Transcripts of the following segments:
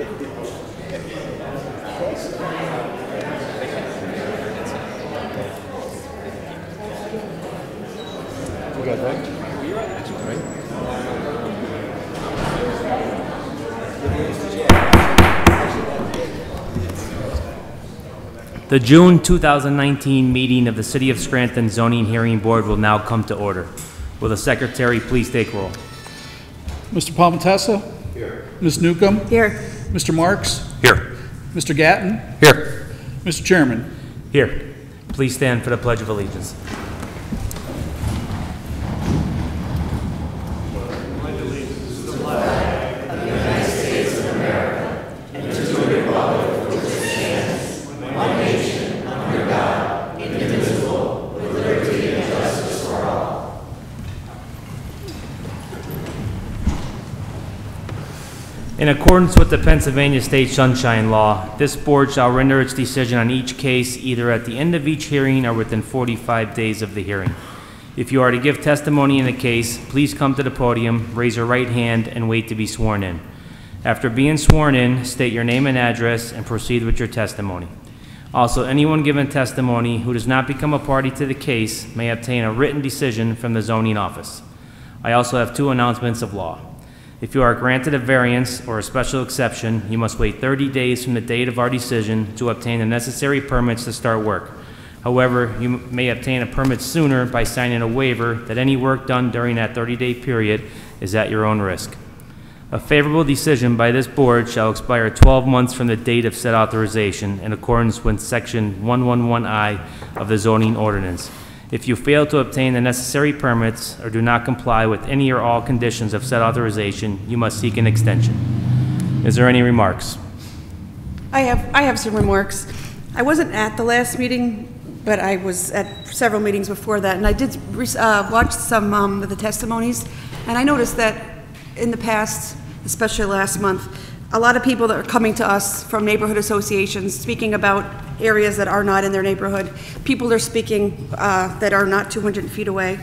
You got that? The June 2019 meeting of the City of Scranton Zoning Hearing Board will now come to order. Will the secretary please take roll? Mr. Palmetessa? Here. Ms. Newcomb? Here. Mr. Marks? Here. Mr. Gatton? Here. Mr. Chairman? Here. Please stand for the Pledge of Allegiance. Accordance with the Pennsylvania State Sunshine Law, this board shall render its decision on each case either at the end of each hearing or within 45 days of the hearing. If you are to give testimony in a case, please come to the podium, raise your right hand, and wait to be sworn in. After being sworn in, state your name and address and proceed with your testimony. Also, anyone giving testimony who does not become a party to the case may obtain a written decision from the zoning office. I also have two announcements of law. If you are granted a variance or a special exception, you must wait 30 days from the date of our decision to obtain the necessary permits to start work. However, you may obtain a permit sooner by signing a waiver that any work done during that 30-day period is at your own risk. A favorable decision by this board shall expire 12 months from the date of said authorization in accordance with Section 111I of the zoning ordinance. If you fail to obtain the necessary permits or do not comply with any or all conditions of said authorization, you must seek an extension. Is there any remarks? I have, I have some remarks. I wasn't at the last meeting, but I was at several meetings before that, and I did uh, watch some um, of the testimonies, and I noticed that in the past, especially last month, a lot of people that are coming to us from neighborhood associations, speaking about areas that are not in their neighborhood. People are speaking uh, that are not 200 feet away.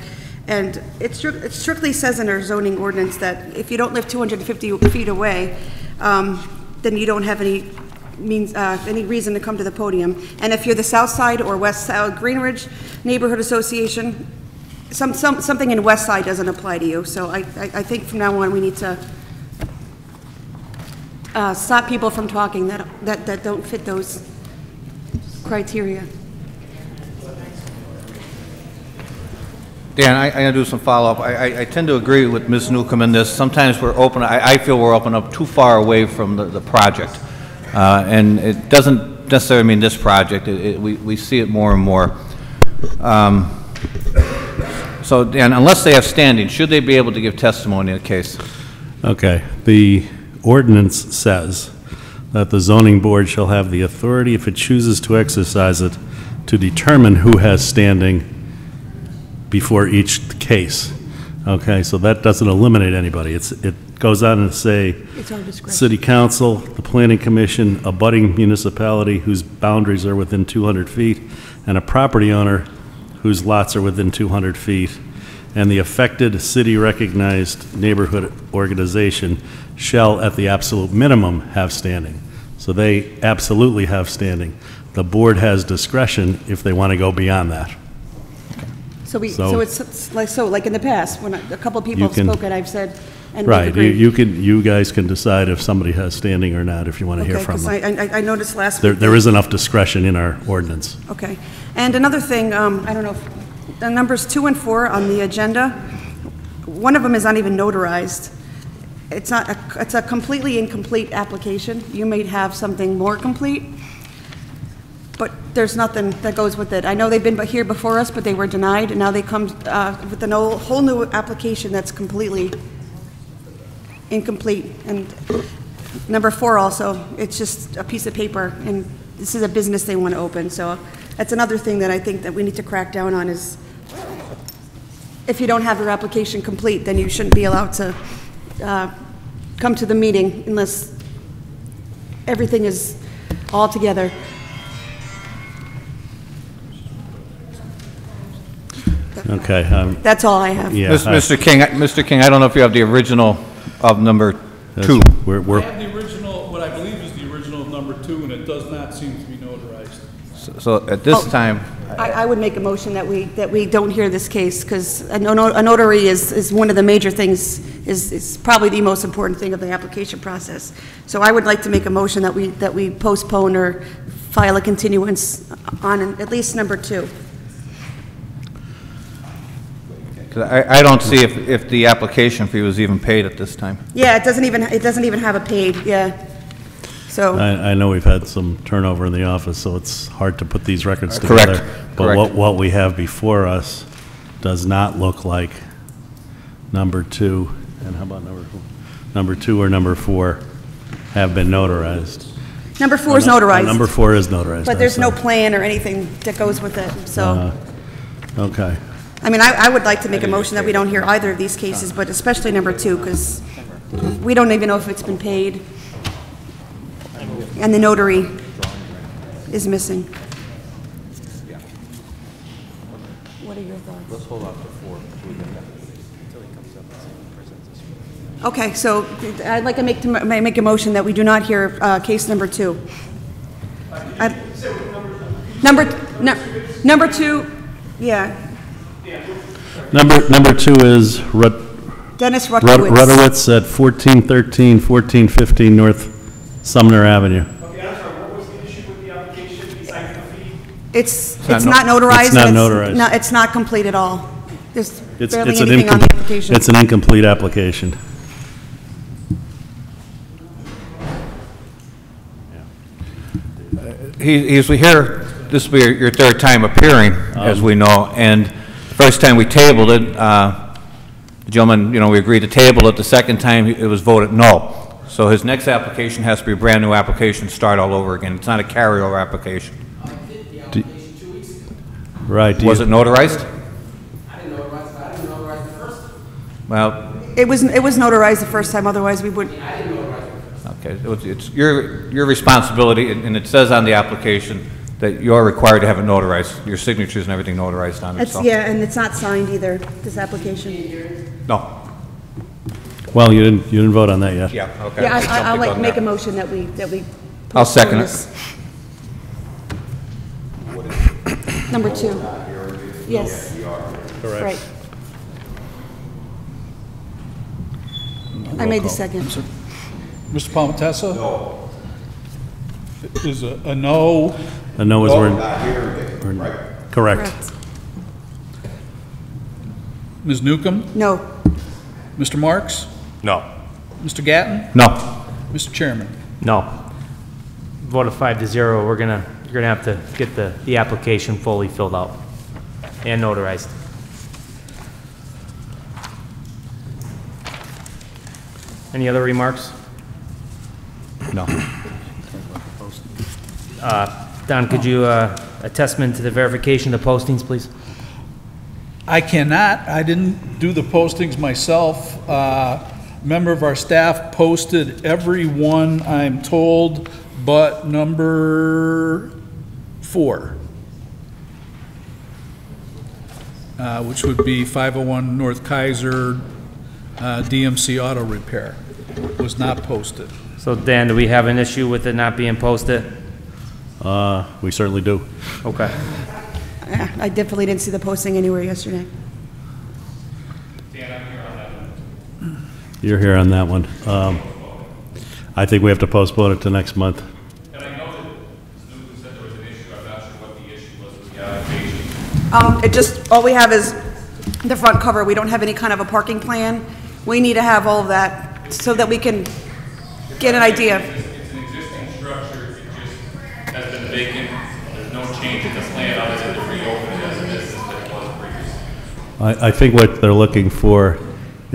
And it stri- it strictly says in our zoning ordinance that if you don't live 250 feet away, um, then you don't have any means, uh, any reason to come to the podium. And if you're the South Side or West Side Greenridge Neighborhood Association, some, some, something in West Side doesn't apply to you. So I, I I think from now on, we need to uh, stop people from talking that, that, that don't fit those criteria. Dan, I, I gotta do some follow-up. I, I, I tend to agree with Ms. Newcomb in this. Sometimes we're open, I, I feel we're open up too far away from the, the project. Uh, and it doesn't necessarily mean this project, it, it, we, we see it more and more. Um, so, Dan, unless they have standing, should they be able to give testimony in a case? Okay, the ordinance says that the zoning board shall have the authority, if it chooses to exercise it, to determine who has standing before each case. Okay, so that doesn't eliminate anybody. It's, it goes on to say, It's our discretion. city council, the planning commission, abutting municipality whose boundaries are within 200 feet, and a property owner whose lots are within 200 feet, and the affected city-recognized neighborhood organization shall, at the absolute minimum, have standing. So they absolutely have standing. The board has discretion if they want to go beyond that. So we, So- so it's- it's like, so like in the past, when a couple people have can- spoken, I've said, and Right, you, you can, you guys can decide if somebody has standing or not, if you want to hear from them. I, I- I noticed last There, week. there is enough discretion in our ordinance. Okay. And another thing, um, I don't know, if- the numbers two and four on the agenda, one of them is not even notarized. It's not, a- it's a completely incomplete application. You may have something more complete, but there's nothing that goes with it. I know they've been here before us, but they were denied, and now they come uh, with a whole new application that's completely incomplete. And number four also, it's just a piece of paper, and this is a business they want to open, so that's another thing that I think that we need to crack down on is if you don't have your application complete, then you shouldn't be allowed to uh, come to the meeting unless everything is all together. Okay, um, That's all I have. yeah. Mis- I- Mr. King, Mr. King, I don't know if you have the original of number that's- two. We're, I we're, have the original, what I believe is the original number two, and it does not seem to be notarized. So- So at this Oh. time, I, I would make a motion that we, that we don't hear this case, because a no- a notary is, is one of the major things, is, is probably the most important thing of the application process. So I would like to make a motion that we, that we postpone or file a continuance on at least number two. 'cause I, I don't see if, if the application fee was even paid at this time. Yeah, it doesn't even, it doesn't even have a paid, yeah. So, I, I know we've had some turnover in the office, so it's hard to put these records Correct, together. But correct. what, what we have before us does not look like number two, and how about number, four? number two or number four have been notarized. number four is Uh, notarized. Number four is notarized. But there's no plan or anything that goes with it, so, Uh, Okay. I mean, I, I would like to make a motion that we don't hear either of these cases, but especially number two, because we don't even know if it's been paid. And the notary is missing. What are your thoughts? Let's hold off for four. Okay, so I'd like to make, to make a motion that we do not hear, uh, case number two. I- Number, no, number two, yeah, Number, number two is Rut, Dennis Rut- Rutkowitz. Rudowitz at 1413, 1415 North Sumner Avenue. Okay, I'm sorry, what was the issue with the application besides the fee? It's, not it's not notarized. It's not and notarized. No, it's not complete at all. There's It's, barely it's an anything on the incomplete, application. it's an incomplete application. He, he's here, this will be your third time appearing, as we know, and the first time we tabled it, uh, the gentleman, you know, we agreed to table it, the second time it was voted no. So his next application has to be a brand-new application, start all over again. It's not a carryover application. Right. do Was you- it notarized? Well, It was, it was notarized the first time, otherwise we wouldn't okay, it was- it's your, your responsibility, and and it says on the application that you're required to have it notarized, your signatures and everything notarized on it, it's, so. yeah, and it's not signed either, this application. No, Well, you didn't, you didn't vote on that yet. yeah, okay. Yeah, I- I- I'll like gun make a motion that we, that we. I'll second postpone this. Number two. Yes. Correct. Right. I made the second. Mr. Palmetessa? No. Is a, a no, A no is we're... we're- Correct. Correct. Ms. Newcomb? No. Mr. Marks? No. Mr. Gatton? No. Mr. Chairman? No. Vote of five to zero, we're gonna, you're gonna have to get the, the application fully filled out and notarized. Any other remarks? No. Don, could you, uh, attestment to the verification of the postings, please? I cannot, I didn't do the postings myself. Uh, Member of our staff posted every one, I'm told, but number four, uh, which would be 501 North Keyser uh, DMC Auto Repair, was not posted. So Dan, do we have an issue with it not being posted? Uh, we certainly do. Okay. I definitely didn't see the posting anywhere yesterday. You're here on that one. Um, I think we have to postpone it to next month. And I know that Ms. Newcomb said there was an issue, I'm not sure what the issue was with the application. Um, it just, all we have is the front cover. We don't have any kind of a parking plan. We need to have all of that so that we can get an idea. It's an existing structure, it just has been vacant, there's no change in the plan other than to reopen it as it is as it was previously. I, I think what they're looking for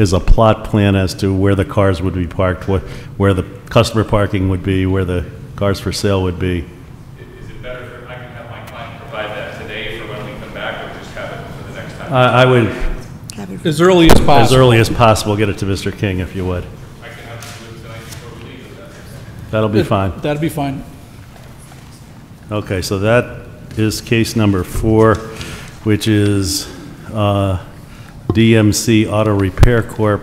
is a plot plan as to where the cars would be parked, what, where the customer parking would be, where the cars for sale would be. Is it better if I can have my client provide that today for when we come back, or just have it for the next time? I, I would, Have it- As early as possible. as early as possible, get it to Mr. King if you would. I can have it tonight before we leave. That'll be fine. That'd be fine. Okay, so that is case number four, which is uh, DMC Auto Repair Corp.,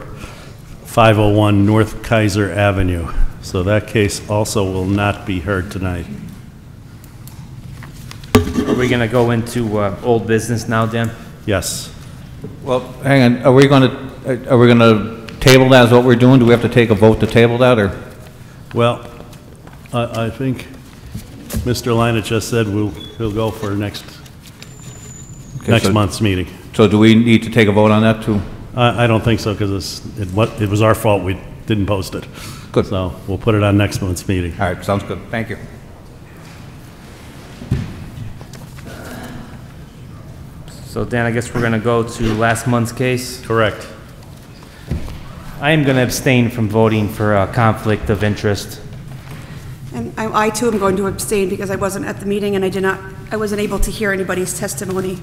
501 North Keyser Avenue. So that case also will not be heard tonight. Are we going to go into uh, old business now, Dan? Yes. Well, hang on, are we going to, are we going to table that as what we're doing? Do we have to take a vote to table that, or? Well, I, I think Mr. Lina just said we'll, he'll go for next, Okay, next so- month's meeting. So do we need to take a vote on that, too? I, I don't think so, because it's, it wa, it was our fault we didn't post it. Good. So we'll put it on next month's meeting. All right, sounds good, thank you. So Dan, I guess we're going to go to last month's case. Correct. I am going to abstain from voting for a conflict of interest. And I I too am going to abstain because I wasn't at the meeting and I did not, I wasn't able to hear anybody's testimony.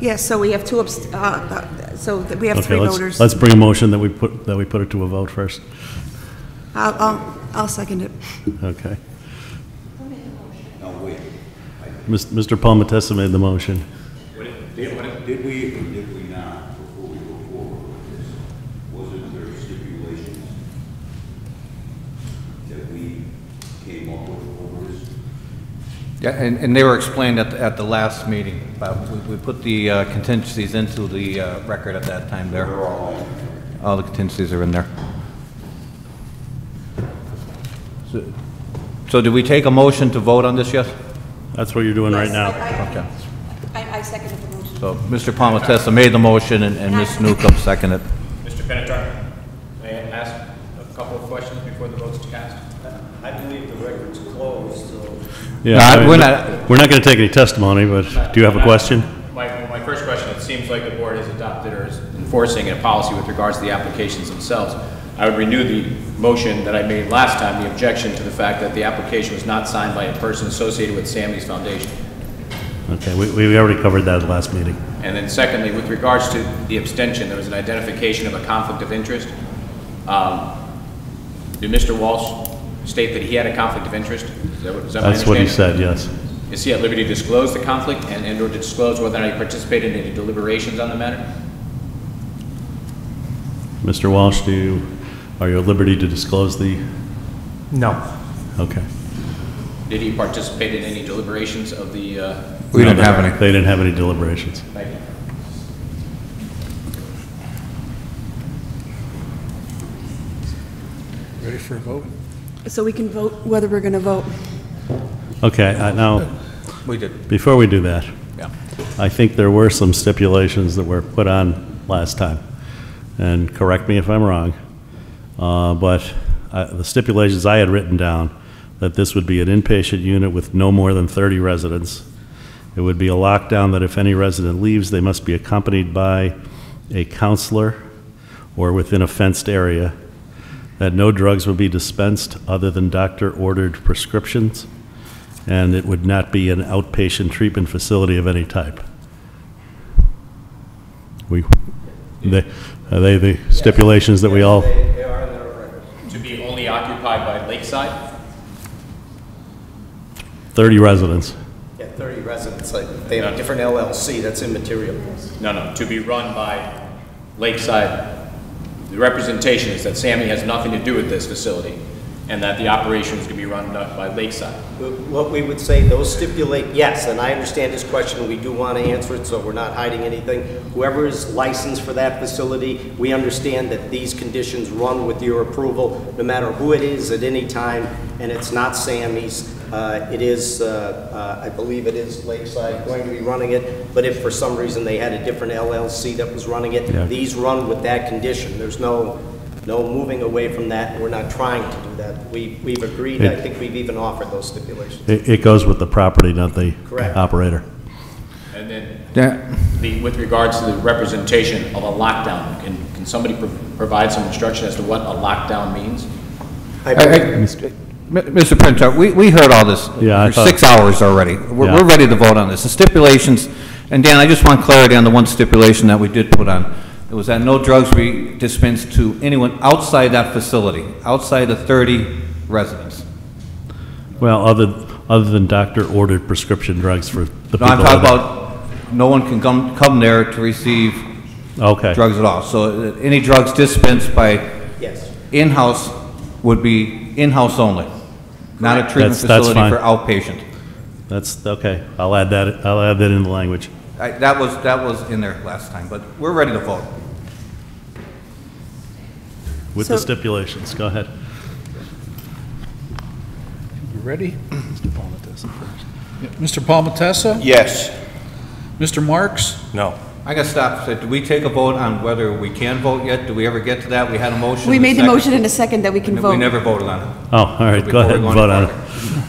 Yes, so we have two, abst- uh, uh, so that we have Okay, three let's, voters. let's bring a motion that we put, that we put it to a vote first. I'll, I'll, I'll second it. Okay. Mis- Mr. Palmetessa made the motion. Did, did we did we not, before we go forward with this, wasn't there stipulations that we came up with over this? Yeah, and, and they were explained at, the- at the last meeting. Uh, We, we put the uh, contingencies into the uh, record at that time there. All the contingencies are in there. So- So did we take a motion to vote on this yet? That's what you're doing right now. Okay. I, I seconded the motion. So Mr. Palmetessa made the motion and, and Ms. Newcomb seconded. Mr. Penatar, may I ask a couple of questions before the vote's cast? I believe the record's closed, so Yeah, No, I mean, we're not- We're not going to take any testimony, but do you have a question? My, my first question, it seems like the board has adopted or is enforcing a policy with regards to the applications themselves. I would renew the motion that I made last time, the objection to the fact that the application was not signed by a person associated with Sammy's Foundation. Okay, we, we already covered that at the last meeting. And then secondly, with regards to the abstention, there was an identification of a conflict of interest. Um, Did Mr. Walsh state that he had a conflict of interest? Is that what, is that my That's what he said, yes. Is he at liberty to disclose the conflict and, and or to disclose whether or not he participated in any deliberations on the matter? Mr. Walsh, do you, are you at liberty to disclose the, No. okay. Did he participate in any deliberations of the, uh, We didn't have any. They didn't have any deliberations. thank you. Ready for a vote? So we can vote whether we're going to vote. Okay, I- now, We did. before we do that, Yeah. I think there were some stipulations that were put on last time, and correct me if I'm wrong, uh, but uh, the stipulations I had written down, that this would be an inpatient unit with no more than 30 residents. It would be a lockdown that if any resident leaves, they must be accompanied by a counselor or within a fenced area, that no drugs would be dispensed other than doctor-ordered prescriptions, and it would not be an outpatient treatment facility of any type. We, they, are they the stipulations that we all, they they are in their records. To be only occupied by Lakeside? 30 residents? Yeah, 30 residents, like, they have a different LLC, that's immaterial. No, no, to be run by Lakeside. The representation is that Sammy has nothing to do with this facility and that the operation is going to be run by Lakeside. What we would say, those stipulate, yes, and I understand this question, we do want to answer it, so we're not hiding anything. Whoever is licensed for that facility, we understand that these conditions run with your approval, no matter who it is at any time, and it's not Sammy's. Uh, It is, uh, uh, I believe it is Lakeside going to be running it, but if for some reason they had a different LLC that was running Yeah. it, these run with that condition. There's no, no moving away from that, we're not trying to do that. We, we've agreed, I It- think we've even offered those stipulations. It, it goes with the property, not the Correct. operator. And then Yeah, the, with regards to the representation of a lockdown, can, can somebody pro- provide some instruction as to what a lockdown means? I I- believe- I- M- Mr. Printup, we, we heard all this Yeah, I for thought- six hours already. We're, Yeah. we're ready to vote on this. The stipulations, and Dan, I just want clarity on the one stipulation that we did put on. It was that no drugs be dispensed to anyone outside that facility, outside the 30 residents. Well, other, other than doctor-ordered prescription drugs for the people. No, I'm talking that- about, no one can come, come there to receive Okay. drugs at all. So uh, any drugs dispensed by Yes. in-house would be in-house only, not a treatment That's- that's facility fine. for outpatient. That's, okay, I'll add that, I'll add that in the language. I- That was, that was in there last time, but we're ready to vote. With the stipulations, go ahead. You ready? Mr. Yeah, Mr. Palmetessa? Yes. Mr. Marks? No. I got to stop. So, Did we take a vote on whether we can vote yet? Do we ever get to that? We had a motion. We made the motion in a second that we can vote. We never voted on it. Oh, all right, So go ahead and vote on it.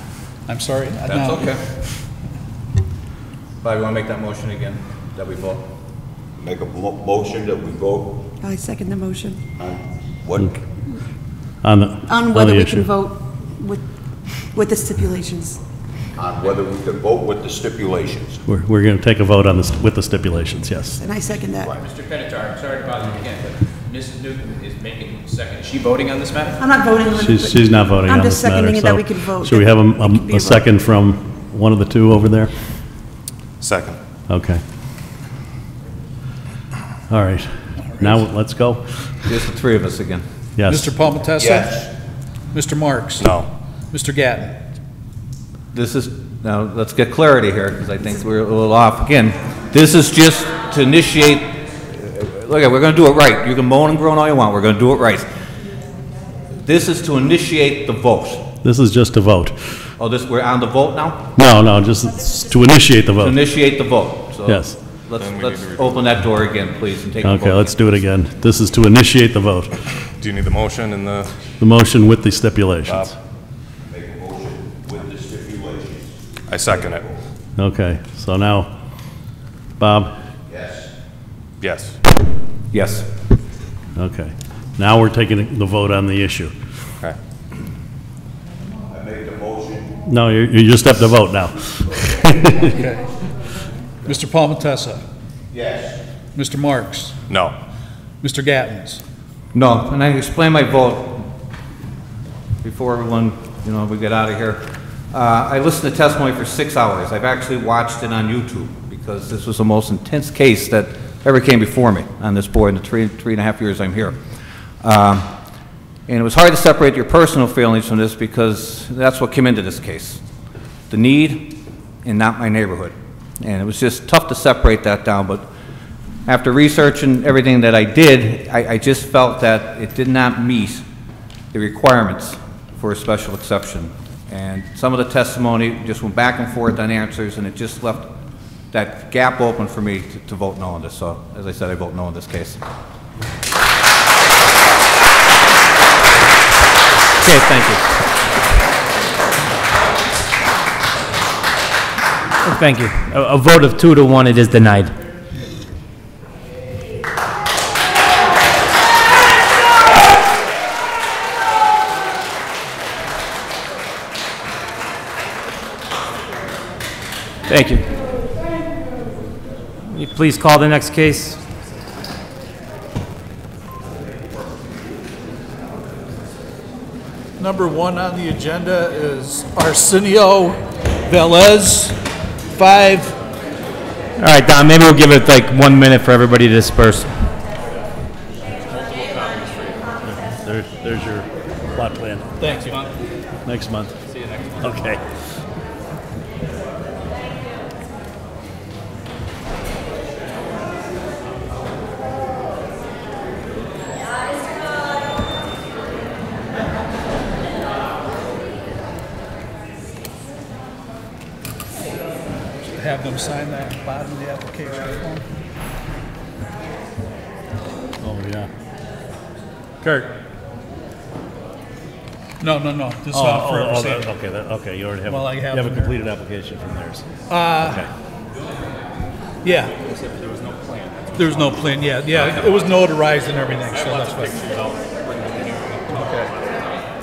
I'm sorry. That's Now- okay. Bob, you want to make that motion again, that we vote? Make a motion that we vote I second the motion. on what? On the, On on whether we can issue. vote with, with the stipulations. On whether we can vote with the stipulations. We're, we're going to take a vote on this, with the stipulations, yes. And I second that. Mr. Benatar, I'm sorry to bother you again, but Mrs. Newton is making a second. Is she voting on this matter? I'm not voting on it. She's, she's not voting on this matter. I'm just seconding it that we can vote. Should we have a, it can a- a vote. second from one of the two over there? Second. Okay. All right, now let's go. Just the three of us again. Yes. Mr. Palmetessa? Yes. Mr. Marks? No. Mr. Gatton? This is, now, let's get clarity here, because I think we're a little off. Again, this is just to initiate, uh, look, we're going to do it right. You can moan and groan all you want, we're going to do it right. This is to initiate the vote. This is just a vote. Oh, this, we're on the vote now? No, no, just to initiate the To vote. initiate the vote. So Yes. Let's, Then we let's need to repeat. open that door again, please, and take a vote. Okay, let's do it again. This is to initiate the vote. Do you need the motion and the, The motion with the stipulations. Bob? Make a motion with the stipulations. I second it. Okay, so now, Bob, Yes. Yes. Yes. okay. Now we're taking the vote on the issue. Okay. I make the motion. No, you, you just have to vote now. Okay. Mr. Palmetessa? Yes. Mr. Marks? No. Mr. Gattens? No, and I explain my vote before everyone, you know, we get out of here. Uh, I listened to testimony for six hours. I've actually watched it on YouTube because this was the most intense case that ever came before me on this board in the three, three and a half years I'm here. Um, And it was hard to separate your personal feelings from this because that's what came into this case. The need and not my neighborhood. And it was just tough to separate that down, but after researching everything that I did, I, I just felt that it did not meet the requirements for a special exception. And some of the testimony just went back and forth on answers, and it just left that gap open for me to, to vote no on this. So, as I said, I vote no in this case. Okay, thank you. Thank you. A, a vote of two to one, it is denied. Thank you. Will you please call the next case? Number one on the agenda is Arsenio Velez, 5 All right, Don, maybe we'll give it like one minute for everybody to disperse. There, there's your plot plan. Thanks, you. Next month. See you next month. Okay. them sign that bottom of the application form? Oh, yeah. Kurt? No, no, no, this is not for oh, oh, that- okay, that, okay, you already have, Well, I you have have a completed application from theirs. Uh, okay. Yeah. There was no plan, There was no plan. yeah, yeah, it was notarized and everything, so that's what.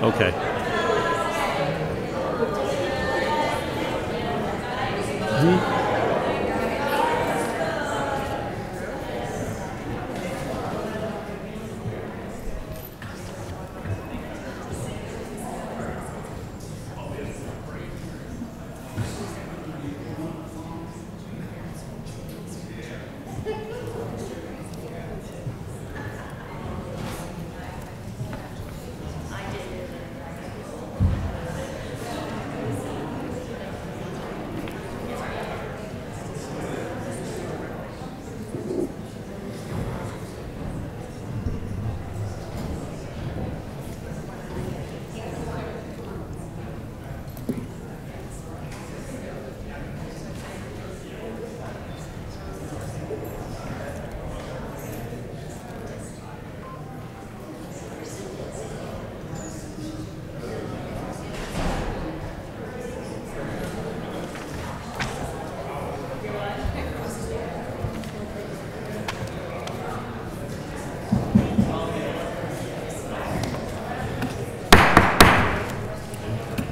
Okay. Okay.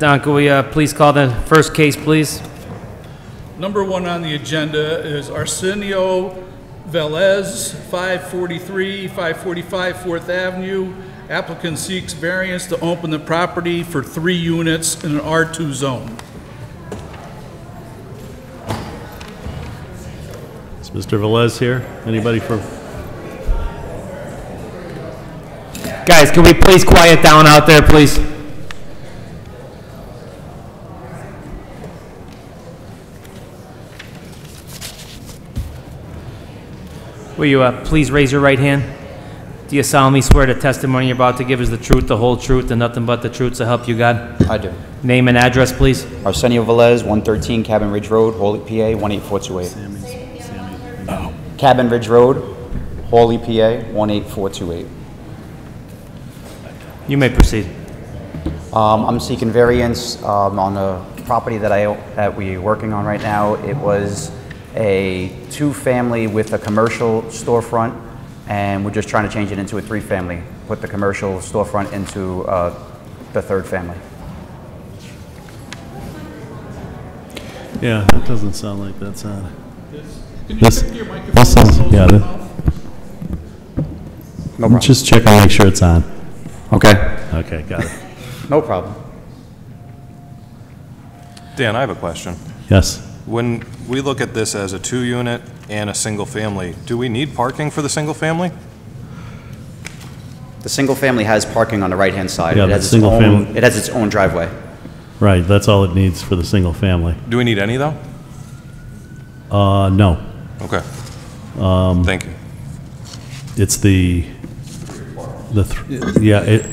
Don, could we uh, please call the first case, please? Number one on the agenda is Arsenio Velez, 543, 545 Fourth Avenue. Applicant seeks variance to open the property for three units in an R2 zone. Is Mr. Velez here? Anybody from, Guys, can we please quiet down out there, please? Will you uh, please raise your right hand? Do you solemnly swear the testimony you're about to give is the truth, the whole truth, and nothing but the truth, so help you God? I do. Name and address, please. Arsenio Velez, 113 Cabin Ridge Road, Hawley, PA, 18428. Cabin Ridge Road, Hawley, PA, 18428. You may proceed. Um, I'm seeking variance um, on the property that I, that we're working on right now. It was a two-family with a commercial storefront, and we're just trying to change it into a three-family. Put the commercial storefront into uh, the third family. yeah, that doesn't sound like that's on. Can you This- your microphone this sounds- yeah, to your that- mouth? No problem. Just check and make sure it's on. Okay. Okay, got it. No problem. Dan, I have a question. Yes. When we look at this as a two-unit and a single-family, do we need parking for the single-family? The single family has parking on the right-hand side. Yeah, It the has its single own- family- It has its own driveway. Right, that's all it needs for the single family. Do we need any, though? Uh, no. Okay. Um, Thank you. It's the, the, th- yeah, it,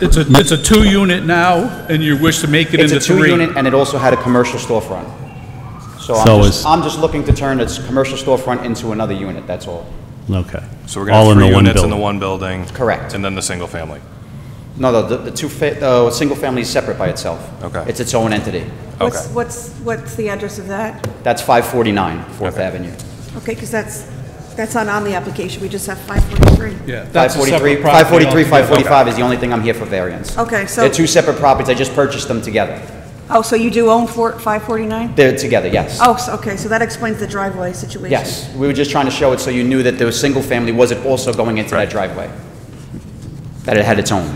It's a, it's a two-unit now, and you wish to make it It's into a three. two-unit, and it also had a commercial storefront. So So I'm is- just, I'm just looking to turn its commercial storefront into another unit, that's all. okay. So we're going to All have in three the one units in the building. one building? Correct. And then the single-family? No, no, the, the two, fa- the single family is separate by itself. Okay. It's its own entity. What's, Okay. what's, what's the address of that? That's 549 Fourth Okay. Avenue. Okay, because that's, that's not on the application, we just have 543. Yeah, that's a 543, separate property 543, altogether. 545 is the only thing I'm here for variance. Okay, so- They're two separate properties, I just purchased them together. Oh, so you do own four- 549? They're together, yes. Oh, so- okay, so that explains the driveway situation. Yes, we were just trying to show it so you knew that the single family wasn't also going into that driveway. That it had its own.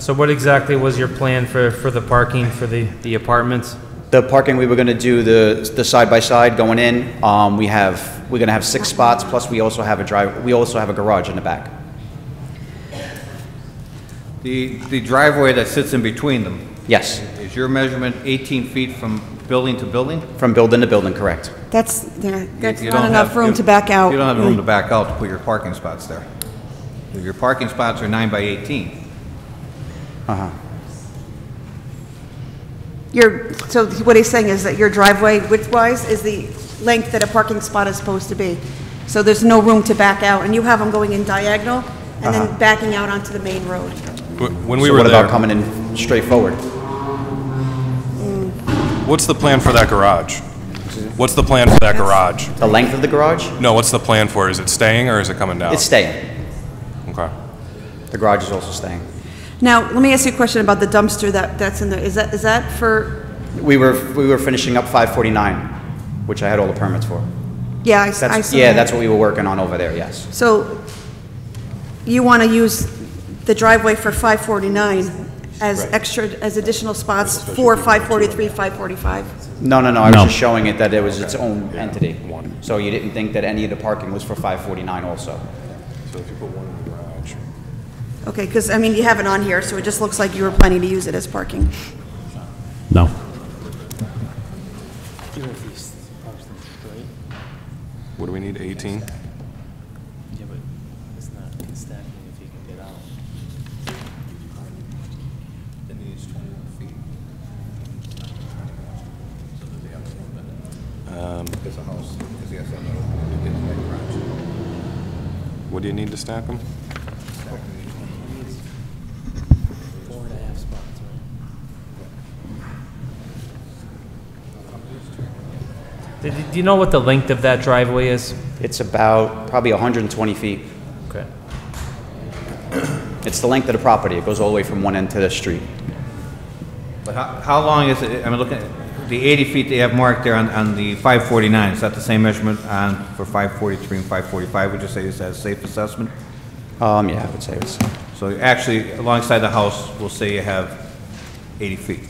So what exactly was your plan for, for the parking for the, the apartments? The parking, we were gonna do the, the side-by-side going in. Um, we have, we're gonna have six spots, plus we also have a drive, we also have a garage in the back. The, the driveway that sits in between them, Yes, is your measurement 18 feet from building to building? from building to building, correct. That's, yeah, that's You not don't enough have- room you- to back out. You don't have room to back out to put your parking spots there. Your parking spots are nine by 18. Uh-huh. Your, so what he's saying is that your driveway width-wise is the length that a parking spot is supposed to be. So there's no room to back out, and you have them going in diagonal and then backing out onto the main road. Wh- When we So were what about there, coming in straight forward? Mm. what's the plan for that garage? What's the plan for that garage? The length of the garage? No, what's the plan for it? Is it staying or is it coming down? It's staying. Okay. The garage is also staying. Now, let me ask you a question about the dumpster that, that's in there. Is that, is that for, We were, we were finishing up 549, which I had all the permits for. yeah, I s- I That's, saw yeah, that. that's what we were working on over there, yes. So you want to use the driveway for 549 as Right. extra, as additional spots for 543, 545? No, no, no, I was No. just showing it that it was its own entity. One. So you didn't think that any of the parking was for 549 also? So if you put one in the garage. Okay, because, I mean, you have it on here, so it just looks like you were planning to use it as parking. No. What do we need, 18? Yeah, but it's not stacking if you can get out. It needs 21 feet. Because the house, because he has that little, it gets that garage. What do you need to stack them? Four and a half spots, right? Do do you know what the length of that driveway is? It's about probably 120 feet. Okay. It's the length of the property. It goes all the way from one end to the street. But how, how long is it, I'm looking at the 80 feet they have marked there on, on the 549, is that the same measurement on, for 543 and 545? Would you say is that a safe assessment? Um, yeah, I would say it's, So actually, alongside the house, we'll say you have 80 feet.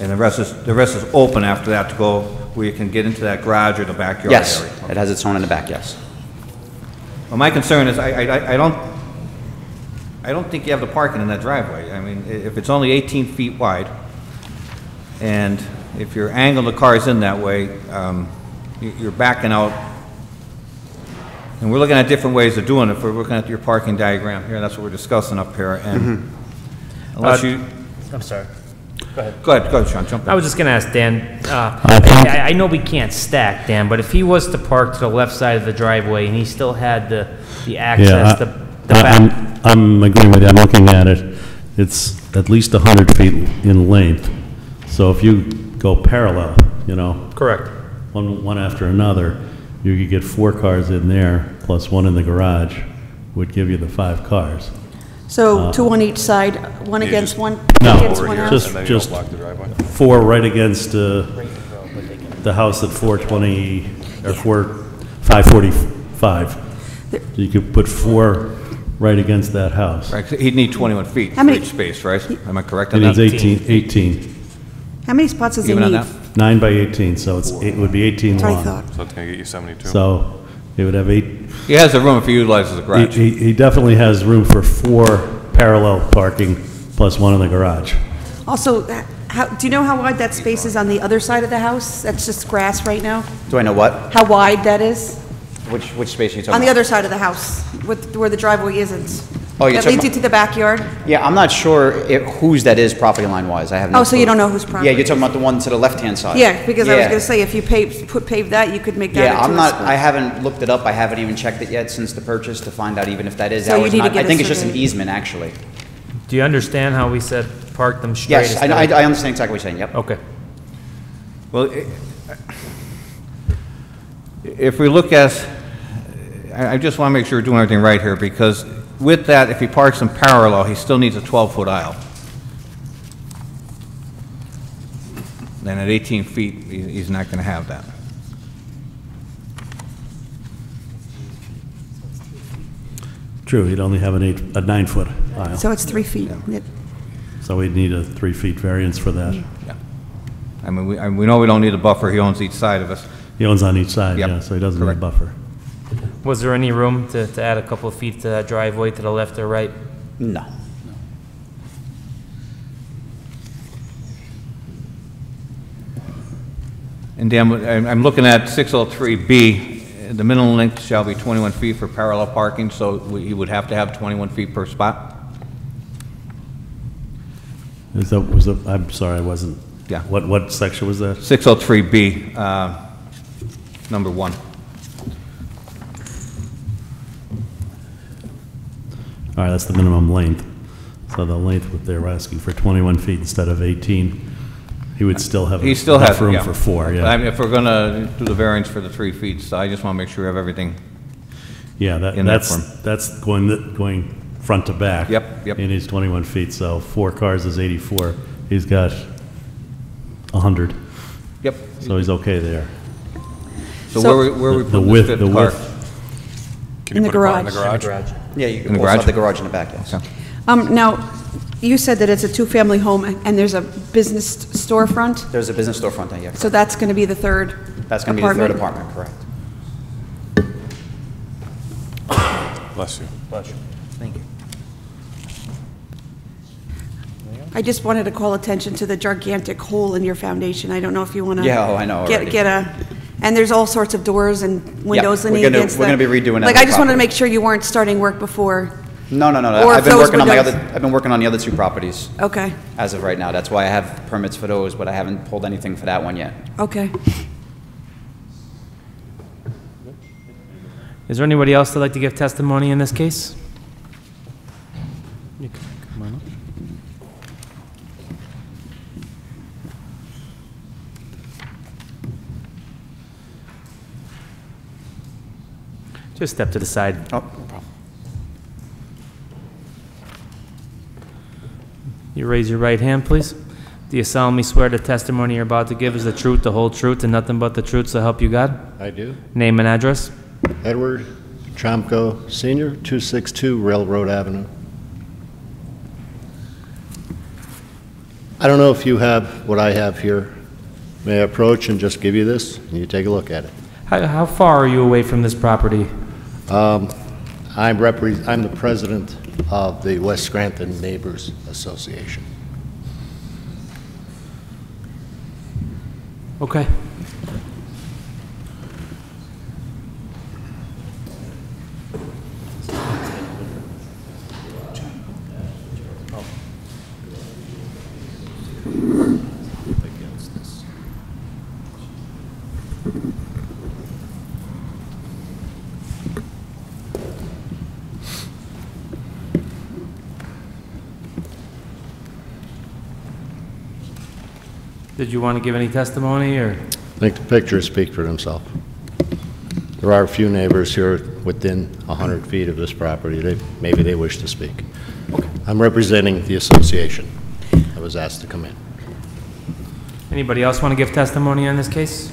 And the rest is, the rest is open after that to go where you can get into that garage or the backyard area? yes, it has its own in the back, yes. Well, my concern is, I, I, I don't, I don't think you have the parking in that driveway. I mean, i- if it's only 18 feet wide, and if you're angling the cars in that way, um, you- you're backing out. And we're looking at different ways of doing it. If we're looking at your parking diagram here, that's what we're discussing up here, and unless Uh, you, I'm sorry. Go ahead. go ahead, go ahead, Sean, jump in. I was just gonna ask Dan, uh, I think- I, I know we can't stack, Dan, but if he was to park to the left side of the driveway and he still had the, the Yeah, access, the, the I- back. I'm, I'm agreeing with you, I'm looking at it, it's at least 100 feet in length. So if you go parallel, you know, Correct. one, one after another, you could get four cars in there, plus one in the garage, would give you the five cars. So two on each side, one You against just one, No, against one here. Just- and don't just- block the driveway. Four right against uh, the house at 420, or 4, 545. You could put four right against that house. Right, 'cause he'd need 21 feet How for many- each space, right? Am I correct It on needs that? 18, 18, How many spots does he Even on need? that? nine by 18, so it's, it would be 18 That's what I long. thought. So it's gonna get you 72. So it would have eight, He has the room if he utilizes the he, garage. he he definitely has room for four parallel parking plus one in the garage. Also, h- how, do you know how wide that space is on the other side of the house? That's just grass right now? Do I know what? How wide that is? Which, which space are you talking about? On the other side of the house, with, where the driveway isn't? Oh, you're That talking leads you about- to the backyard? Yeah, I'm not sure i- whose that is property line wise. I have no Oh, so you clue. don't know whose property Yeah, you're talking about the one to the left-hand side. Yeah, because I was Yeah. gonna say, if you pave, put, pave that, you could make that Yeah, into I'm a not, spot. I haven't looked it up. I haven't even checked it yet since the purchase to find out even if that is So you ours. need to not- get I a think it's just an survey. easement, actually. Do you understand how we said park them straight? Yes, I, I instead of- I understand exactly what you're saying, yep. Okay. Well, i- if we look at, I I just want to make sure we're doing everything right here, because with that, if he parks in parallel, he still needs a 12-foot aisle. Then at 18 feet, he- he's not going to have that. True, he'd only have an eight, a nine-foot aisle, So it's three feet. It- so we'd need a three-feet variance for that. Yeah. I mean, we I- we know we don't need a buffer, he owns each side of us. He owns on each side, Yep, yeah, so he doesn't need a correct. buffer. Was there any room to, to add a couple of feet to that driveway to the left or right? No. And Dan, I'm I'm looking at 603B, the minimum length shall be 21 feet for parallel parking, so we- he would have to have 21 feet per spot? Is that, was that, I'm sorry, I wasn't. Yeah. What, what section was that? 603B, uh, number one. All right, that's the minimum length. So the length, what they were asking for 21 feet instead of 18, he would still have He still has, enough room yeah. for four, I yeah. mean, if we're going to do the variance for the three feet, so I just want to make sure we have everything. Yeah, that, in that that's, form. that's going, th- going front to back. Yep, yep. And he's 21 feet, so four cars is 84. He's got 100, Yep. so he's okay there. So So- where we, where we The put this width, fifth the car? width, Can In you the put a car in the garage. garage? Yeah, you In can the also garage? have the garage in the back, yes. Um, now, you said that it's a two-family home and there's a business storefront, There's a business storefront there, yeah. so that's gonna be the third That's going to be the third apartment? apartment, correct. Bless you. Bless you. Thank you. I just wanted to call attention to the gigantic hole in your foundation. I don't know if you wanna. Yeah, oh, I know Get, already. get a, and there's all sorts of doors and windows we're leaning gonna- against the. we're gonna be redoing that Like, whole I just wanted to property. make sure you weren't starting work before. No, no, no, no. Or I've if been those working on my windows- other, I've been working on the other two properties Okay, as of right now. That's why I have permits for those, but I haven't pulled anything for that one yet. okay. Is there anybody else that'd like to give testimony in this case? You can come on up. Just step to the side. Oh, no problem. You raise your right hand, please. Do you solemnly swear the testimony you're about to give is the truth, the whole truth, and nothing but the truth, so help you God? I do. Name and address? Edward Chomko Senior, 262 Railroad Avenue. I don't know if you have what I have here. May I approach and just give you this, and you take a look at it? How, how far are you away from this property? Um, I'm I'm the president of the West Scranton Neighbors Association. Okay. Did you want to give any testimony, or? I think the pictures speak for themselves. There are a few neighbors here within 100 feet of this property. They, maybe they wish to speak. I'm representing the association. I was asked to come in. Anybody else want to give testimony on this case?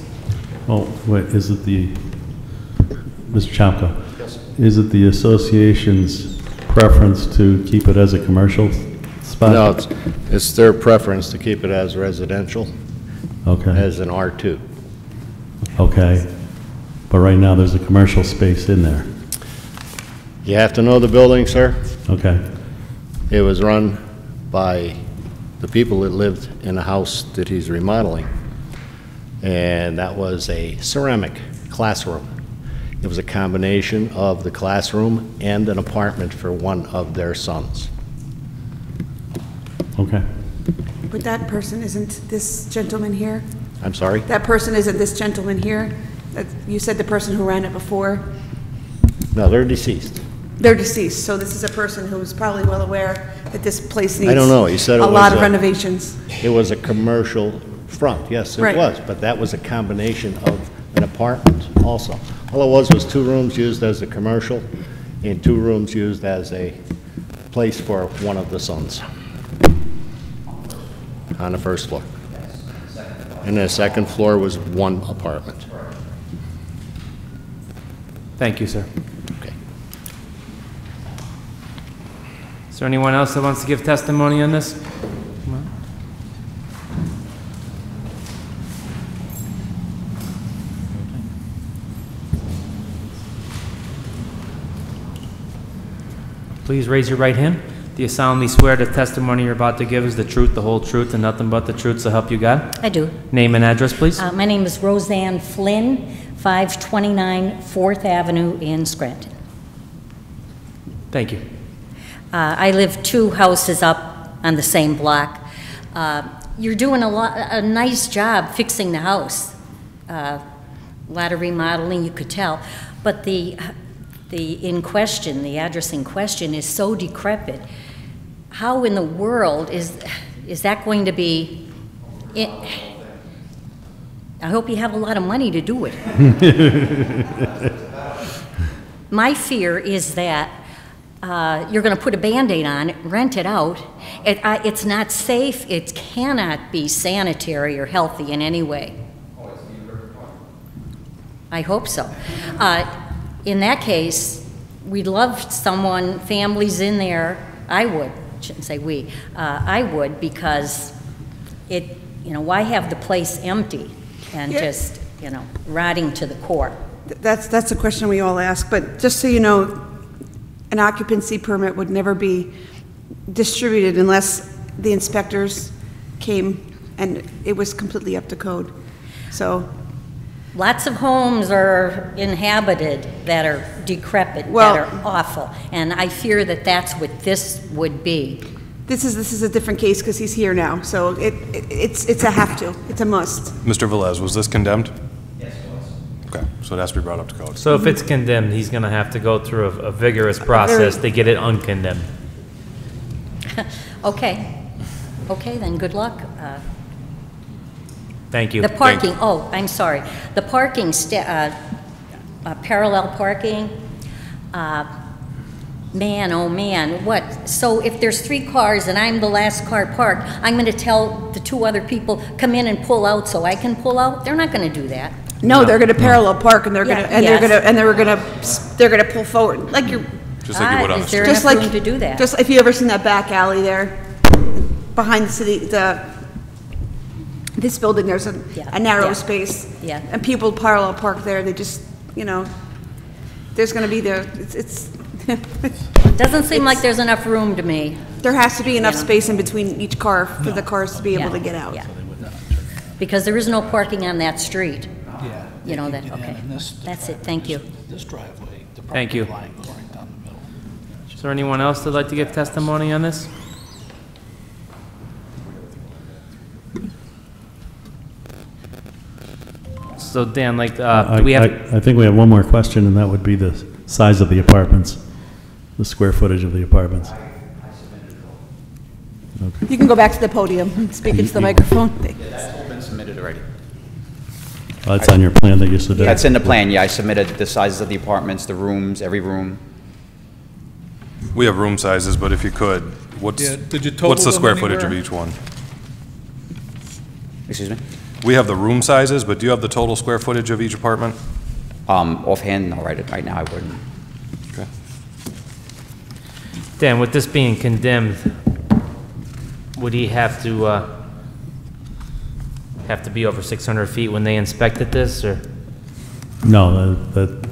Oh, wait, is it the, Mr. Chomko? Yes. Is it the association's preference to keep it as a commercial spot? No, it's, it's their preference to keep it as residential, Okay, as an R2. okay. But right now, there's a commercial space in there. You have to know the building, sir. Okay, It was run by the people that lived in a house that he's remodeling. And that was a ceramic classroom. It was a combination of the classroom and an apartment for one of their sons. okay. But that person isn't this gentleman here? I'm sorry? That person isn't this gentleman here? That- You said the person who ran it before? No, they're deceased. They're deceased, so this is a person who's probably well aware that this place needs... I don't know, you said it A lot of a- renovations. It was a commercial front, yes, it Right. was, but that was a combination of an apartment also. All it was was two rooms used as a commercial and two rooms used as a place for one of the sons on the first floor. And the second floor was one apartment. Thank you, sir. Okay. Is there anyone else that wants to give testimony on this? Please raise your right hand. Do you solemnly swear the testimony you're about to give is the truth, the whole truth, and nothing but the truth, so help you God? I do. Name and address, please. Uh, My name is Roseanne Flynn, 529 Fourth Avenue in Scranton. Thank you. Uh, I live two houses up on the same block. Uh, You're doing a lot, a nice job fixing the house. Uh, A Lot of remodeling, you could tell. But the, the in question, the address in question is so decrepit. How in the world is, is that going to be? I I hope you have a lot of money to do it. My fear is that uh, you're going to put a Band-Aid on it, rent it out. It, I, it's not safe, it cannot be sanitary or healthy in any way. I hope so. Uh, in that case, we'd love someone, families in there, I would, shouldn't say we, uh, I would, because it, you know, why have the place empty and Yeah. just, you know, rotting to the core? That's, that's a question we all ask, but just so you know, an occupancy permit would never be distributed unless the inspectors came and it was completely up to code. So, Lots of homes are inhabited that are decrepit, that are awful, and I fear that that's what this would be. this is, this is a different case because he's here now, so it, it- it's, it's a have to, it's a must. Mr. Velez, was this condemned? Yes, it was. Okay, so it has to be brought up to code. So if it's condemned, he's going to have to go through a a vigorous process to get it uncondemned. Okay, okay, then, good luck. Uh, Thank you. The parking, oh, I'm sorry. The parking, sta- uh, uh, parallel parking, uh, Man, oh man, what? So if there's three cars and I'm the last car parked, I'm going to tell the two other people, come in and pull out so I can pull out? They're not going to do that. No, they're gonna parallel park and they're gonna, Yeah, and they're yes. gonna, and they're gonna, they're gonna pull forward, like you're, Just like you would Ah, on the is there street. just enough like. room to do that? Just, if you ever seen that back alley there, behind the city, the, this building, there's a, Yeah, a narrow yeah, space. yeah. And people parallel park there, they just, you know, there's gonna be there, it's, it's, Doesn't seem like there's enough room to me. there has to be enough Yeah. space in between each car for the cars to be able Yeah, to get out. yeah. Because there is no parking on that street. Yeah. You know that, can get in okay. this- That's it, thank you. This driveway, the Thank property you. line goes right down the middle. Is there anyone else that'd like to give testimony on this? So Dan, like, uh, I, do we have, I- I think we have one more question, and that would be the size of the apartments, the square footage of the apartments. You can go back to the podium, and speak into the microphone. That's been submitted already. That's on your plan that you submitted? That's in the plan, yeah, I submitted the sizes of the apartments, the rooms, every room. We have room sizes, but if you could, what's, Yeah, did you total what's the them square footage of anywhere? each one? Excuse me? We have the room sizes, but do you have the total square footage of each apartment? Um, offhand, no, right, right now I wouldn't. Okay. Dan, with this being condemned, would he have to, uh, have to be over 600 feet when they inspected this, or? No, that,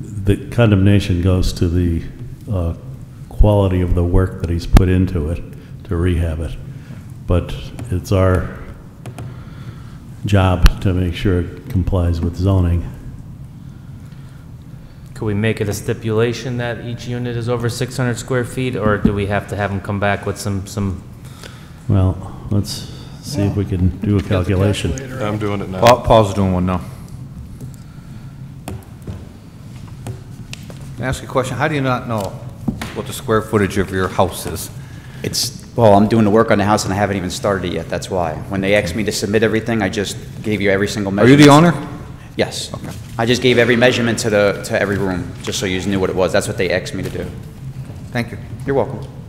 the condemnation goes to the uh, quality of the work that he's put into it to rehab it. But it's our job to make sure it complies with zoning. Could we make it a stipulation that each unit is over 600 square feet, or do we have to have them come back with some, some, Well, let's see if we can do a calculation. I'm doing it now. Paul, Paul's doing one now. Can I ask you a question? How do you not know what the square footage of your house is? It's, well, I'm doing the work on the house and I haven't even started it yet, that's why. When they asked me to submit everything, I just gave you every single measurement. Are you measurement. the owner? Yes. Okay. I just gave every measurement to the, to every room, just so you knew what it was. That's what they asked me to do. Thank you. You're welcome.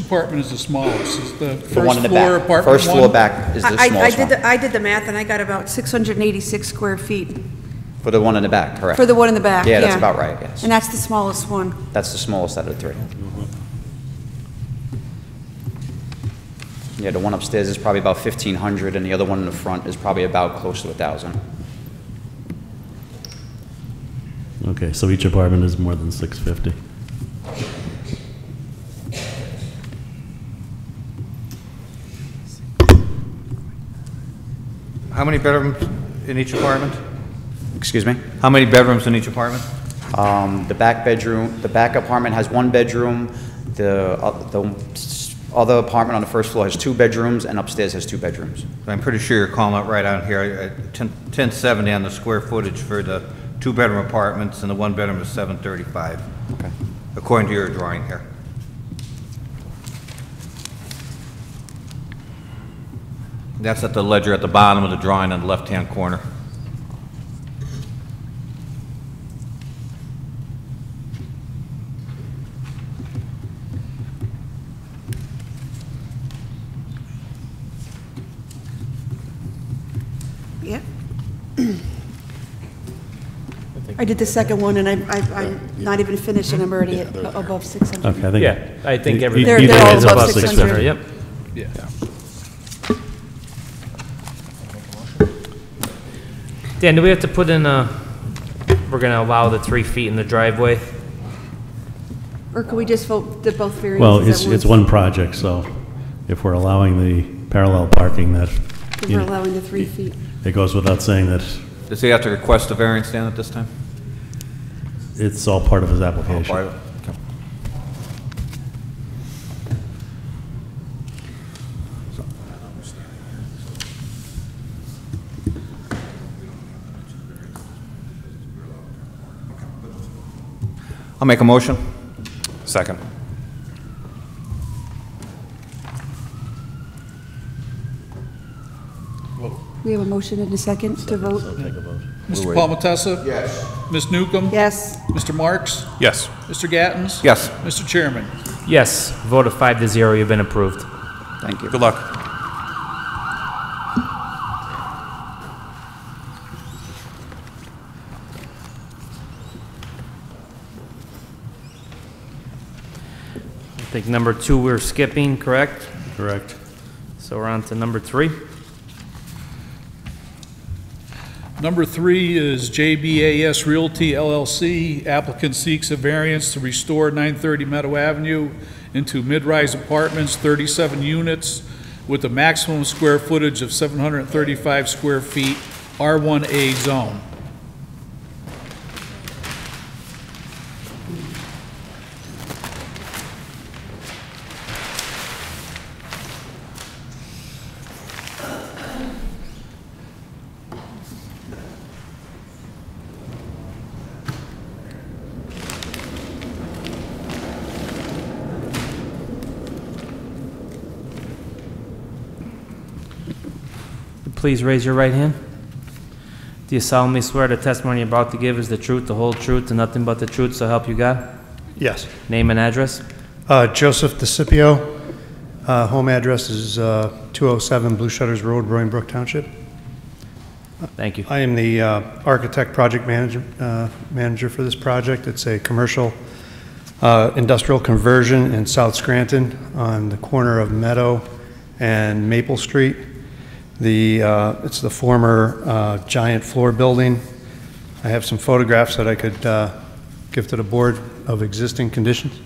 Apartment is the smallest? Is the The one first in the floor back. apartment First floor one? back is the I, I- I smallest did, one. the- I did the math and I got about 686 square feet For the one in the back, correct. for the one in the back, yeah. Yeah, that's about right, yes. And that's the smallest one. That's the smallest out of the three. Yeah, the one upstairs is probably about 1,500, and the other one in the front is probably about close to 1,000. Okay, so each apartment is more than 650. How many bedrooms in each apartment? Excuse me? How many bedrooms in each apartment? Um, The back bedroom, the back apartment has one bedroom, the uh, the s- other apartment on the first floor has two bedrooms, and upstairs has two bedrooms. I'm pretty sure you're calling out right out here, uh, 10 1070 on the square footage for the two-bedroom apartments, and the one-bedroom is 735, Okay. according to your drawing here. That's at the ledger at the bottom of the drawing on the left-hand corner. Yep. I did the second one and I, I, I'm not even finished and I'm already at above 600. Okay, I think. Yeah, I think e- every- e- They're- they're all is above 600, yep. Yeah. Dan, do we have to put in a, we're gonna allow the three feet in the driveway? Or could we just vote the both variances Well, at it's, it's once? one project, so if we're allowing the parallel parking, that, If you We're know, allowing the three feet. it goes without saying that Does he have to request a variance, Dan, at this time? it's all part of his All application. part of it? I'll make a motion. Second. We have a motion and a second to vote? Mr. Palmetessa? Yes. Ms. Newcomb? Yes. Mr. Marks? Yes. Mr. Gattens? Yes. Mr. Chairman? Yes, vote of five to zero, you've been approved. Thank you. Good luck. I think number two we're skipping, correct? Correct. So we're on to number three. Number three is JBAS Realty LLC. Applicant seeks a variance to restore 930 Meadow Avenue into mid-rise apartments, 37 units, with a maximum square footage of 735 square feet, R1A zone. Please raise your right hand. Do you solemnly swear the testimony you're about to give is the truth, the whole truth, and nothing but the truth, so help you God? Yes. Name and address? Uh, Joseph DeCipio. Uh, Home address is uh, 207 Blue Shutters Road, Brook Township. Thank you. I am the uh, architect project manager, uh, manager for this project. It's a commercial uh, industrial conversion in South Scranton on the corner of Meadow and Maple Street. The, uh, it's the former uh, Giant Floor Building. I have some photographs that I could uh, give to the board of existing conditions.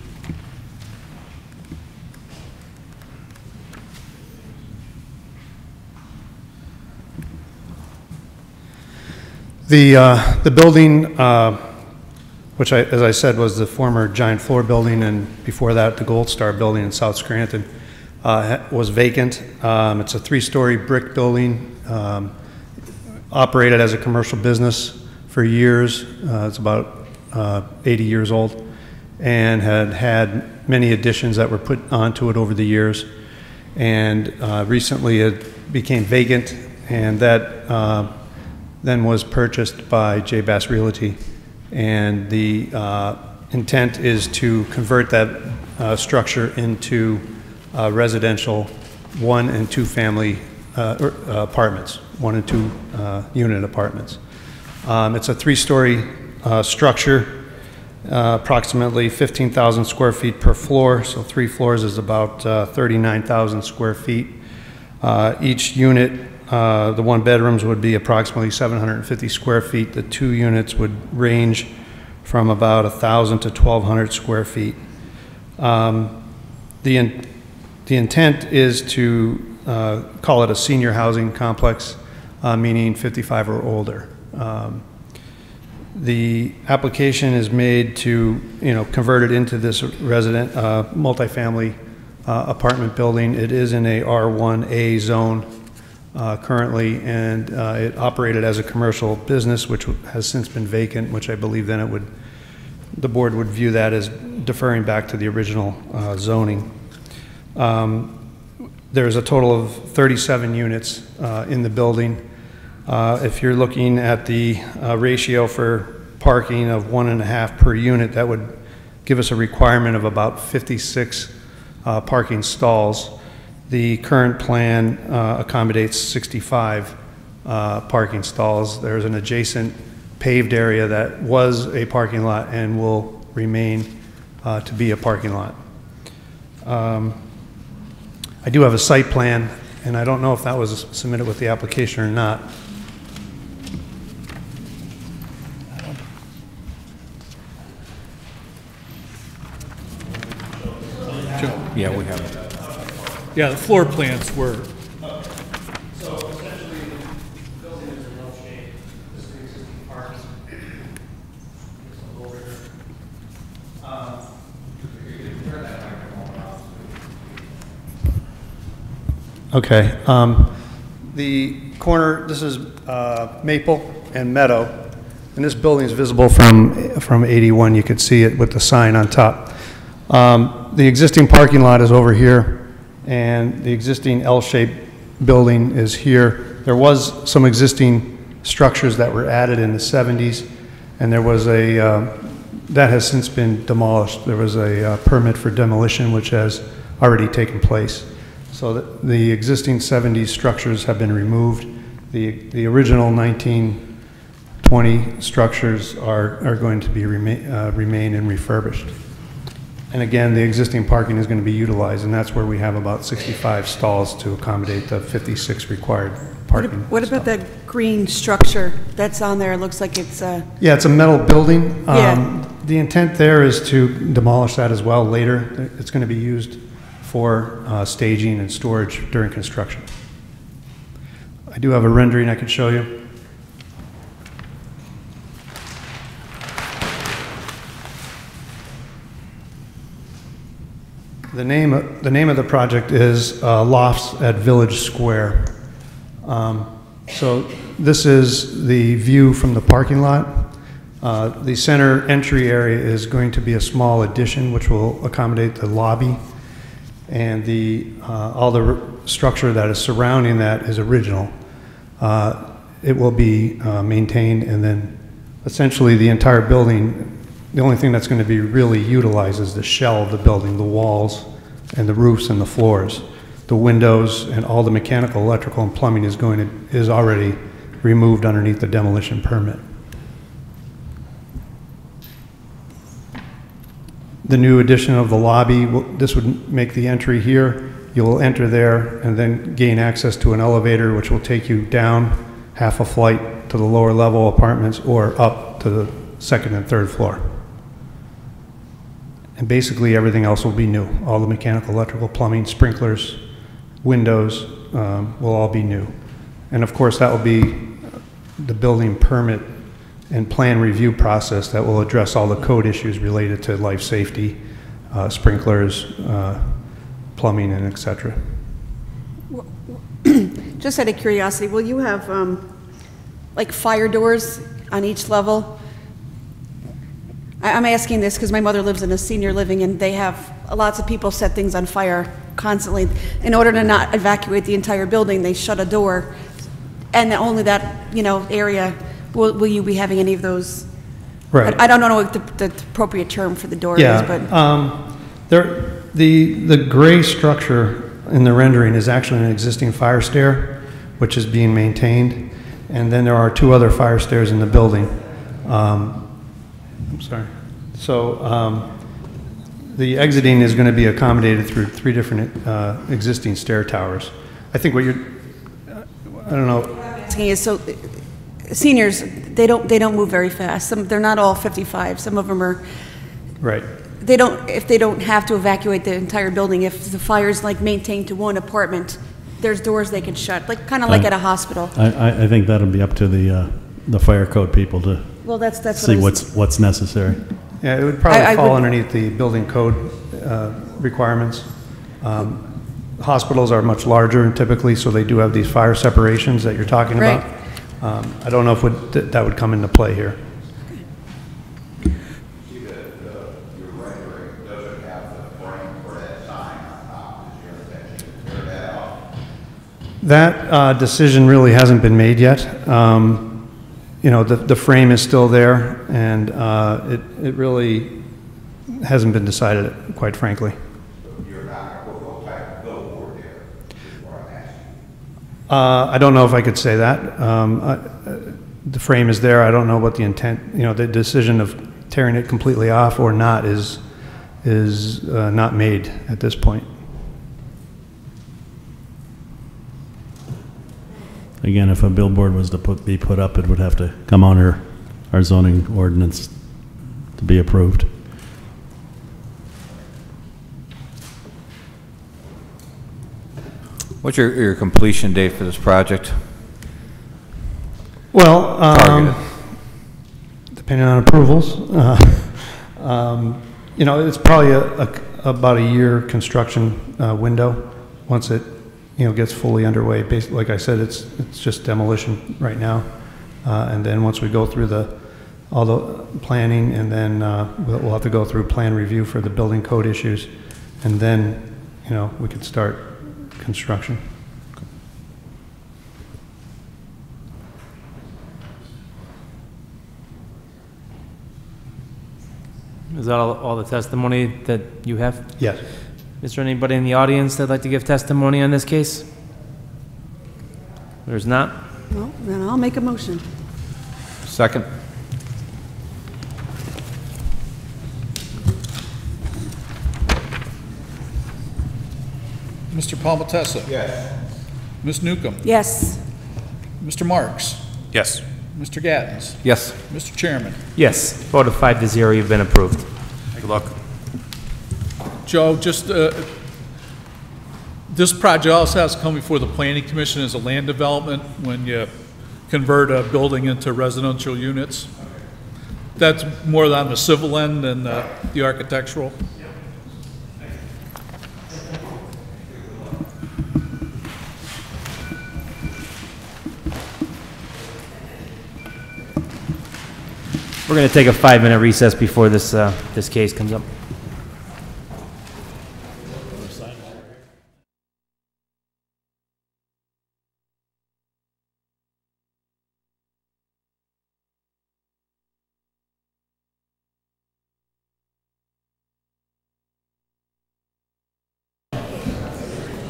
The, uh, the building, uh, which I, as I said, was the former Giant Floor Building, and before that, the Gold Star Building in South Scranton, uh, was vacant. Um, It's a three-story brick building, um, operated as a commercial business for years. Uh, It's about uh, 80 years old, and had had many additions that were put onto it over the years. And uh, recently, it became vacant, and that uh, then was purchased by J. Bass Realty. And the uh, intent is to convert that structure into uh, residential one and two-family uh, er, uh, apartments, one and two uh, unit apartments. Um, It's a three-story uh, structure, uh, approximately 15,000 square feet per floor, so three floors is about uh, 39,000 square feet. Each unit, uh, the one bedrooms would be approximately 750 square feet. The two units would range from about 1,000 to 1,200 square feet. Um, The, in- the intent is to uh, call it a senior housing complex, uh, meaning 55 or older. Um, The application is made to, you know, convert it into this resident, uh, multifamily uh, apartment building. It is in a R1A zone uh, currently, and uh, it operated as a commercial business, which has since been vacant, which I believe then it would, the board would view that as deferring back to the original zoning. Um, There's a total of 37 units uh, in the building. Uh, If you're looking at the uh, ratio for parking of one and a half per unit, that would give us a requirement of about 56 uh, parking stalls. The current plan uh, accommodates 65 uh, parking stalls. There's an adjacent paved area that was a parking lot and will remain to be a parking lot. Um, I do have a site plan, and I don't know if that was submitted with the application or not. Yeah, we have it. Yeah, the floor plans were, So essentially, the building is in no shape, this pre-existing parking. Over here. Um, you can turn that microphone off. Okay. um, The corner, this is uh, Maple and Meadow. And this building is visible from, from 81, you could see it with the sign on top. Um, The existing parking lot is over here, and the existing L-shaped building is here. There was some existing structures that were added in the 70s, and there was a, uh, that has since been demolished. There was a uh, permit for demolition, which has already taken place. So the- the existing 70s structures have been removed. The, the original 1920 structures are, are going to be, remain, uh, remain and refurbished. And again, the existing parking is going to be utilized, and that's where we have about 65 stalls to accommodate the 56 required parking. what about that green structure that's on there? It looks like it's, uh, Yeah, it's a metal building. Yeah. Um, The intent there is to demolish that as well later. It's going to be used for uh, staging and storage during construction. I do have a rendering I could show you. The name, the name of the project is uh, Lofts at Village Square. Um, So this is the view from the parking lot. Uh, The center entry area is going to be a small addition which will accommodate the lobby. And the, uh, all the structure that is surrounding that is original. Uh, It will be uh, maintained and then essentially the entire building, the only thing that's going to be really utilized is the shell of the building, the walls and the roofs and the floors. The windows and all the mechanical, electrical, and plumbing is going to, is already removed underneath the demolition permit. The new addition of the lobby, this would make the entry here. You'll enter there and then gain access to an elevator, which will take you down half a flight to the lower level apartments or up to the second and third floor. And basically, everything else will be new. All the mechanical, electrical, plumbing, sprinklers, windows um, will all be new. And of course, that will be the building permit and plan review process that will address all the code issues related to life safety, uh, sprinklers, uh, plumbing, and et cetera. just out of curiosity, will you have, um, like, fire doors on each level? I- I'm asking this because my mother lives in a senior living, and they have, lots of people set things on fire constantly. In order to not evacuate the entire building, they shut a door, and only that, you know, area, will will you be having any of those? Right. I I don't know what the the appropriate term for the door is, Yeah, but... um, there, the, the gray structure in the rendering is actually an existing fire stair, which is being maintained, and then there are two other fire stairs in the building. Um, I'm sorry. So, um, the exiting is going to be accommodated through three different uh, existing stair towers. I think what you're, I don't know, asking is, so seniors, they don't, they don't move very fast. Some, they're not all 55. Some of them are, right. they don't, if they don't have to evacuate the entire building, if the fire's like maintained to one apartment, there's doors they can shut, like, kind of like I- at a hospital. I, I, I think that'll be up to the, uh, the fire code people to Well, that's, that's what I see was... what's, what's necessary. Yeah, it would I- I probably fall would- underneath the building code uh, requirements. Um, Hospitals are much larger typically, so they do have these fire separations that you're talking about. Um, I don't know if would- that that would come into play here. That, uh, your rendering doesn't have the frame for that sign on top, is your intention to tear that off? That uh, decision really hasn't been made yet. Um, You know, the the frame is still there, and uh, it it really hasn't been decided, quite frankly. You're not gonna put no type of billboard there, is what I'm asking. Uh, I don't know if I could say that. Um, I- uh, The frame is there, I don't know what the intent, you know, the decision of tearing it completely off or not is, is uh, not made at this point. Again, if a billboard was to put, be put up, it would have to come under our zoning ordinance to be approved. What's your, your completion date for this project? Well, um, depending on approvals, uh, um, you know, it's probably a, a- about a year construction uh, window, once it, you know, gets fully underway. Basically, like I said, it's, it's just demolition right now. Uh, And then once we go through the, all the planning, and then uh, we'll we'll have to go through plan review for the building code issues, and then, you know, we could start construction. Is that all, all the testimony that you have? Yes. Is there anybody in the audience that'd like to give testimony on this case? There's not? Well, then I'll make a motion. Second? Mr. Palmetessa? Yes. Ms. Newcomb? Yes. Mr. Marks? Yes. Mr. Gattens? Yes. Mr. Chairman? Yes. Vote of five to zero, you've been approved. Good luck. Joe, just, uh, this project also has to come before the planning commission as a land development when you convert a building into residential units. That's more on the civil end than uh, the architectural. We're going to take a five-minute recess before this, uh, this case comes up.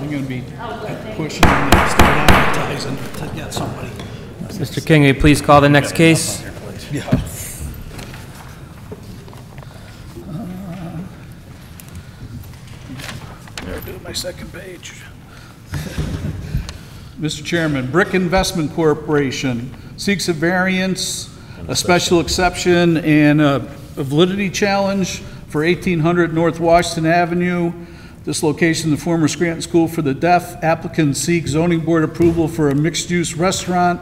I'm gonna be pushing and start advertising to get somebody. Mr. King, will you please call the next case? Yeah. There, do my second page. Mr. Chairman, Brick Investment Corporation seeks a variance, a special exception, and a a validity challenge for 1800 North Washington Avenue. This location, the former Scranton School for the Deaf. Applicant seeks zoning board approval for a mixed-use restaurant,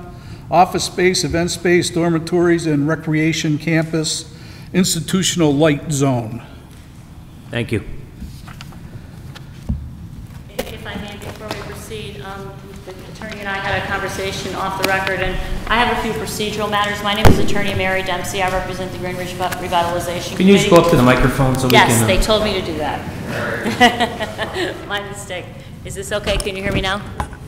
office space, event space, dormitories, and recreation campus, institutional light zone. Thank you. If I may, before we proceed, um, the attorney and I had a conversation off the record, and I have a few procedural matters. My name is Attorney Mary Dempsey. I represent the Greenridge Revitalization Can you just go Committee. up to the microphone so we can... Yes, uh, they told me to do that. My mistake. Is this okay? Can you hear me now?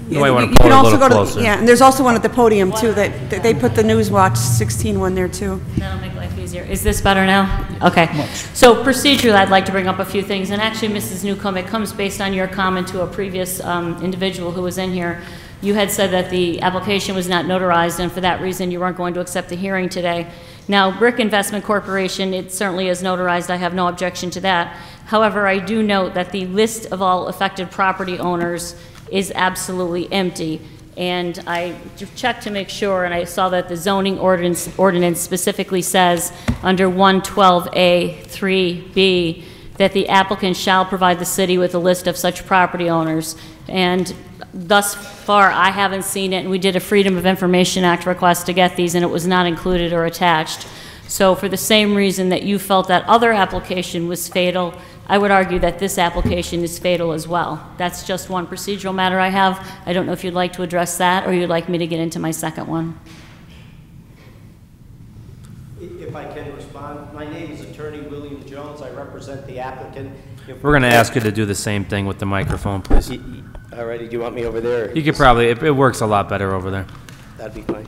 You might want to pull can it a also little go to- closer. Yeah, and there's also one at the podium, too, that, that they put the News Watch 16 one there, too. That'll make life easier. Is this better now? Okay. So procedurally, I'd like to bring up a few things, and actually, Mrs. Newcomb, it comes based on your comment to a previous um, individual who was in here. You had said that the application was not notarized, and for that reason, you weren't going to accept the hearing today. Now, Brick Investment Corporation, it certainly is notarized, I have no objection to that. However, I do note that the list of all affected property owners is absolutely empty. And I checked to make sure, and I saw that the zoning ordinance, ordinance specifically says, under 112A 3B, that the applicant shall provide the city with a list of such property owners. And thus far, I haven't seen it, and we did a Freedom of Information Act request to get these, and it was not included or attached. So for the same reason that you felt that other application was fatal, I would argue that this application is fatal as well. That's just one procedural matter I have. I don't know if you'd like to address that, or you'd like me to get into my second one. If I can respond, my name is Attorney William Jones. I represent the applicant. If We're going to ask you to do the same thing with the microphone, please. Y- y- All righty, do you want me over there? You could probably, it it works a lot better over there. That'd be fine.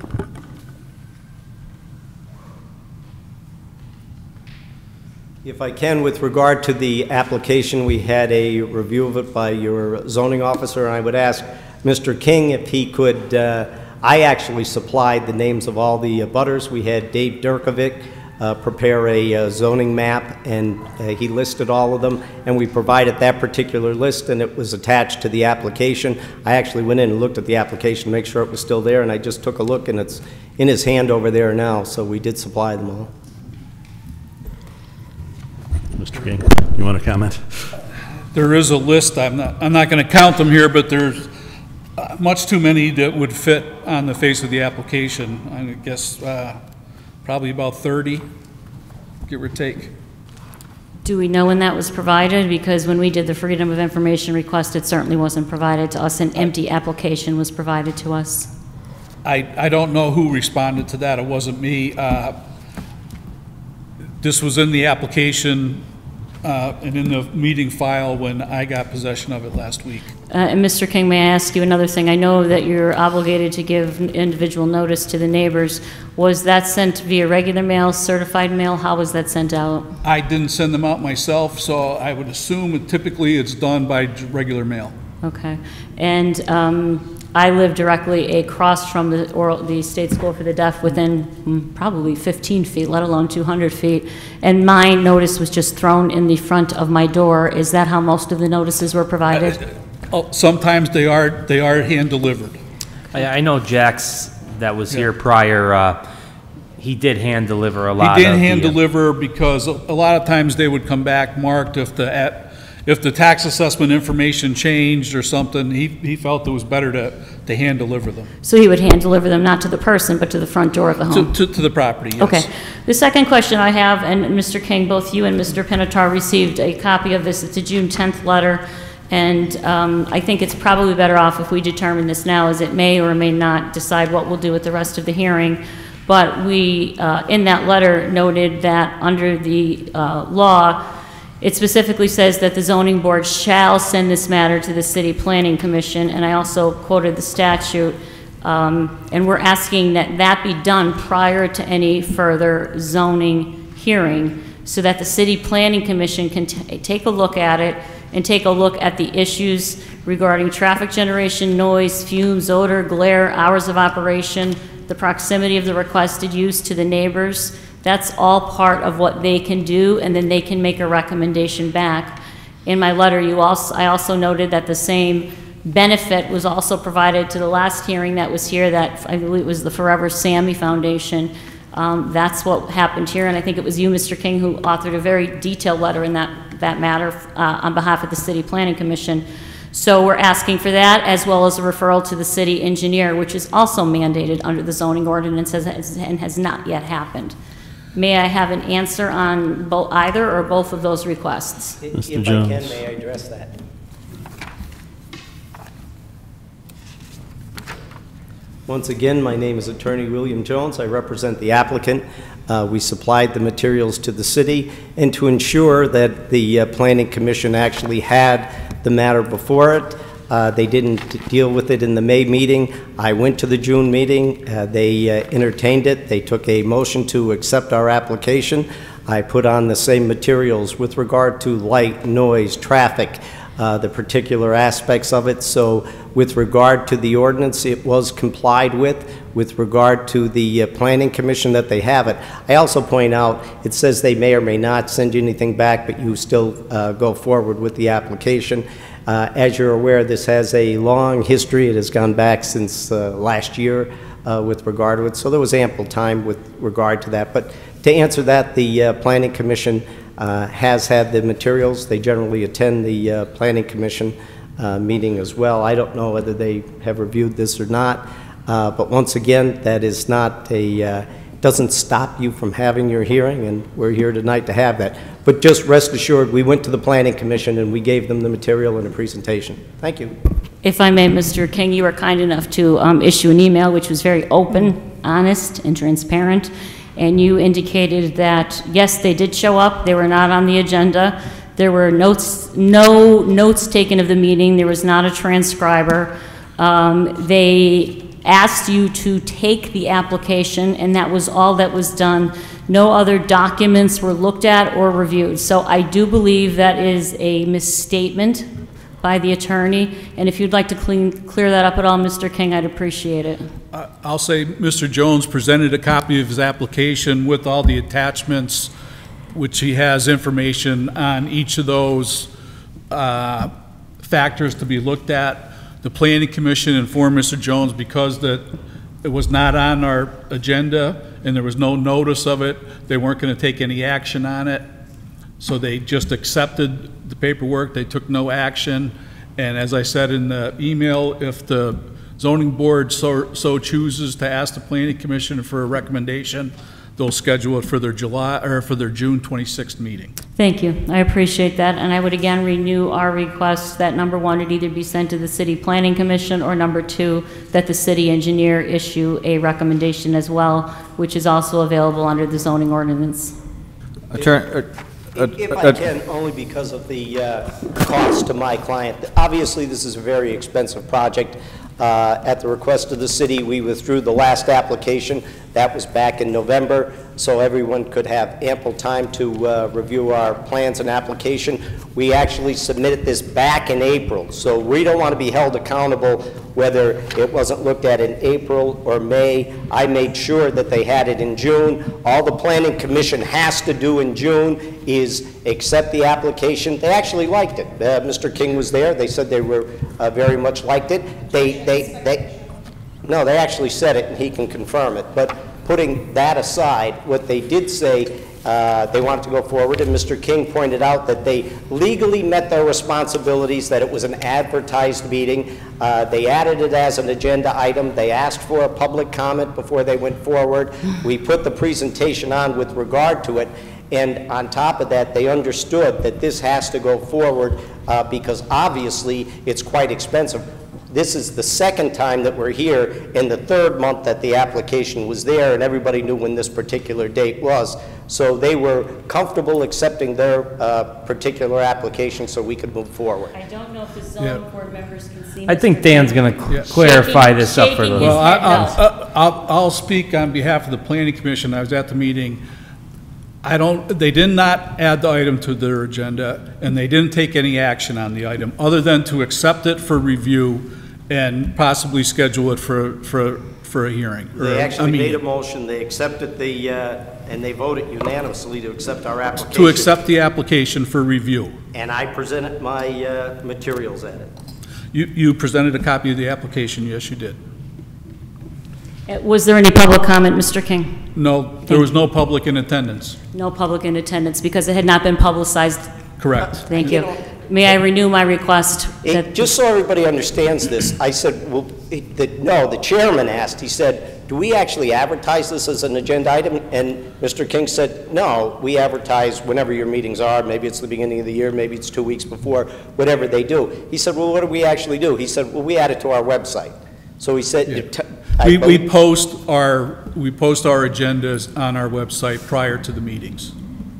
If I can, with regard to the application, we had a review of it by your zoning officer, and I would ask Mr. King if he could, uh, I actually supplied the names of all the abutters. We had Dave Durkovic uh, prepare a uh, zoning map, and uh, he listed all of them, and we provided that particular list, and it was attached to the application. I actually went in and looked at the application to make sure it was still there, and I just took a look, and it's in his hand over there now, so we did supply them all. Mr. King, you want to comment? There is a list, I'm not, I'm not gonna count them here, but there's uh, much too many that would fit on the face of the application. I guess, uh, probably about 30, give or take. Do we know when that was provided? Because when we did the Freedom of Information request, it certainly wasn't provided to us. An empty application was provided to us. I, I don't know who responded to that, it wasn't me. Uh, This was in the application uh, and in the meeting file when I got possession of it last week. Uh, And Mr. King, may I ask you another thing? I know that you're obligated to give individual notice to the neighbors. Was that sent via regular mail, certified mail? How was that sent out? I didn't send them out myself, so I would assume typically it's done by regular mail. Okay. And um, I live directly across from the oral, the State School for the Deaf within mm, probably 15 feet, let alone 200 feet. And my notice was just thrown in the front of my door. Is that how most of the notices were provided? Oh, Sometimes they are, they are hand-delivered. I, I know Jax, that was here prior, uh, he did hand deliver a lot He of did the, hand uh, deliver because a a lot of times they would come back marked if the, at- if the tax assessment information changed or something, he, he felt it was better to, to hand deliver them. So he would hand deliver them not to the person, but to the front door of the home? To, to, to the property, yes. Okay. The second question I have, and Mr. King, both you and Mr. Pinatar received a copy of this. It's a June 10th letter, and um, I think it's probably better off if we determine this now, as it may or may not decide what we'll do with the rest of the hearing. But we, uh, in that letter, noted that under the uh, law, it specifically says that the zoning board shall send this matter to the city planning commission, and I also quoted the statute. Um, And we're asking that that be done prior to any further zoning hearing, so that the city planning commission can ta- take a look at it and take a look at the issues regarding traffic generation, noise, fumes, odor, glare, hours of operation, the proximity of the requested use to the neighbors. That's all part of what they can do, and then they can make a recommendation back. In my letter, you also, I also noted that the same benefit was also provided to the last hearing that was here, that I believe was the Forever Sammy Foundation. Um, That's what happened here, and I think it was you, Mr. King, who authored a very detailed letter in that, that matter uh, on behalf of the City Planning Commission. So we're asking for that, as well as a referral to the city engineer, which is also mandated under the zoning ordinance as- as- and has not yet happened. May I have an answer on bo- either or both of those requests? Mr. If Mr. I can, Jones. may I address that? Once again, my name is Attorney William Jones. I represent the applicant. Uh, We supplied the materials to the city, and to ensure that the uh, Planning Commission actually had the matter before it, uh, they didn't deal with it in the May meeting. I went to the June meeting. Uh, They uh, entertained it. They took a motion to accept our application. I put on the same materials with regard to light, noise, traffic, uh, the particular aspects of it. So with regard to the ordinance, it was complied with. With regard to the uh, Planning Commission that they have it, I also point out, it says they may or may not send you anything back, but you still uh, go forward with the application. Uh, As you're aware, this has a long history. It has gone back since uh, last year with regard to it, so there was ample time with regard to that. But to answer that, the Planning Commission uh, has had the materials. They generally attend the uh, Planning Commission uh, meeting as well. I don't know whether they have reviewed this or not, uh, but once again, that is not a, uh, doesn't stop you from having your hearing, and we're here tonight to have that. But just rest assured, we went to the Planning Commission and we gave them the material and a presentation. Thank you. If I may, Mr. King, you were kind enough to um, issue an email which was very open, honest, and transparent, and you indicated that, yes, they did show up, they were not on the agenda, there were notes, no notes taken of the meeting, there was not a transcriber. Um, They asked you to take the application, and that was all that was done. No other documents were looked at or reviewed. So I do believe that is a misstatement by the attorney, and if you'd like to clean, clear that up at all, Mr. King, I'd appreciate it. I'll say, Mr. Jones presented a copy of his application with all the attachments, which he has information on each of those uh, factors to be looked at. The Planning Commission informed Mr. Jones because that it was not on our agenda and there was no notice of it, they weren't going to take any action on it. So they just accepted the paperwork, they took no action. And as I said in the email, if the zoning board so, so chooses to ask the planning commission for a recommendation, they'll schedule it for their July, or for their June 26th meeting. Thank you, I appreciate that, and I would again renew our request that number one, it either be sent to the City Planning Commission, or number two, that the city engineer issue a recommendation as well, which is also available under the zoning ordinance. Attorney, uh, uh, If uh, I can, only because of the uh, cost to my client. Obviously, this is a very expensive project. Uh, At the request of the city, we withdrew the last application. That was back in November, so everyone could have ample time to uh, review our plans and application. We actually submitted this back in April, so we don't want to be held accountable whether it wasn't looked at in April or May. I made sure that they had it in June. All the planning commission has to do in June is accept the application. They actually liked it. Uh, Mr. King was there. They said they were, uh, very much liked it. They, they, they, no, they actually said it, and he can confirm it. But putting that aside, what they did say, uh, they wanted to go forward, and Mr. King pointed out that they legally met their responsibilities, that it was an advertised meeting. Uh, They added it as an agenda item. They asked for a public comment before they went forward. We put the presentation on with regard to it, and on top of that, they understood that this has to go forward uh, because obviously it's quite expensive. This is the second time that we're here, and the third month that the application was there, and everybody knew when this particular date was. So they were comfortable accepting their uh, particular application so we could move forward. I don't know if the Yeah. zoning board members can see. I think Dan's King. going to clarify this up for Shaking the... Well, I- I'll, I'll, I'll speak on behalf of the planning commission. I was at the meeting. I don't, they did not add the item to their agenda, and they didn't take any action on the item, other than to accept it for review and possibly schedule it for, for, for a hearing. or They a actually made a meeting. motion, they accepted the, uh, and they voted unanimously to accept our application. To accept the application for review. And I presented my uh, materials at it. You, you presented a copy of the application, yes, you did. Uh, Was there any public comment, Mr. King? No, there was no public in attendance, No public in attendance because it had not been publicized. correct. Thank you. May I renew my request It- Just so everybody understands this, I said, well, it- the- no, the chairman asked, he said, do we actually advertise this as an agenda item? And Mr. King said, no, we advertise whenever your meetings are, maybe it's the beginning of the year, maybe it's two weeks before, whatever they do. He said, well, what do we actually do? He said, well, we add it to our website. So he said, t- I We, we post our, we post our agendas on our website prior to the meetings.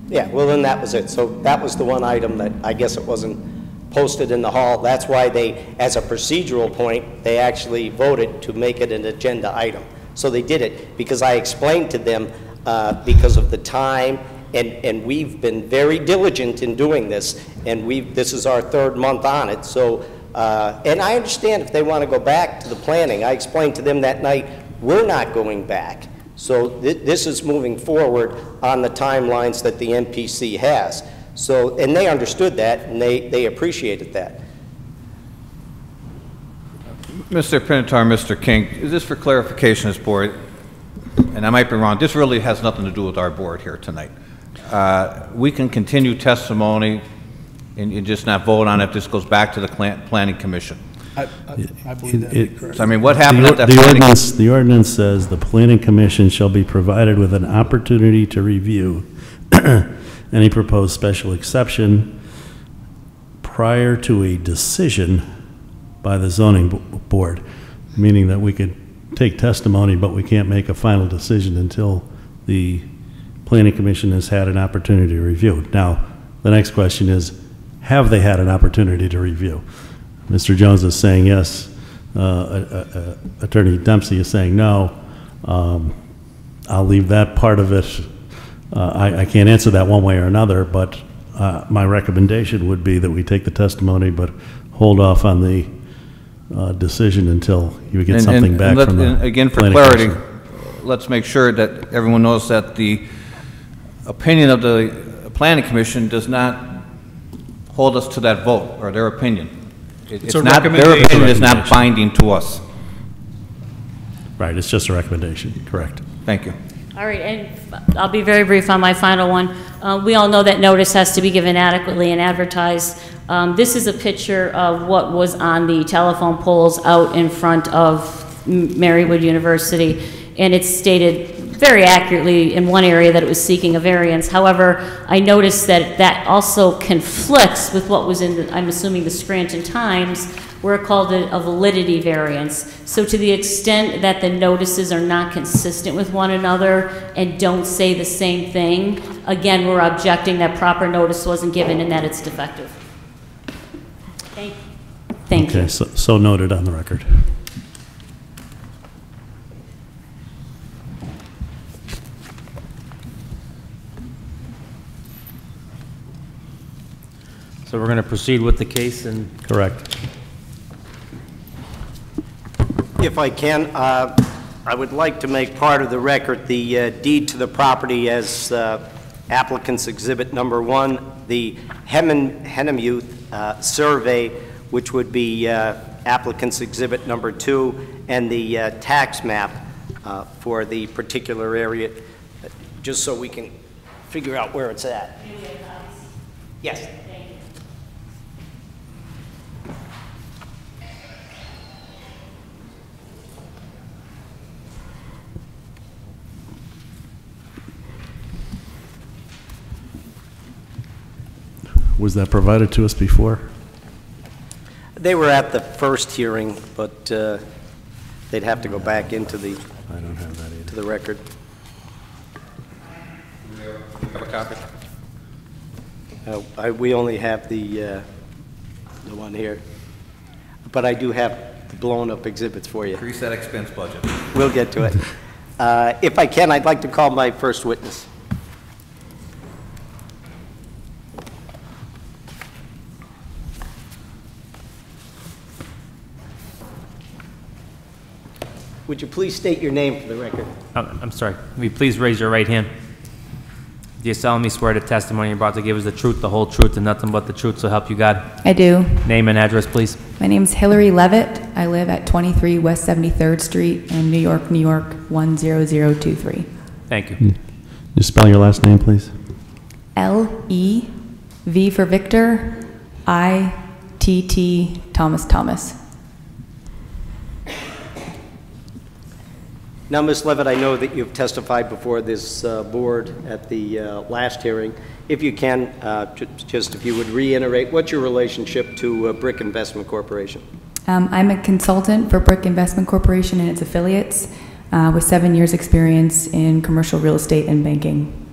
Yeah, well, then that was it. So that was the one item that I guess it wasn't posted in the hall. That's why they, as a procedural point, they actually voted to make it an agenda item. So they did it because I explained to them, uh, because of the time, and, and we've been very diligent in doing this, and we, this is our third month on it, so, uh, and I understand if they want to go back to the planning. I explained to them that night, we're not going back. So thi- this is moving forward on the timelines that the MPC has. So, and they understood that, and they, they appreciated that. Mr. Pinitar, Mr. King, is this for clarification, this board, and I might be wrong, this really has nothing to do with our board here tonight. Uh, We can continue testimony and and just not vote on it, if this goes back to the clan- planning commission. I, I- I believe that to be correct. So, I mean, what happened The at that the planning? ordinance, the ordinance says the planning commission shall be provided with an opportunity to review any proposed special exception prior to a decision by the zoning bo- board, meaning that we could take testimony, but we can't make a final decision until the planning commission has had an opportunity to review. Now, the next question is, have they had an opportunity to review? Mr. Jones is saying yes. Uh, uh, uh, Attorney Dempsey is saying no. Um, I'll leave that part of it. Uh, I, I can't answer that one way or another, but uh, my recommendation would be that we take the testimony, but hold off on the uh, decision until you get And- something and- back and let- from and the. Again, for clarity, commission. let's make sure that everyone knows that the opinion of the planning commission does not hold us to that vote, or their opinion. It- It's a not Their recommendation. opinion is not binding to us. Right, it's just a recommendation, correct. Thank you. All right, and I'll be very brief on my final one. Uh, We all know that notice has to be given adequately and advertised. Um, This is a picture of what was on the telephone poles out in front of M- Marywood University, and it's stated very accurately in one area that it was seeking a variance. However, I noticed that that also conflicts with what was in, the- I'm assuming, the Scranton Times, where it called it a validity variance. So to the extent that the notices are not consistent with one another and don't say the same thing, again, we're objecting that proper notice wasn't given and that it's defective. Thank you. Thank you. So so noted on the record. So we're going to proceed with the case and Correct. If I can, uh, I would like to make part of the record the uh, deed to the property as uh, applicant's exhibit number one, the Hemen- Hennemuth uh, survey, which would be uh, applicant's exhibit number two, and the uh, tax map uh, for the particular area, uh, just so we can figure out where it's at. Yes. Was that provided to us before? They were at the first hearing, but uh, they'd have to go back into the, I don't have that either. to the record. Have a copy? Uh, I- We only have the, uh, the one here, but I do have the blown-up exhibits for you. Increase that expense budget. We'll get to it. Uh, If I can, I'd like to call my first witness. Would you please state your name for the record? Oh, I'm sorry. Will you please raise your right hand? Do you solemnly swear the testimony you're about to give is the truth, the whole truth, and nothing but the truth, so help you God? I do. Name and address, please. My name is Hillary Levitt. I live at 23 West 73rd Street in New York, New York, 10023. Thank you. Hmm. You spell your last name, please? L E V for Victor, I T T Thomas Thomas. Now, Ms. Levitt, I know that you've testified before this uh, board at the uh, last hearing. If you can, uh, ju- just if you would reiterate, what's your relationship to uh, Brick Investment Corporation? Um, I'm a consultant for Brick Investment Corporation and its affiliates uh, with seven years' experience in commercial real estate and banking.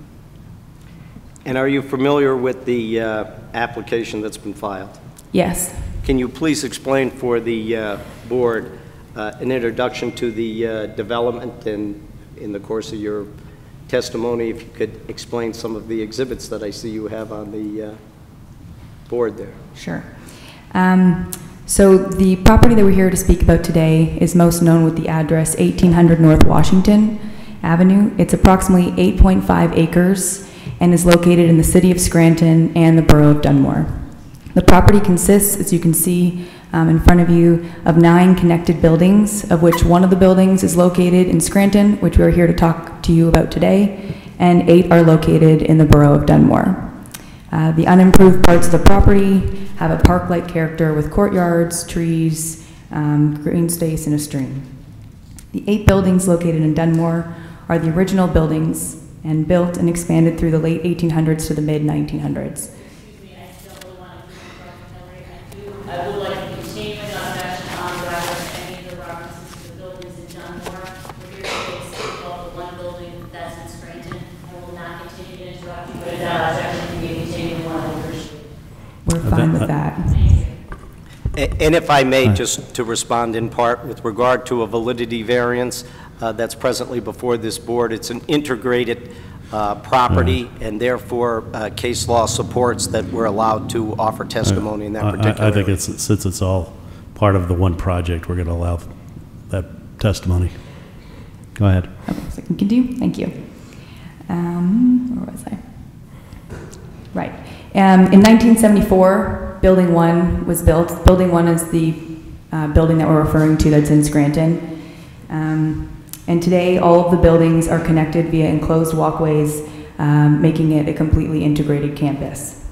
And are you familiar with the uh, application that's been filed? Yes. Can you please explain for the uh, board an introduction to the uh, development and in the course of your testimony, if you could explain some of the exhibits that I see you have on the uh, board there? Sure. Um, so the property that we're here to speak about today is most known with the address 1800 North Washington Avenue. It's approximately 8.5 acres and is located in the city of Scranton and the borough of Dunmore. The property consists, as you can see um, in front of you of nine connected buildings, of which one of the buildings is located in Scranton, which we're here to talk to you about today, and eight are located in the borough of Dunmore. Uh, the unimproved parts of the property have a park-like character with courtyards, trees, um, green space, and a stream. The eight buildings located in Dunmore are the original buildings and built and expanded through the late 1800s to the mid 1900s. We're fine with that. And if I may, just to respond in part with regard to a validity variance uh, that's presently before this board, it's an integrated uh, property, and therefore, uh, case law supports that we're allowed to offer testimony in that I- I- particular I think it's, since it's all part of the one project, we're going to allow that testimony. Go ahead. Okay, so I can continue? Thank you. Um, where was I? Right. Um, in 1974, Building 1 was built. Building 1 is the uh, building that we're referring to that's in Scranton. Um, and today, all of the buildings are connected via enclosed walkways, um, making it a completely integrated campus.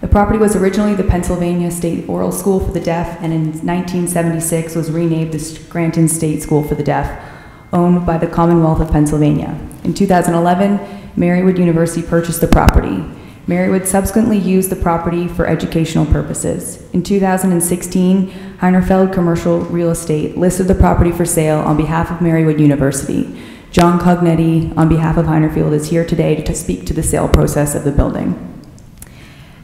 The property was originally the Pennsylvania State Oral School for the Deaf, and in 1976 was renamed the Scranton State School for the Deaf. owned by the Commonwealth of Pennsylvania. In 2011, Marywood University purchased the property. Marywood subsequently used the property for educational purposes. In 2016, Hinerfeld Commercial Real Estate listed the property for sale on behalf of Marywood University. John Cognetti, on behalf of Hinerfeld, is here today to speak to the sale process of the building.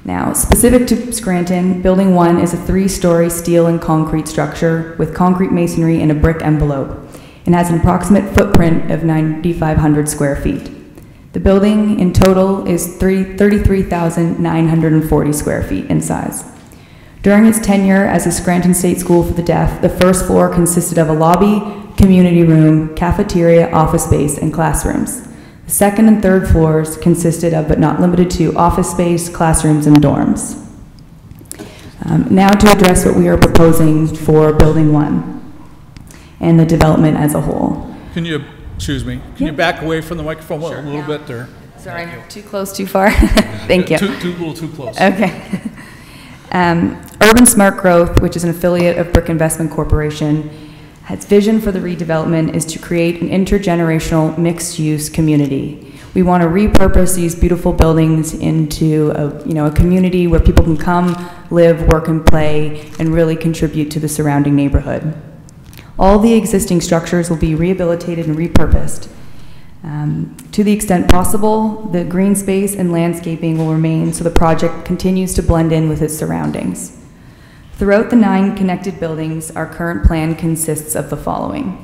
Now, specific to Scranton, Building 1 is a three-story steel and concrete structure with concrete masonry and a brick envelope, and has an approximate footprint of 9,500 square feet. The building in total is 33,940 square feet in size. During its tenure as a Scranton State School for the Deaf, the first floor consisted of a lobby, community room, cafeteria, office space, and classrooms. The second and third floors consisted of, but not limited to, office space, classrooms, and dorms. Um, Now to address what we are proposing for Building 1 and the development as a whole. Can you, excuse me, can you back away from the microphone a little bit there? Sorry, too close, too far? Thank you. Too, too, a little too close. Okay. Um, Urban Smart Growth, which is an affiliate of Brick Investment Corporation, its vision for the redevelopment is to create an intergenerational mixed-use community. We want to repurpose these beautiful buildings into a, you know, a community where people can come, live, work, and play, and really contribute to the surrounding neighborhood. All the existing structures will be rehabilitated and repurposed. Um, To the extent possible, the green space and landscaping will remain so the project continues to blend in with its surroundings. Throughout the nine connected buildings, our current plan consists of the following.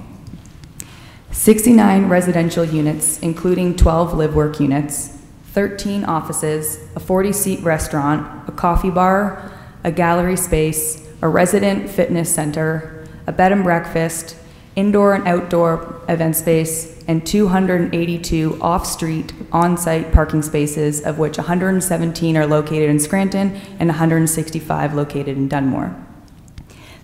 69 residential units, including 12 live-work units, 13 offices, a 40-seat restaurant, a coffee bar, a gallery space, a resident fitness center, a bed and breakfast, indoor and outdoor event space, and 282 off-street, on-site parking spaces, of which 117 are located in Scranton and 165 located in Dunmore.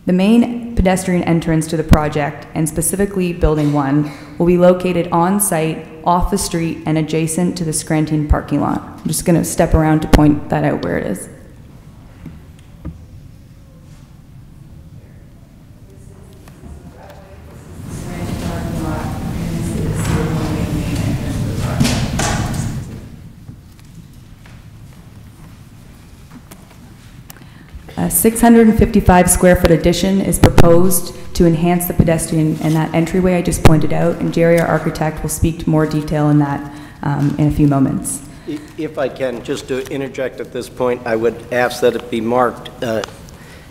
The main pedestrian entrance to the project, and specifically Building 1, will be located on-site, off the street, and adjacent to the Scranton parking lot. I'm just going to step around to point that out where it is. A 655 square foot addition is proposed to enhance the pedestrian and that entryway I just pointed out, and Jerry, our architect, will speak to more detail in that um, in a few moments. If I can, just to interject at this point, I would ask that it be marked uh,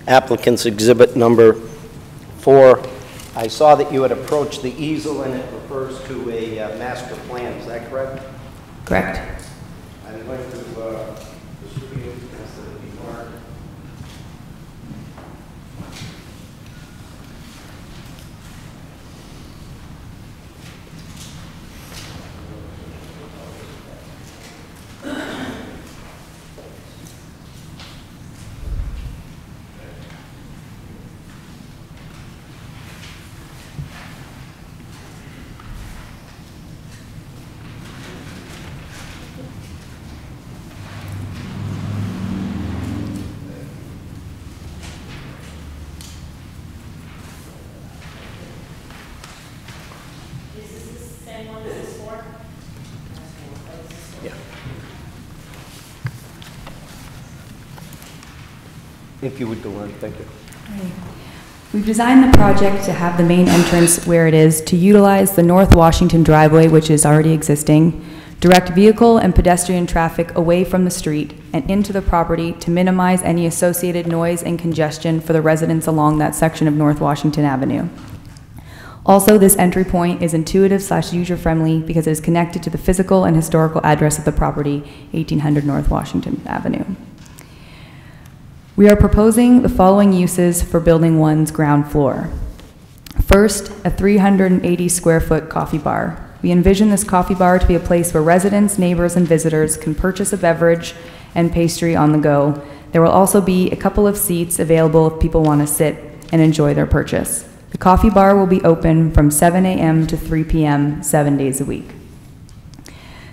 applicant's exhibit number four. I saw that you had approached the easel, and it refers to a uh, master plan, is that correct? Correct. I'm going to uh, If you would go on, thank you. We've designed the project to have the main entrance where it is, to utilize the North Washington driveway, which is already existing, direct vehicle and pedestrian traffic away from the street and into the property to minimize any associated noise and congestion for the residents along that section of North Washington Avenue. Also, this entry point is intuitive slash user-friendly because it is connected to the physical and historical address of the property, 1800 North Washington Avenue. We are proposing the following uses for Building 1's ground floor. First, a 380-square-foot coffee bar. We envision this coffee bar to be a place where residents, neighbors, and visitors can purchase a beverage and pastry on the go. There will also be a couple of seats available if people want to sit and enjoy their purchase. The coffee bar will be open from 7 a.m. to 3 p.m., seven days a week.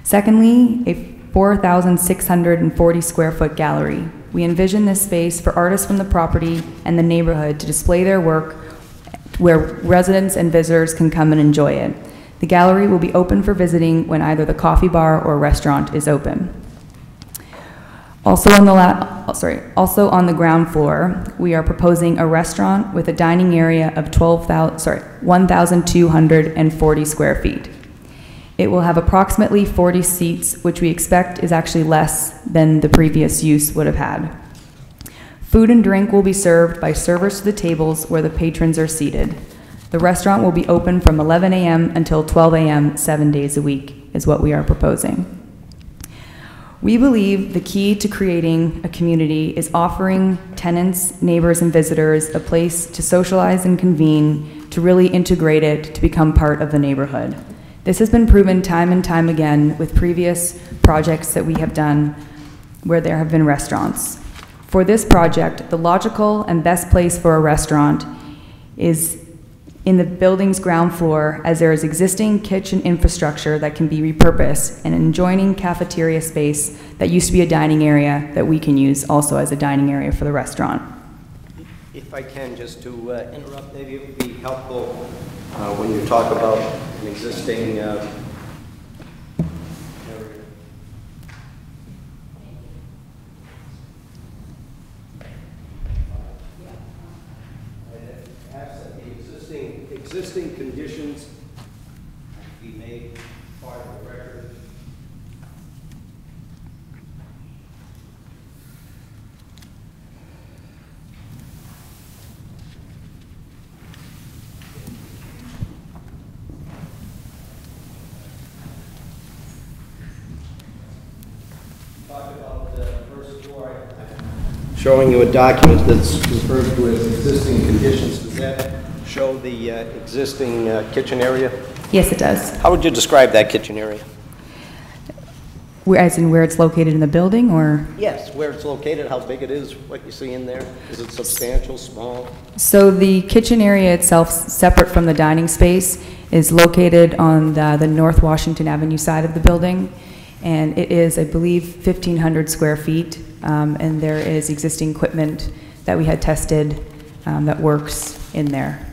Secondly, a 4,640 square foot gallery. We envision this space for artists from the property and the neighborhood to display their work where residents and visitors can come and enjoy it. The gallery will be open for visiting when either the coffee bar or restaurant is open. Also on the oh, sorry, also on the ground floor, we are proposing a restaurant with a dining area of 12,000, sorry, 1,240 square feet. It will have approximately 40 seats, which we expect is actually less than the previous use would have had. Food and drink will be served by servers to the tables where the patrons are seated. The restaurant will be open from 11 a.m. until 12 a.m., seven days a week, is what we are proposing. We believe the key to creating a community is offering tenants, neighbors, and visitors a place to socialize and convene, to really integrate it, to become part of the neighborhood. This has been proven time and time again with previous projects that we have done where there have been restaurants. For this project, the logical and best place for a restaurant is in the building's ground floor as there is existing kitchen infrastructure that can be repurposed and an adjoining cafeteria space that used to be a dining area that we can use also as a dining area for the restaurant. If I can, just to uh, interrupt, maybe it would be helpful uh, when you talk about an existing uh, existing conditions be made part of the record. Talk about the first floor. Showing you a document that's referred to as existing conditions. Does that show the uh, existing uh, kitchen area? Yes, it does. How would you describe that kitchen area? Where, as in where it's located in the building or? Yes, where it's located, how big it is, what you see in there? Is it substantial, small? So the kitchen area itself, separate from the dining space, is located on the, the North Washington Avenue side of the building. And it is, I believe, 1,500 square feet. Um, and there is existing equipment that we had tested, um, that works in there.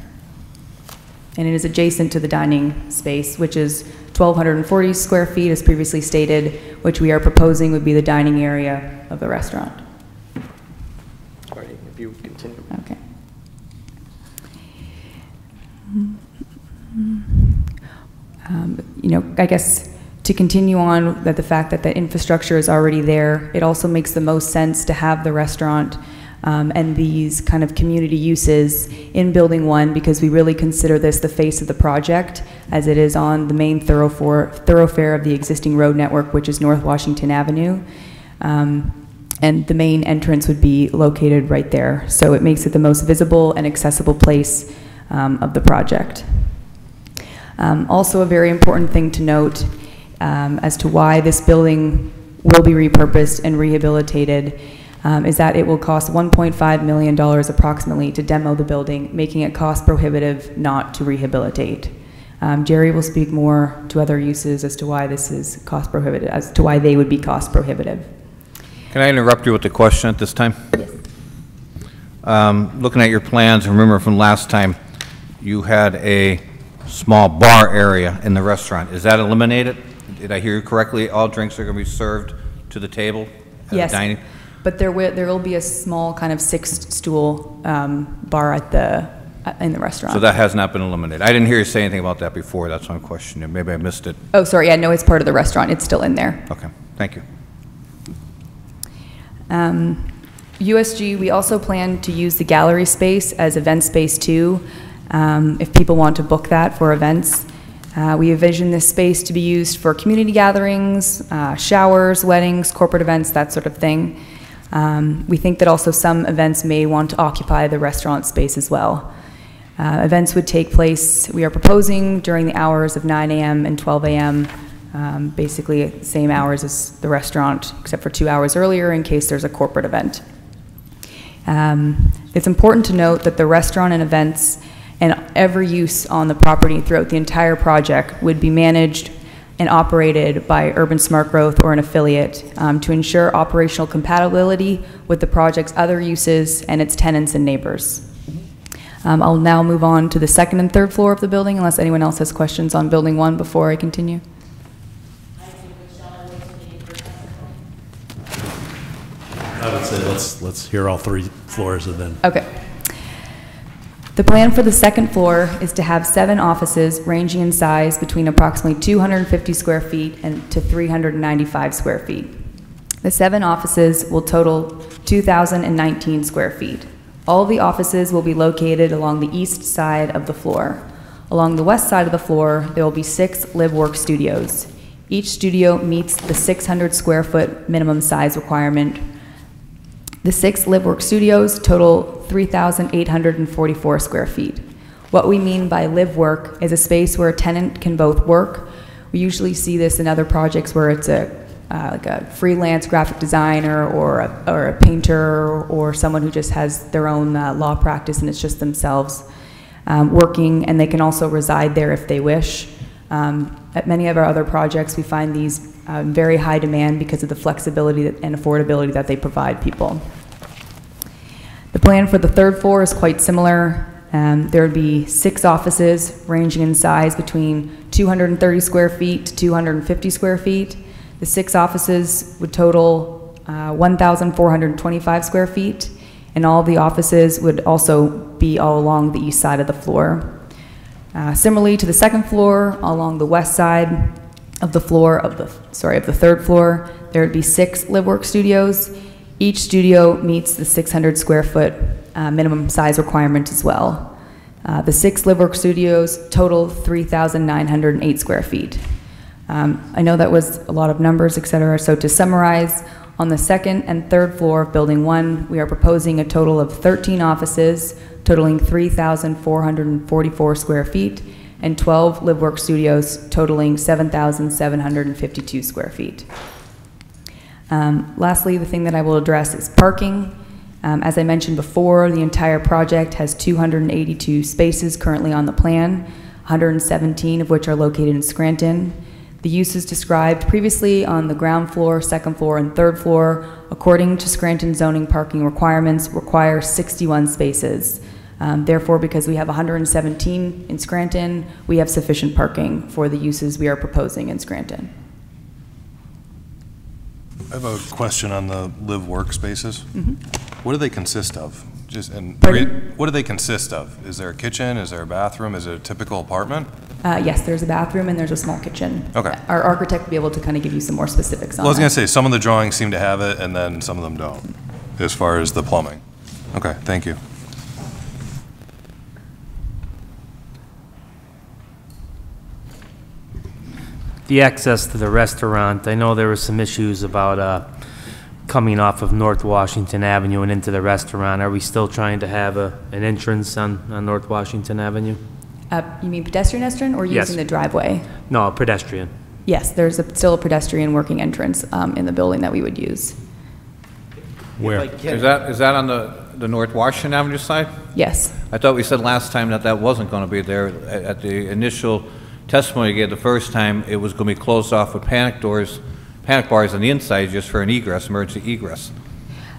And it is adjacent to the dining space, which is 1,240 square feet, as previously stated, which we are proposing would be the dining area of the restaurant. All right, if you continue. Okay. Um, You know, I guess to continue on, that the fact that the infrastructure is already there, it also makes the most sense to have the restaurant um, and these kind of community uses in Building 1, because we really consider this the face of the project, as it is on the main thoroughfare thoroughfare of the existing road network, which is North Washington Avenue. Um, and the main entrance would be located right there. So it makes it the most visible and accessible place um, of the project. Um, Also, a very important thing to note um, as to why this building will be repurposed and rehabilitated um, is that it will cost $1.5 million approximately to demo the building, making it cost prohibitive not to rehabilitate. Um, Jerry will speak more to other uses as to why this is cost prohibitive, as to why they would be cost prohibitive. Can I interrupt you with a question at this time? Yes. Um, Looking at your plans, remember from last time, you had a small bar area in the restaurant. Is that eliminated? Did I hear you correctly? All drinks are going to be served to the table? at the Yes, dining? but there will, there will be a small kind of six-stool um, bar at the, uh, in the restaurant. So that has not been eliminated? I didn't hear you say anything about that before, that's why I'm questioning. Maybe I missed it. Oh, sorry, yeah, no, it's part of the restaurant, it's still in there. Okay, thank you. Um, USG, we also plan to use the gallery space as event space too, um, if people want to book that for events. Uh, We envision this space to be used for community gatherings, uh, showers, weddings, corporate events, that sort of thing. Um, We think that also some events may want to occupy the restaurant space as well. Uh, Events would take place, we are proposing during the hours of 9 AM and 12 AM, um, basically same hours as the restaurant, except for two hours earlier in case there's a corporate event. Um, It's important to note that the restaurant and events and every use on the property throughout the entire project would be managed and operated by Urban Smart Growth or an affiliate um, to ensure operational compatibility with the project's other uses and its tenants and neighbors. Um, I'll now move on to the second and third floor of the building, unless anyone else has questions on Building 1 before I continue. I would say let's, let's hear all three floors and then. Okay. The plan for the second floor is to have seven offices ranging in size between approximately 250 square feet and to 395 square feet. The seven offices will total 2,019 square feet. All the offices will be located along the east side of the floor. Along the west side of the floor, there will be six live-work studios. Each studio meets the 600 square foot minimum size requirement the six live-work studios total 3,844 square feet. What we mean by live-work is a space where a tenant can both work. We usually see this in other projects where it's a uh, like a freelance graphic designer or a, or a painter or someone who just has their own uh, law practice and it's just themselves um, working, and they can also reside there if they wish. Um, at many of our other projects, we find these uh, very high demand because of the flexibility and affordability that they provide people. The plan for the third floor is quite similar. Um, there would be six offices ranging in size between 230 square feet to 250 square feet. The six offices would total uh, 1,425 square feet, and all the offices would also be all along the east side of the floor. Uh, similarly to the second floor, along the west side of the floor of the sorry of the third floor, there would be six live-work studios. Each studio meets the 600 square foot uh, minimum size requirement as well. Uh, the six live-work studios total 3,908 square feet. Um, I know that was a lot of numbers, et cetera. So to summarize, on the second and third floor of Building 1, we are proposing a total of 13 offices totaling 3,444 square feet and 12 live-work studios totaling 7,752 square feet. Um, lastly, the thing that I will address is parking. Um, as I mentioned before, the entire project has 282 spaces currently on the plan, 117 of which are located in Scranton. The uses described previously on the ground floor, second floor, and third floor, according to Scranton zoning parking requirements, require 61 spaces. Um, therefore, because we have 117 in Scranton, we have sufficient parking for the uses we are proposing in Scranton. I have a question on the live workspaces. Mhm. What do they consist of? Just, and what do they consist of? Is there a kitchen? Is there a bathroom? Is it a typical apartment? Uh, yes, there's a bathroom and there's a small kitchen. Okay. Our architect will be able to kind of give you some more specifics on Well, I was gonna say, some of the drawings seem to have it, and then some of them don't, as far as the plumbing. Okay, thank you. The access to the restaurant, I know there were some issues about uh, coming off of North Washington Avenue and into the restaurant. Are we still trying to have a, an entrance on, on North Washington Avenue? Uh, you mean pedestrian entrance or Yes. using the driveway? No, pedestrian. Yes, there's a, still a pedestrian working entrance um, in the building that we would use. Where? Is that, is that on the, the North Washington Avenue side? Yes. I thought we said last time that that wasn't going to be there. At at the initial testimony gave the first time, it was going to be closed off with panic doors, panic bars on the inside just for an egress, emergency egress.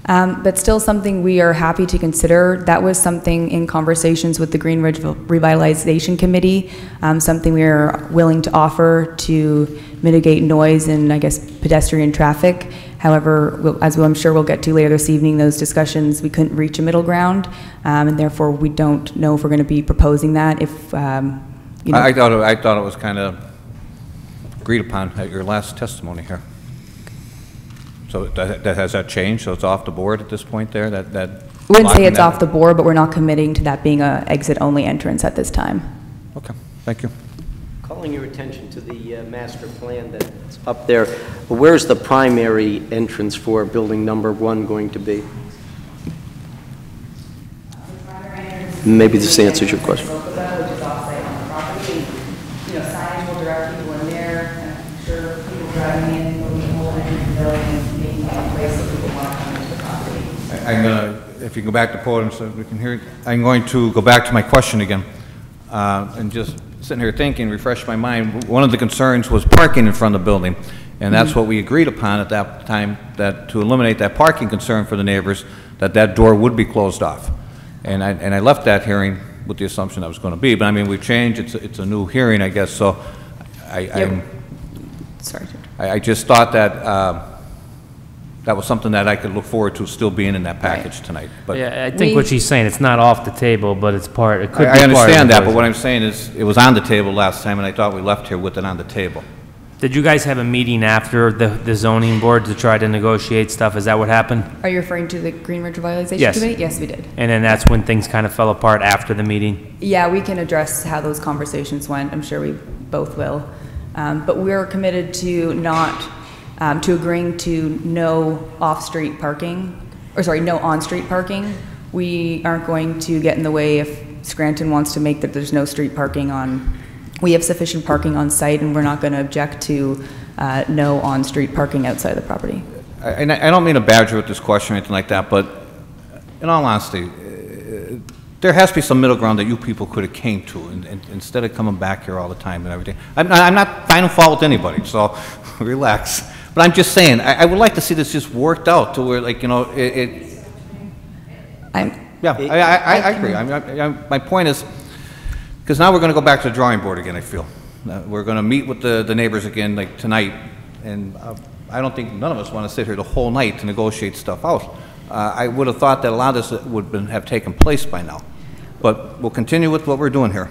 Um, but still something we are happy to consider. That was something in conversations with the Green Ridge Revitalization Committee, um, something we are willing to offer to mitigate noise and, I guess, pedestrian traffic. However, we'll- as I'm sure we'll get to later this evening, those discussions, we couldn't reach a middle ground, um, and therefore we don't know if we're going to be proposing that. If, um, you know, I I thought, it- I thought it was kind of agreed upon at your last testimony here. So that, that- has that changed? So it's off the board at this point there, that, that? I wouldn't say it's that? off the board, but we're not committing to that being a exit-only entrance at this time. Okay, thank you. Calling your attention to the uh, master plan that's up there, where's the primary entrance for building number one going to be? Maybe this answers your question. Which is off-site on the property. You know, signage will direct people in there, and I'm sure people driving in will be entry to building and making a place that people want to come into the property. I'm going to, if you go back to podium so we can hear it, I'm going to go back to my question again. Uh, And just sitting here thinking, refresh my mind, one of the concerns was parking in front of the building. And that's what we agreed upon at that time, that to eliminate that parking concern for the neighbors, that that door would be closed off. And I, and I left that hearing with the assumption that was going to be, but I mean, we've changed, it's, a- it's a new hearing, I guess, so I, I'm, Sorry. I I just thought that, um, that was something that I could look forward to still being in that package tonight, but. Yeah, I think what she's saying, it's not off the table, but it's part, it could be I part I of understand that, but what. I'm saying is, it was on the table last time, and I thought we left here with it on the table. Did you guys have a meeting after the the zoning board to try to negotiate stuff? Is that what happened? Are you referring to the Green Ridge Revitalization Yes. Committee? Yes, we did. And then that's when things kind of fell apart after the meeting? Yeah, we can address how those conversations went. I'm sure we both will. Um, But we're committed to not, um, to agreeing to no off-street parking, or sorry, no on-street parking. We aren't going to get in the way if Scranton wants to make that there's no street parking on, we have sufficient parking on site, and we're not going to object to uh, no on-street parking outside the property. I- And I don't mean to badger with this question or anything like that, but in all honesty, there has to be some middle ground that you people could have came to, and- and instead of coming back here all the time and everything. I'm not- I'm not finding fault with anybody, so relax. But I'm just saying, I I would like to see this just worked out to where, like, you know, it- it... I'm... Yeah, I I- I I agree. I mean, My point is, because now we're going to go back to the drawing board again, I feel. Uh, We're going to meet with the the neighbors again, like tonight, and uh, I don't think none of us want to sit here the whole night to negotiate stuff out. Uh, I would have thought that a lot of this would been- have taken place by now. But we'll continue with what we're doing here.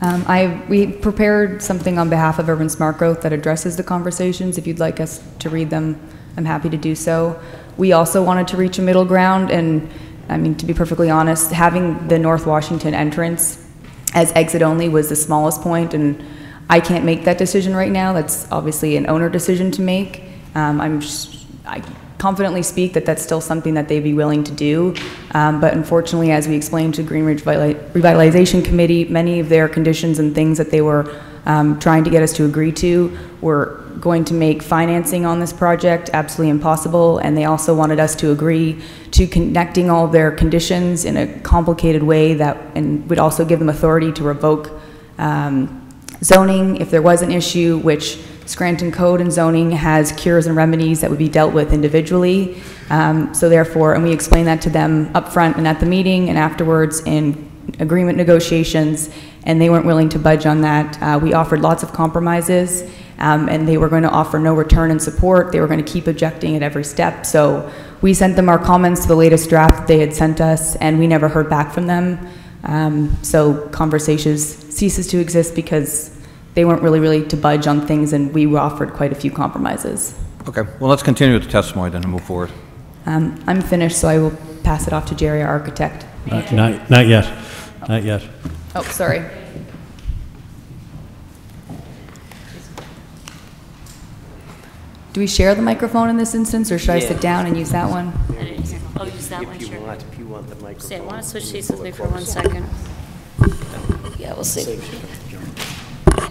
Um, I, we prepared something on behalf of Urban Smart Growth that addresses the conversations. If you'd like us to read them, I'm happy to do so. We also wanted to reach a middle ground, and, I mean, to be perfectly honest, having the North Washington entrance as exit only was the smallest point, and I can't make that decision right now. That's obviously an owner decision to make. Um, I'm, I confidently speak that that's still something that they'd be willing to do. Um, but unfortunately, as we explained to Green Ridge Revitalization Committee, many of their conditions and things that they were um, trying to get us to agree to were going to make financing on this project absolutely impossible. And they also wanted us to agree to connecting all their conditions in a complicated way that, and would also give them authority to revoke um, zoning if there was an issue, which Scranton Code and zoning has cures and remedies that would be dealt with individually. Um, So therefore, and we explained that to them up front and at the meeting and afterwards in agreement negotiations, and they weren't willing to budge on that. Uh, We offered lots of compromises, um, and they were going to offer no return and support. They were going to keep objecting at every step. So we sent them our comments to the latest draft they had sent us, and we never heard back from them. Um, So conversations ceases to exist because they weren't really, really to budge on things, and we offered quite a few compromises. Okay, well, let's continue with the testimony then and move forward. Um, I'm finished, so I will pass it off to Jerry, our architect. Not- Not, not yet, not yet. Oh, sorry. Do we share the microphone in this instance, or should I sit down and use that one? I'll use that one, If you sure. want, if you want the microphone. Say, I want to switch seats with me for one second. Yeah, we'll see.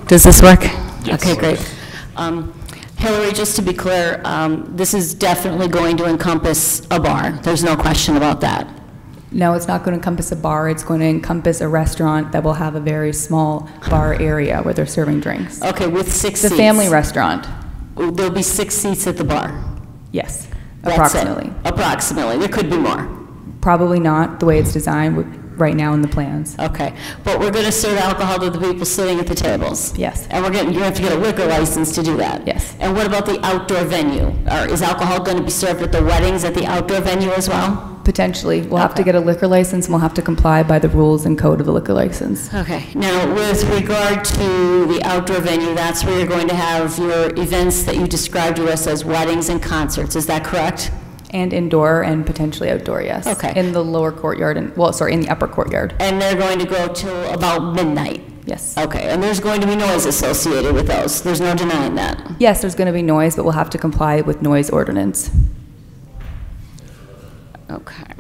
Does this work? Yes. Okay, great. Um, Hillary, just to be clear, um, this is definitely going to encompass a bar. There's no question about that. No, it's not going to encompass a bar. It's going to encompass a restaurant that will have a very small bar area where they're serving drinks. Okay, with six It's seats. a family restaurant. There'll be six seats at the bar. Yes, That's it. approximately. Approximately. There could be more. Probably not the way it's designed w- right now in the plans. Okay, but we're going to serve alcohol to the people sitting at the tables? Yes. And we're getting, you have to get a liquor license to do that? Yes. And what about the outdoor venue? Or is alcohol going to be served at the weddings at the outdoor venue as well? Potentially. We'll have to get a liquor license, and we'll have to comply by the rules and code of the liquor license. Okay, now with regard to the outdoor venue, that's where you're going to have your events that you described to us as weddings and concerts, is that correct? And indoor and potentially outdoor, yes. Okay. In the lower courtyard, and, well, sorry, in the upper courtyard. And they're going to go till about midnight? Yes. Okay, and there's going to be noise associated with those, there's no denying that? Yes, there's going to be noise, but we'll have to comply with noise ordinance. Okay.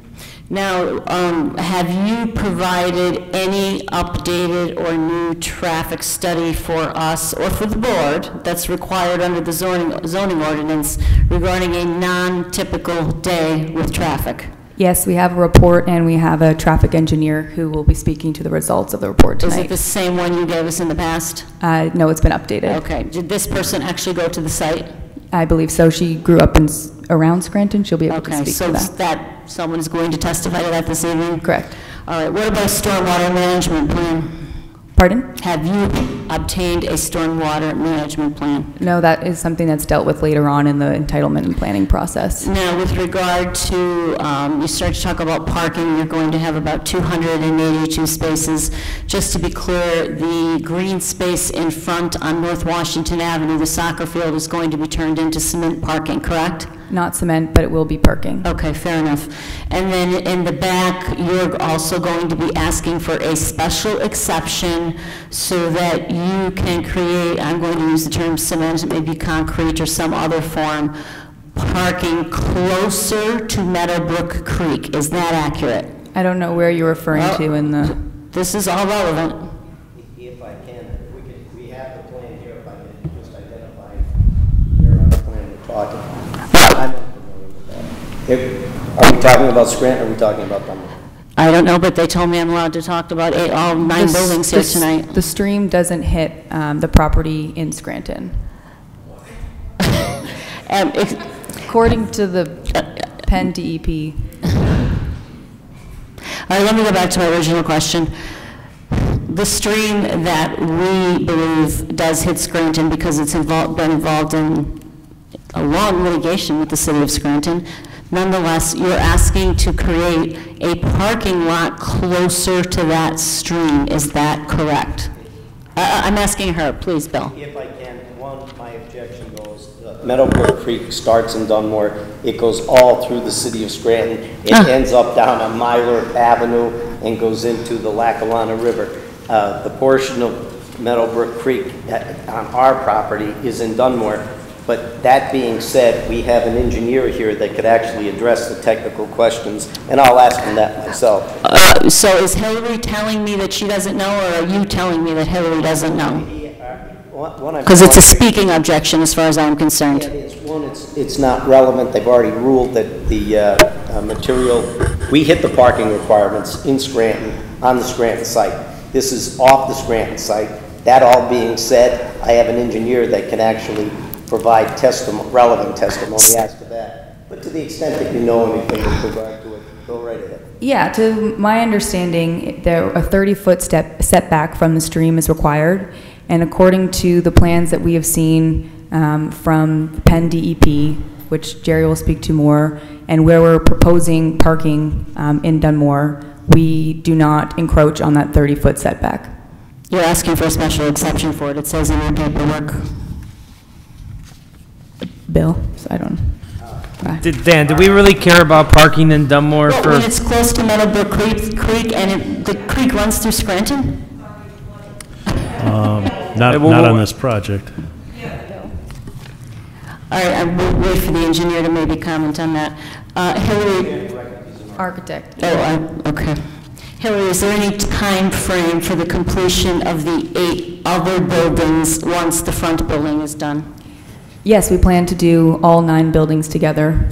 Now, um, have you provided any updated or new traffic study for us or for the board that's required under the zoning, zoning ordinance regarding a non-typical day with traffic? Yes, we have a report, and we have a traffic engineer who will be speaking to the results of the report tonight. Is it the same one you gave us in the past? Uh, no, it's been updated. Okay. Did this person actually go to the site? I believe so. She grew up in, around Scranton. She'll be able to Okay, speak so to that. that, someone's going to testify to that this evening? Correct. All right, what about stormwater management plan? Pardon? Have you obtained a stormwater management plan? No, that is something that's dealt with later on in the entitlement and planning process. Now, with regard to, um, you start to talk about parking, you're going to have about 282 spaces. Just to be clear, the green space in front on North Washington Avenue, the soccer field, is going to be turned into cement parking, correct? Not cement, but it will be parking. Okay, fair enough. And then in the back, you're also going to be asking for a special exception so that you can create, I'm going to use the term cement, maybe concrete or some other form, parking closer to Meadowbrook Creek. Is that accurate? I don't know where you're referring Well- to in the, This is all relevant. If I can, if we can, we have the plan here, if I can just identify where on the plan we're talking. I'm unfamiliar with that. If- Are we talking about Scranton, or are we talking about Dunmore? I don't know, but they told me I'm allowed to talk about eight, all nine The s- buildings the here s- tonight. The stream doesn't hit um, the property in Scranton. Um, ex- According to the Penn E DEP, All right, let me go back to my original question. The stream that we believe does hit Scranton because it's involved, been involved in a long litigation with the city of Scranton, nonetheless, you're asking to create a parking lot closer to that stream, is that correct? I- I- I'm asking her, please, Bill. If I can, one, my objection goes, uh, Meadowbrook Creek starts in Dunmore, it goes all through the city of Scranton, it Ah. ends up down on Myler Avenue and goes into the Lackawanna River. Uh, The portion of Meadowbrook Creek uh, on our property is in Dunmore, but that being said, we have an engineer here that could actually address the technical questions, and I'll ask him that myself. Uh, So is Hillary telling me that she doesn't know, or are you telling me that Hillary doesn't know? One- one I'm- Because it's a speaking objection as far as I'm concerned. Yeah, it's, one, it's, it's not relevant, they've already ruled that the, uh, uh, material, we hit the parking requirements in Scranton, on the Scranton site. This is off the Scranton site. That all being said, I have an engineer that can actually provide testimony, relevant testimony as to that. But to the extent that you know anything with regard to it, go right ahead. yeah, to my understanding, there, a 30-foot step setback from the stream is required, and according to the plans that we have seen um, from Penn DEP, which Jerry will speak to more, and where we're proposing parking um, in Dunmore, we do not encroach on that 30-foot setback. You're asking for a special exception for it, it says in your paperwork. Bill, so I don't, Did- Dan, do we really care about parking in Dunmore Well, for? When it's close to Meadowbrook Creek, Creek, and it- the creek runs through Scranton? Um, Not, well, not on well- this project. All right, I will wait for the engineer to maybe comment on that. Uh, Hillary, architect. oh, I- okay. Hillary, is there any time frame for the completion of the eight other buildings once the front building is done? Yes, we plan to do all nine buildings together.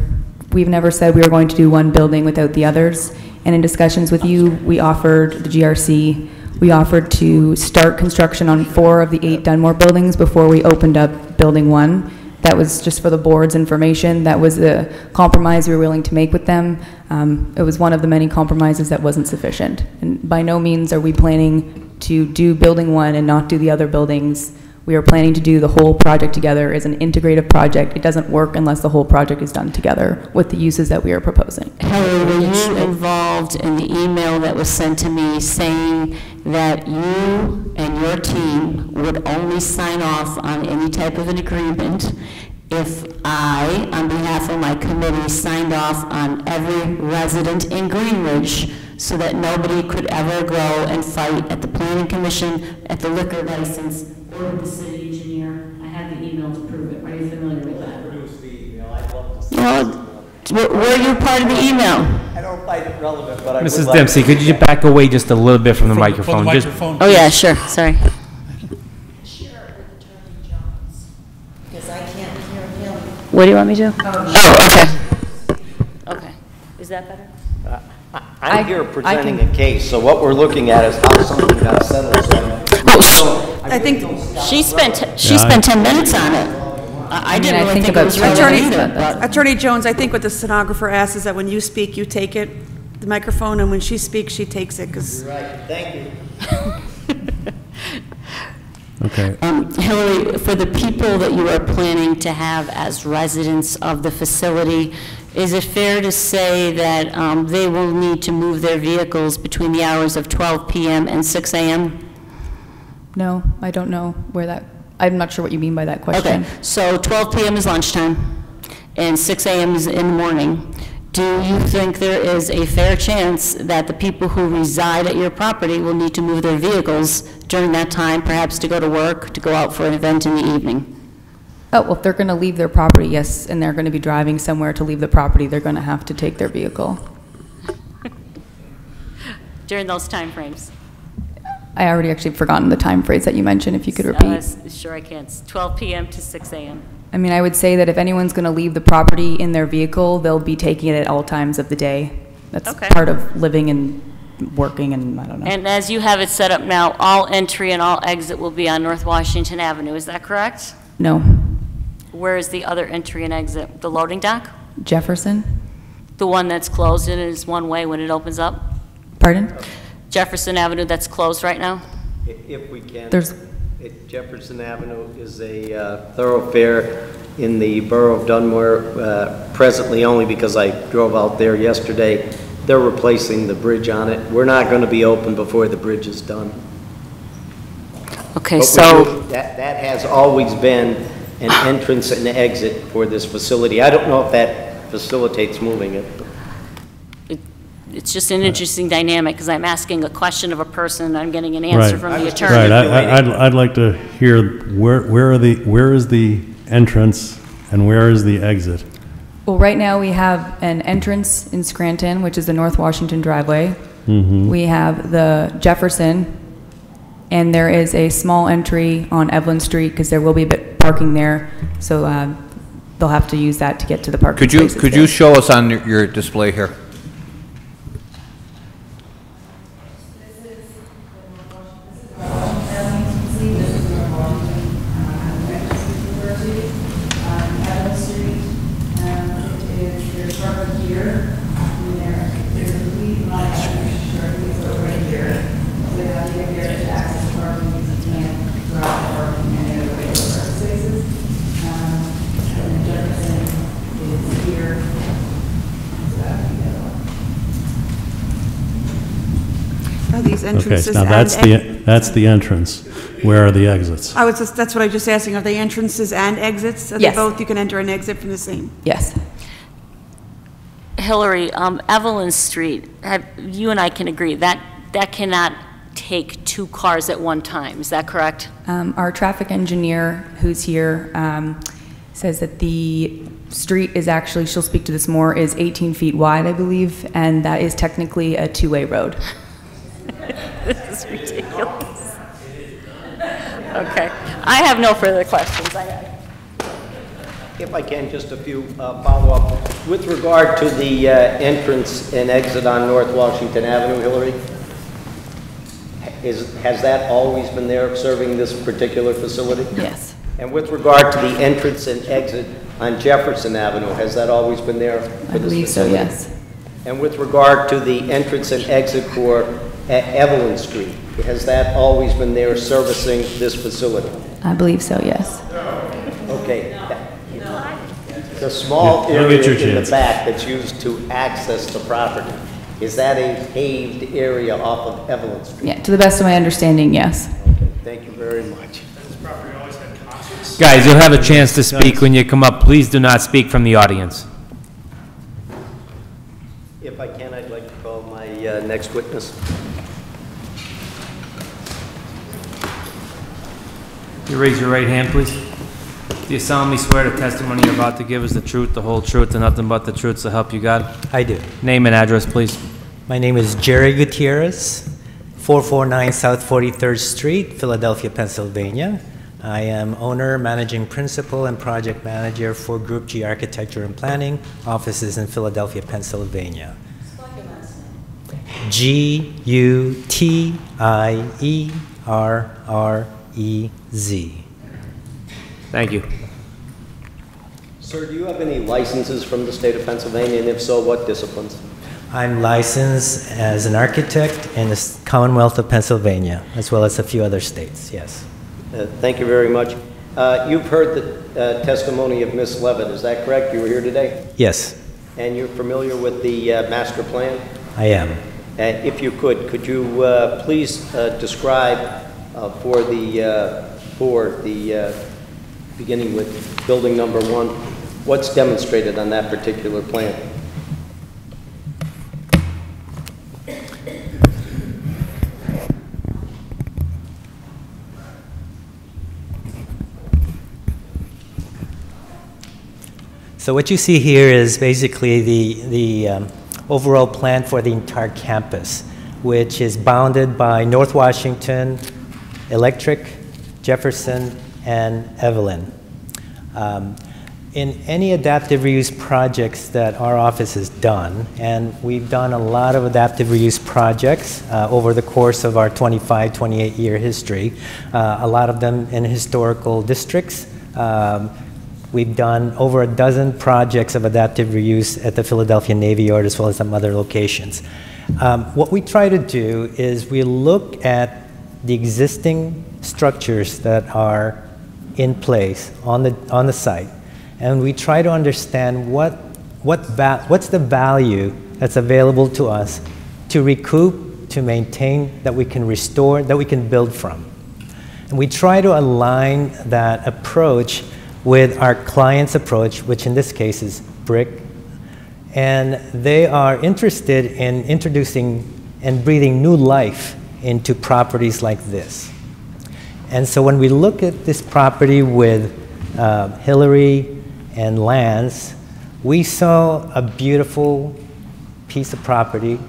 We've never said we were going to do one building without the others. And in discussions with you, we offered, the GRC, we offered to start construction on four of the eight Dunmore buildings before we opened up Building One. That was just for the board's information. That was the compromise we were willing to make with them. Um, It was one of the many compromises that wasn't sufficient. And by no means are we planning to do Building One and not do the other buildings. We are planning to do the whole project together as an integrative project. It doesn't work unless the whole project is done together with the uses that we are proposing. Hillary, were you involved in the email that was sent to me saying that you and your team would only sign off on any type of an agreement if I, on behalf of my committee, signed off on every resident in Greenridge so that nobody could ever go and fight at the planning commission, at the liquor license, or with the city engineer? I have the email to prove it. Are you familiar with that? Produce the email. I love to see. Well, were were you part of the email? I don't find it relevant, but I would Mrs. like- Dempsey, could you back away just a little bit from the From the- from microphone? the Just- microphone, Oh, yeah, sure, sorry. Because I can't hear him. What do you want me to? Um, oh, okay. Okay. Is that better? Uh, I'm I- here I presenting can- a case, so what we're looking at is how something got settled, so I think, She spent, she Yeah, I- spent 10 minutes on it. I I mean, didn't I really think think it about was twenty Attorney, either. Attorney Jones, I think what the stenographer asks is that when you speak, you take it, the microphone, and when she speaks, she takes it, because Right, thank you. Okay. Um, Hillary, for the people that you are planning to have as residents of the facility, is it fair to say that um, they will need to move their vehicles between the hours of 12 PM and 6 AM? No, I don't know where that, I'm not sure what you mean by that question. Okay, so 12 PM is lunchtime, and 6 AM is in the morning. Do you think there is a fair chance that the people who reside at your property will need to move their vehicles during that time, perhaps to go to work, to go out for an event in the evening? Oh, well, if they're going to leave their property, yes, and they're going to be driving somewhere to leave the property, they're going to have to take their vehicle. During those timeframes? I already actually forgotten the time phrase that you mentioned, if you could Uh, repeat. s- Sure I can. It's 12 PM to 6 AM. I mean, I would say that if anyone's going to leave the property in their vehicle, they'll be taking it at all times of the day. That's Okay. part of living and working and, I don't know. And as you have it set up now, all entry and all exit will be on North Washington Avenue, is that correct? No, Where is the other entry and exit? The loading dock? Jefferson? The one that's closed and is one way when it opens up? Pardon? Jefferson Avenue that's closed right now? I- If we can. There's- It- Jefferson Avenue is a uh, thoroughfare in the borough of Dunmore, uh, presently only because I drove out there yesterday. They're replacing the bridge on it. We're not going to be open before the bridge is done. Okay, But so, do- That, that has always been an entrance and exit for this facility. I don't know if that facilitates moving it. It's just an interesting dynamic, because I'm asking a question of a person, and I'm getting an answer Right. from the Right, attorney. I- I- I'd, I'd like to hear, where, where are the, where is the entrance and where is the exit? Well, right now, we have an entrance in Scranton, which is the North Washington driveway. Mhm. We have the Jefferson, and there is a small entry on Evelyn Street, because there will be a bit parking there, so uh, they'll have to use that to get to the parking Could you, spaces could there. you show us on your- your display here? These Okay, now that's ex- the, that's the entrance. Where are the exits? I was just, that's what I was just asking, are they entrances and exits? Are they Yes. both, you can enter and exit from the same? Yes. Hillary, um, Evelyn Street, have- you and I can agree, that, that cannot take two cars at one time, is that correct? Um, Our traffic engineer, who's here, um, says that the street is actually, she'll speak to this more, is 18 feet wide, I believe, and that is technically a two-way road. This is ridiculous. Okay, I have no further questions. I- If I can, just a few uh, follow-up. With regard to the uh, entrance and exit on North Washington Avenue, Hillary, is, has that always been there serving this particular facility? Yes. And with regard to the entrance and exit on Jefferson Avenue, has that always been there for I this believe so, yes. And with regard to the entrance and exit for E- Evelyn Street, has that always been there servicing this facility? I believe so, yes. Okay. The small Yeah, you'll get area your in the chance. back that's used to access the property, is that a paved area off of Evelyn Street? Yeah, to the best of my understanding, yes. Okay, Thank you very much. Guys, you'll have a chance to speak when you come up. Please do not speak from the audience. If I can, I'd like to call my uh, next witness. You raise your right hand, please. Do you solemnly swear the testimony you're about to give is the truth, the whole truth, and nothing but the truth to help you God? I do. Name and address, please. My name is Jerry Gutierrez, 449 South 43rd Street, Philadelphia, Pennsylvania. I am owner, managing principal, and project manager for Group G Architecture and Planning, offices in Philadelphia, Pennsylvania. G U T I E R R E Z. Thank you. Sir, do you have any licenses from the state of Pennsylvania, and if so, what disciplines? I'm licensed as an architect in the Commonwealth of Pennsylvania, as well as a few other states, yes. Uh, Thank you very much. Uh, You've heard the uh, testimony of Ms. Levitt, is that correct? You were here today? Yes, And you're familiar with the uh, master plan? I am. And if you could, could you uh, please uh, describe uh, for the uh, board, the, uh, beginning with building number one, what's demonstrated on that particular plan? So what you see here is basically the, the um, overall plan for the entire campus, which is bounded by North Washington, Electric, Jefferson, and Evelyn. Um, in any adaptive reuse projects that our office has done, and we've done a lot of adaptive reuse projects uh, over the course of our 25, 28 year history, uh, a lot of them in historical districts. Um, We've done over a dozen projects of adaptive reuse at the Philadelphia Navy Yard as well as some other locations. Um, what we try to do is we look at the existing structures that are in place on the, on the site, and we try to understand what, what what's the value that's available to us to recoup, to maintain, that we can restore, that we can build from. And we try to align that approach with our client's approach, which in this case is brick. And they are interested in introducing and breathing new life into properties like this. And so when we look at this property with uh, Hillary and Lance, we saw a beautiful piece of property,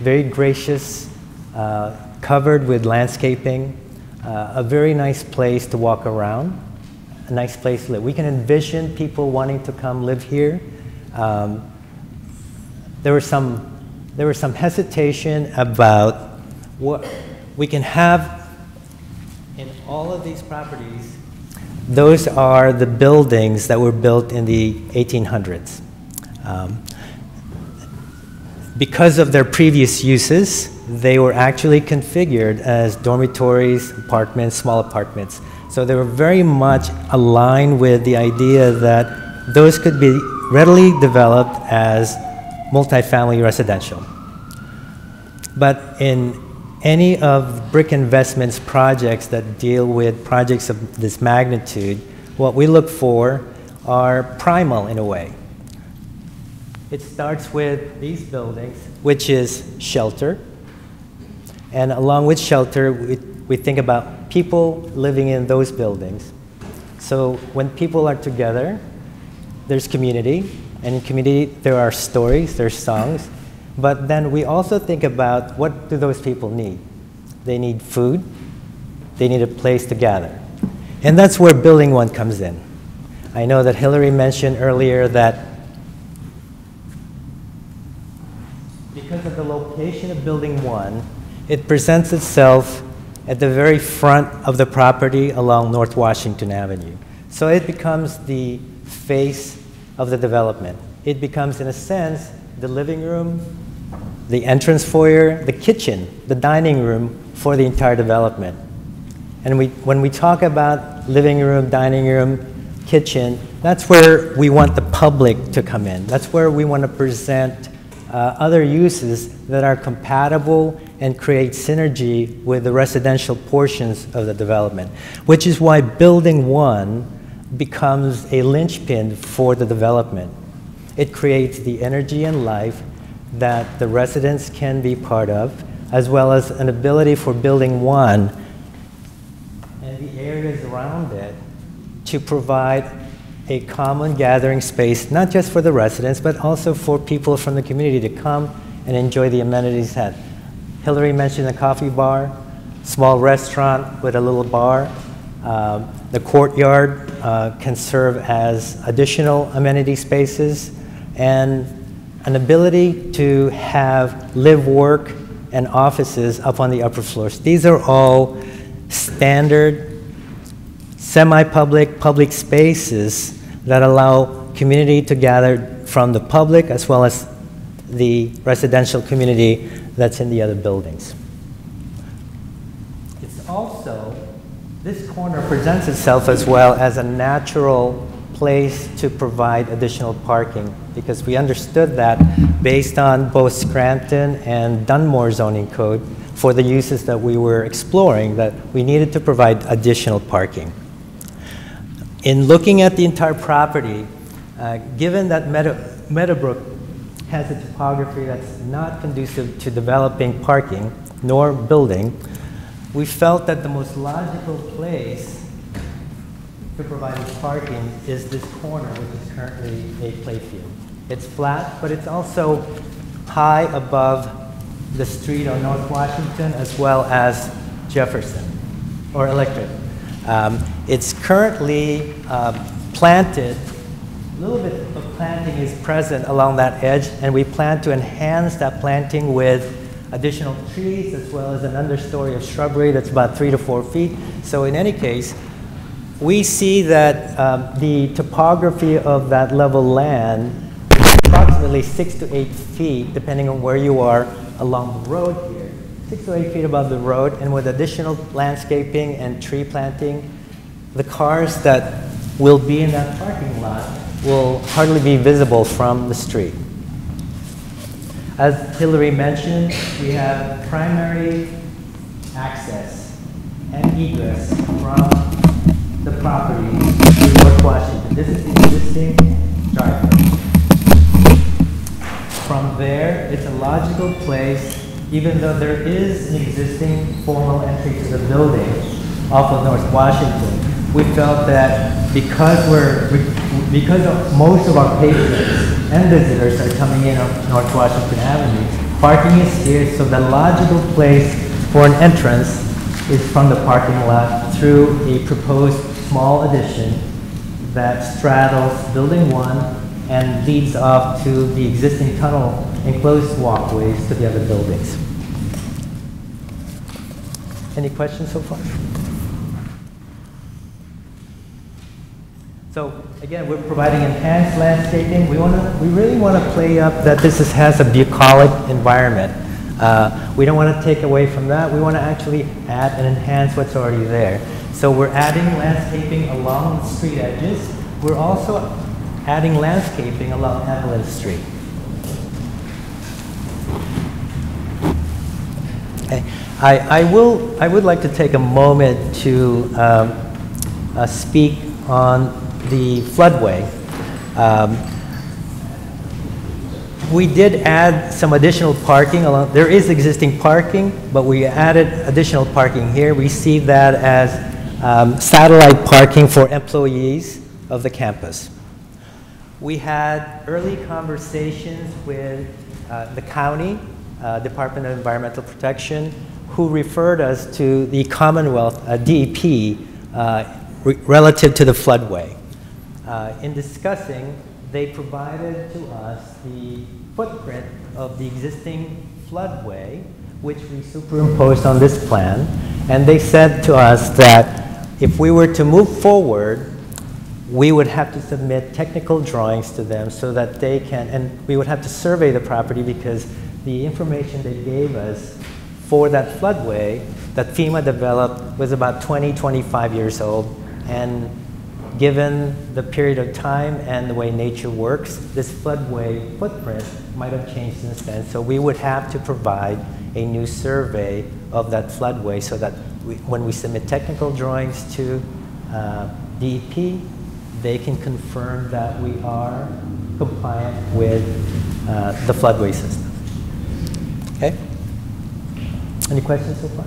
very gracious, uh, covered with landscaping, uh, a very nice place to walk around a nice place to live. We can envision people wanting to come live here. Um, there was some there was some hesitation about what we can have in all of these properties. Those are the buildings that were built in the 1800s. Um, because of their previous uses, they were actually configured as dormitories, apartments, small apartments. So they were very much aligned with the idea that those could be readily developed as multifamily residential. But in any of Brick Investments projects that deal with projects of this magnitude, what we look for are primal in a way. It starts with these buildings, which is shelter. And along with shelter, we, we think about people living in those buildings. So when people are together, there's community, and in community there are stories, there's songs, but then we also think about what do those people need? They need food, they need a place to gather. And that's where building one comes in. I know that Hillary mentioned earlier that because of the location of building one, it presents itself at the very front of the property along North Washington Avenue. So it becomes the face of the development. It becomes, in a sense, the living room, the entrance foyer, the kitchen, the dining room for the entire development. And we, when we talk about living room, dining room, kitchen, that's where we want the public to come in. That's where we want to present uh, other uses that are compatible and create synergy with the residential portions of the development, which is why building one becomes a linchpin for the development. It creates the energy and life that the residents can be part of, as well as an ability for building one and the areas around it to provide a common gathering space, not just for the residents, but also for people from the community to come and enjoy the amenities that Hillary mentioned the coffee bar, small restaurant with a little bar. Um, the courtyard uh, can serve as additional amenity spaces and an ability to have live work and offices up on the upper floors. These are all standard semi-public public spaces that allow community to gather from the public as well as the residential community that's in the other buildings. It's also, this corner presents itself as well as a natural place to provide additional parking because we understood that based on both Scranton and Dunmore zoning code for the uses that we were exploring that we needed to provide additional parking. In looking at the entire property, uh, given that Meadow, Meadowbrook has a topography that's not conducive to developing parking nor building, we felt that the most logical place to provide parking is this corner, which is currently a playfield. It's flat, but it's also high above the street on North Washington as well as Jefferson, or Electric. Um, it's currently uh, planted, a little bit of planting is present along that edge, and we plan to enhance that planting with additional trees as well as an understory of shrubbery that's about three to four feet. So in any case, we see that um, the topography of that level land approximately six to eight feet, depending on where you are along the road here. Six to eight feet above the road, and with additional landscaping and tree planting, the cars that will be in that parking lot will hardly be visible from the street. As Hillary mentioned, we have primary access and egress from the property to North Washington. This is the existing driveway. From there, it's a logical place, even though there is an existing formal entry to the building off of North Washington. We felt that because we're, because of most of our patrons and visitors are coming in on North Washington Avenue, parking is here, so the logical place for an entrance is from the parking lot through a proposed small addition that straddles Building 1 and leads off to the existing tunnel enclosed walkways to the other buildings. Any questions so far? So again, we're providing enhanced landscaping. We want to, we really want to play up that this is, has a bucolic environment. Uh, we don't want to take away from that. We want to actually add and enhance what's already there. So we're adding landscaping along the street edges. We're also adding landscaping along Evelyn Street. Okay. I, I, will, I would like to take a moment to um, uh, speak on the floodway. Um, we did add some additional parking along, there is existing parking, but we added additional parking here. We see that as um, satellite parking for employees of the campus. We had early conversations with uh, the county, uh, Department of Environmental Protection, who referred us to the Commonwealth uh, DEP uh, re relative to the floodway. Uh, in discussing, they provided to us the footprint of the existing floodway, which we superimposed on this plan, and they said to us that if we were to move forward, we would have to submit technical drawings to them so that they can, and we would have to survey the property because the information they gave us for that floodway that FEMA developed was about 20, 25 years old. And given the period of time and the way nature works, this floodway footprint might have changed since then. So we would have to provide a new survey of that floodway so that we, when we submit technical drawings to uh, DEP, they can confirm that we are compliant with uh, the floodway system. Okay? Any questions so far?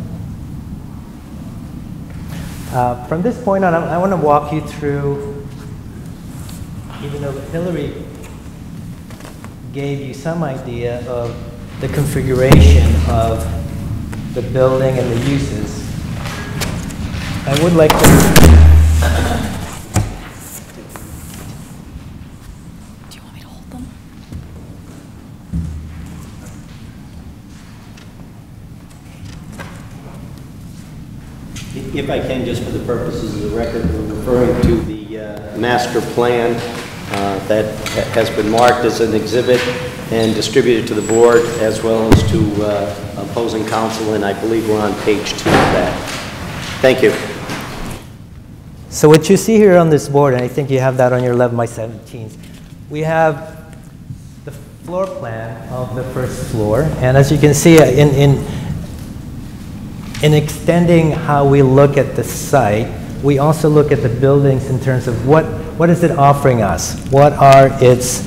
Uh, from this point on, I, I want to walk you through, even though Hillary gave you some idea of the configuration of the building and the uses, I would like to. Do you want me to hold them? If I can, just for the purposes of the record, we're referring to the uh, master plan uh, that has been marked as an exhibit and distributed to the board as well as to uh, opposing counsel, and I believe we're on page two of that. Thank you. So what you see here on this board, and I think you have that on your 11 by 17s, we have the floor plan of the first floor, and as you can see, uh, in, in, in extending how we look at the site, we also look at the buildings in terms of what, what is it offering us? What are its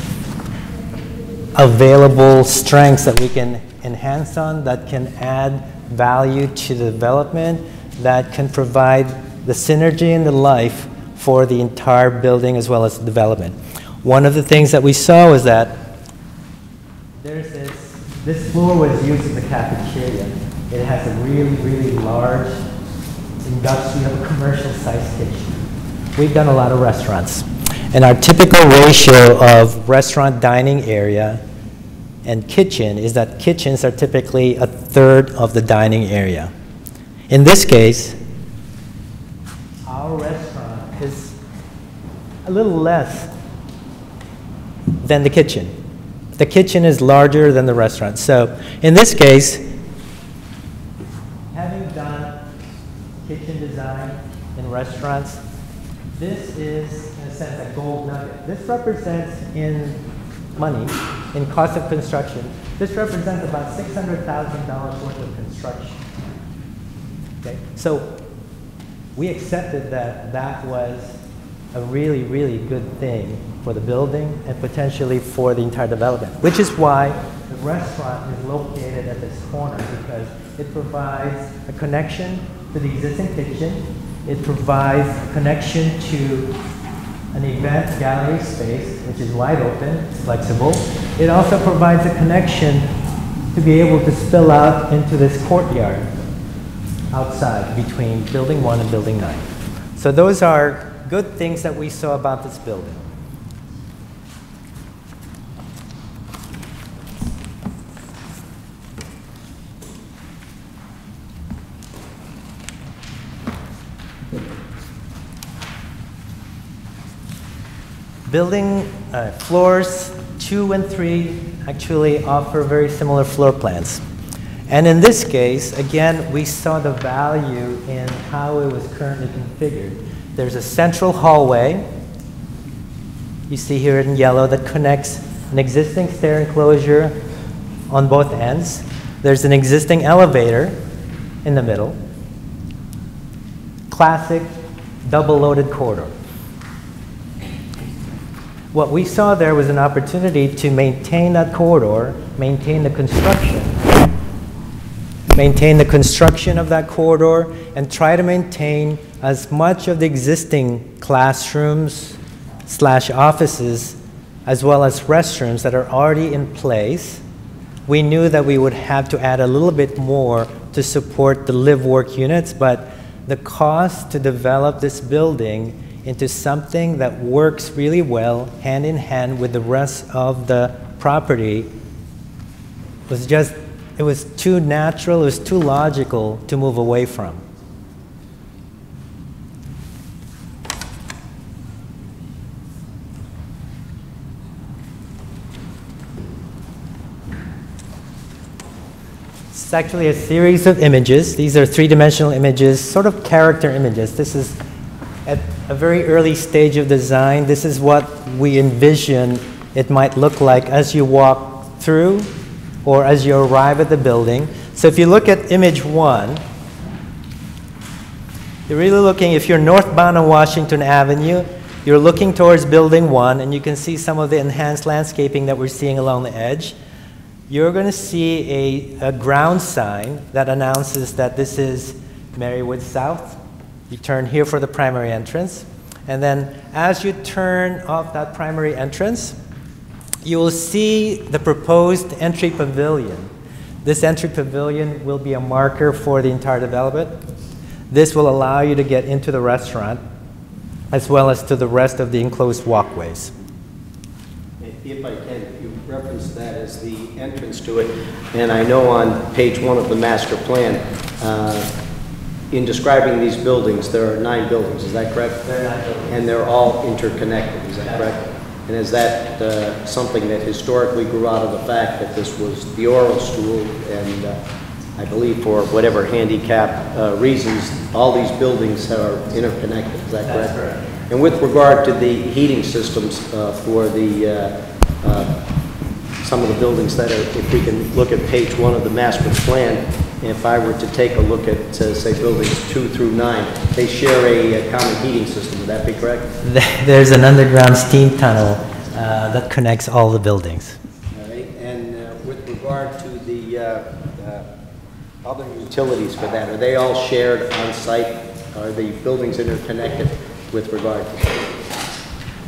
available strengths that we can enhance on, that can add value to the development, that can provide the synergy and the life for the entire building as well as the development. One of the things that we saw was that there's this, this floor was used as a cafeteria. It has a really, really large industrial, commercial-sized kitchen. We've done a lot of restaurants. And our typical ratio of restaurant dining area and kitchen is that kitchens are typically a third of the dining area. In this case, our restaurant is a little less than the kitchen. The kitchen is larger than the restaurant. So in this case, having done kitchen design in restaurants, this is, in a sense, a gold nugget. This represents in money, in cost of construction, this represents about $600,000 worth of construction. Okay? So we accepted that that was a really, really good thing for the building and potentially for the entire development, which is why the restaurant is located at this corner because it provides a connection to the existing kitchen. It provides connection to an event gallery space, which is wide open, flexible. It also provides a connection to be able to spill out into this courtyard outside between building one and building nine. So those are good things that we saw about this building. Building uh, floors two and three actually offer very similar floor plans. And in this case, again, we saw the value in how it was currently configured. There's a central hallway, you see here in yellow, that connects an existing stair enclosure on both ends. There's an existing elevator in the middle. Classic double-loaded corridor. What we saw there was an opportunity to maintain that corridor, maintain the construction, maintain the construction of that corridor, and try to maintain as much of the existing classrooms slash offices as well as restrooms that are already in place. We knew that we would have to add a little bit more to support the live-work units, but the cost to develop this building into something that works really well hand in hand with the rest of the property was just, it was too natural, it was too logical to move away from. It's actually a series of images. These are three-dimensional images, sort of character images. This is a very early stage of design. This is what we envision it might look like as you walk through or as you arrive at the building. So if you look at image one, you're really looking, if you're northbound on Washington Avenue, you're looking towards building one, and you can see some of the enhanced landscaping that we're seeing along the edge. You're going to see a, a ground sign that announces that this is Marywood South. You turn here for the primary entrance. And then as you turn off that primary entrance, you will see the proposed entry pavilion. This entry pavilion will be a marker for the entire development. This will allow you to get into the restaurant as well as to the rest of the enclosed walkways. If I can, you referenced that as the entrance to it, and I know on page one of the master plan, uh, in describing these buildings, there are nine buildings, is that correct? There are nine buildings. And they're all interconnected, is that correct? And is that uh, something that historically grew out of the fact that this was the oral school and uh, I believe for whatever handicap uh, reasons, all these buildings are interconnected, is that correct? That's correct. And with regard to the heating systems uh, for the, uh, uh, some of the buildings that are, if we can look at page one of the master plan, if I were to take a look at, uh, say, buildings two through nine, they share a uh, common heating system, would that be correct? There's an underground steam tunnel uh, that connects all the buildings. All right, and uh, with regard to the uh, uh, other utilities for that, are they all shared on site? Are the buildings interconnected with regard to that?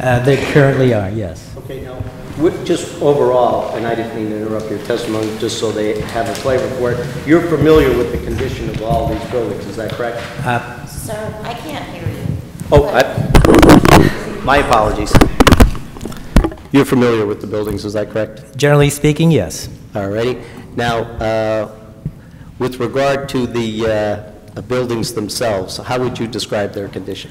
Uh, They currently are, yes. Okay, now, with- just overall, and I didn't mean to interrupt your testimony, just so they have a flavor for it, you're familiar with the condition of all these buildings, is that correct? Uh, Sir, I can't hear you. Oh, I- my apologies. You're familiar with the buildings, is that correct? Generally speaking, yes. All righty. Now, uh, with regard to the uh, buildings themselves, how would you describe their condition?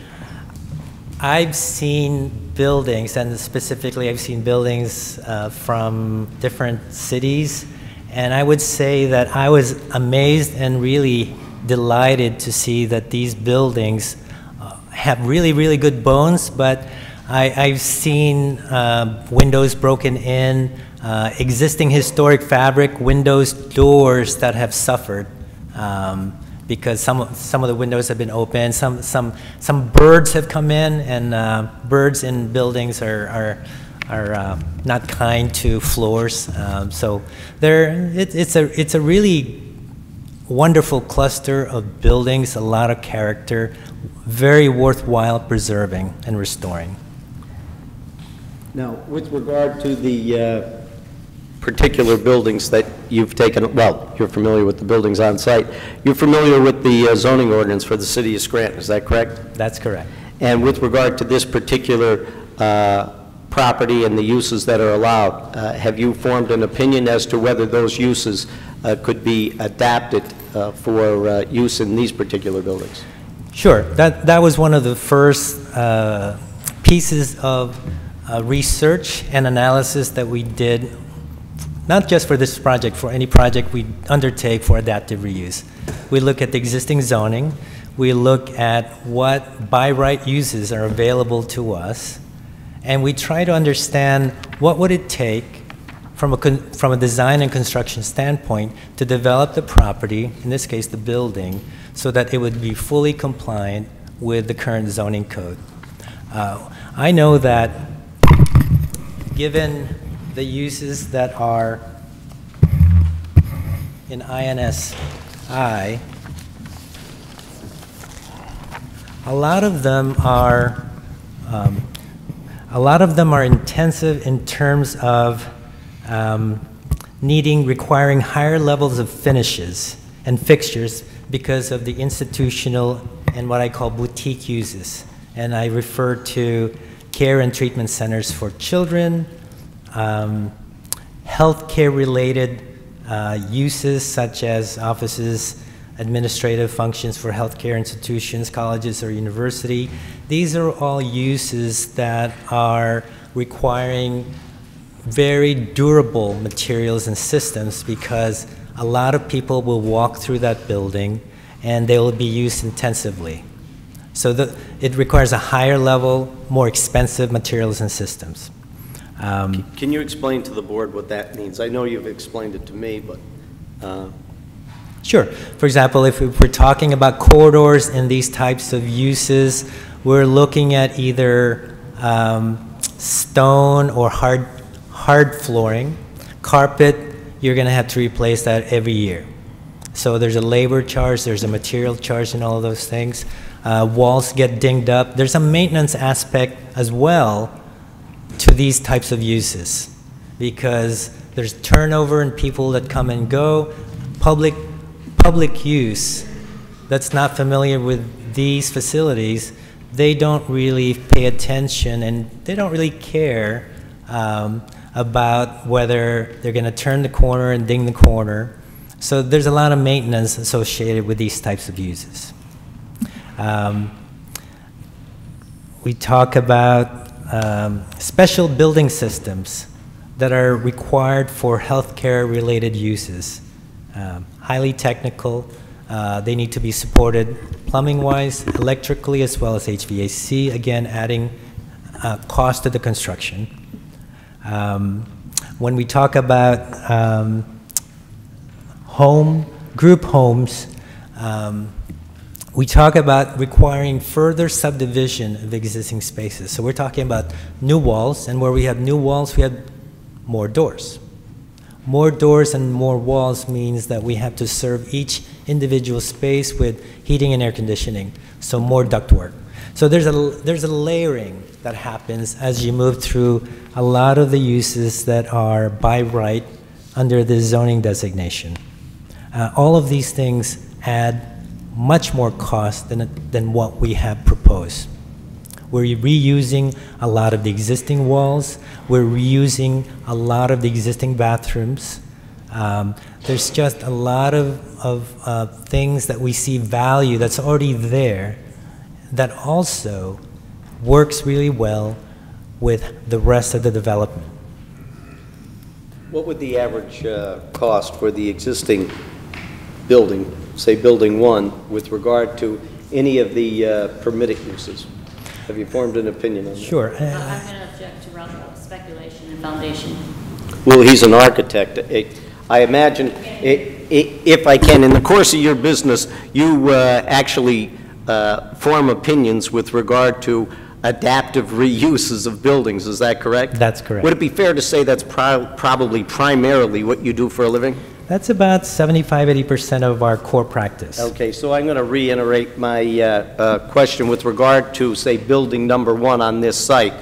I've seen buildings, and specifically I've seen buildings uh, from different cities, and I would say that I was amazed and really delighted to see that these buildings uh, have really, really good bones, but I, I've seen uh, windows broken in, uh, existing historic fabric, windows, doors that have suffered. Um, because some, of- some of the windows have been open, some, some, some birds have come in, and uh, birds in buildings are, are, are uh, not kind to floors. Um, So there, it, it's, a, it's a really wonderful cluster of buildings, a lot of character, very worthwhile preserving and restoring. Now, with regard to the uh, particular buildings that you've taken, well, you're familiar with the buildings on site, you're familiar with the uh, zoning ordinance for the city of Scranton, is that correct? That's correct. And with regard to this particular uh, property and the uses that are allowed, uh, have you formed an opinion as to whether those uses uh, could be adapted uh, for uh, use in these particular buildings? Sure. That, that was one of the first uh, pieces of uh, research and analysis that we did, not just for this project, for any project we undertake for adaptive reuse. We look at the existing zoning, we look at what by right uses are available to us, and we try to understand what would it take from a, from a design and construction standpoint to develop the property, in this case the building, so that it would be fully compliant with the current zoning code. Uh, I know that given the uses that are in INSI, a lot of them are, um, a lot of them are intensive in terms of um, needing, requiring higher levels of finishes and fixtures because of the institutional and what I call boutique uses. And I refer to care and treatment centers for children, um, healthcare related uh, uses such as offices, administrative functions for healthcare institutions, colleges, or university. These are all uses that are requiring very durable materials and systems because a lot of people will walk through that building and they will be used intensively. So the, it requires a higher level, more expensive materials and systems. Um, Can you explain to the board what that means? I know you've explained it to me, but, uh, Sure. For example, if we're talking about corridors and these types of uses, we're looking at either um, stone or hard, hard flooring. Carpet, you're going to have to replace that every year. So there's a labor charge, there's a material charge, and all of those things. Uh, walls get dinged up. There's a maintenance aspect as well to these types of uses because there's turnover and people that come and go. Public, public use that's not familiar with these facilities, they don't really pay attention and they don't really care um, about whether they're going to turn the corner and ding the corner. So there's a lot of maintenance associated with these types of uses. Um, we talk about um, special building systems that are required for healthcare-related uses. Um, Highly technical, uh, they need to be supported plumbing-wise, electrically, as well as HVAC, again, adding uh, cost to the construction. Um, When we talk about um, home, group homes, um, we talk about requiring further subdivision of existing spaces. So we're talking about new walls, and where we have new walls, we have more doors. More doors and more walls means that we have to serve each individual space with heating and air conditioning, so more ductwork. So there's a, there's a layering that happens as you move through a lot of the uses that are by right under the zoning designation. Uh, all of these things add much more cost than, than what we have proposed. We're reusing a lot of the existing walls. We're reusing a lot of the existing bathrooms. Um, there's just a lot of, of uh, things that we see value that's already there that also works really well with the rest of the development. What would the average uh, cost for the existing building, say Building 1, with regard to any of the uh, permitted uses? Have you formed an opinion on that? Sure. I'm going to object to Ralph's speculation and foundation. Well, he's an architect. I- I imagine, i- i- if I can, in the course of your business, you uh, actually uh, form opinions with regard to adaptive reuses of buildings, is that correct? That's correct. Would it be fair to say that's pri- probably primarily what you do for a living? That's about 75, 80% of our core practice. Okay, so I'm going to reiterate my uh, uh, question with regard to, say, building number one on this site.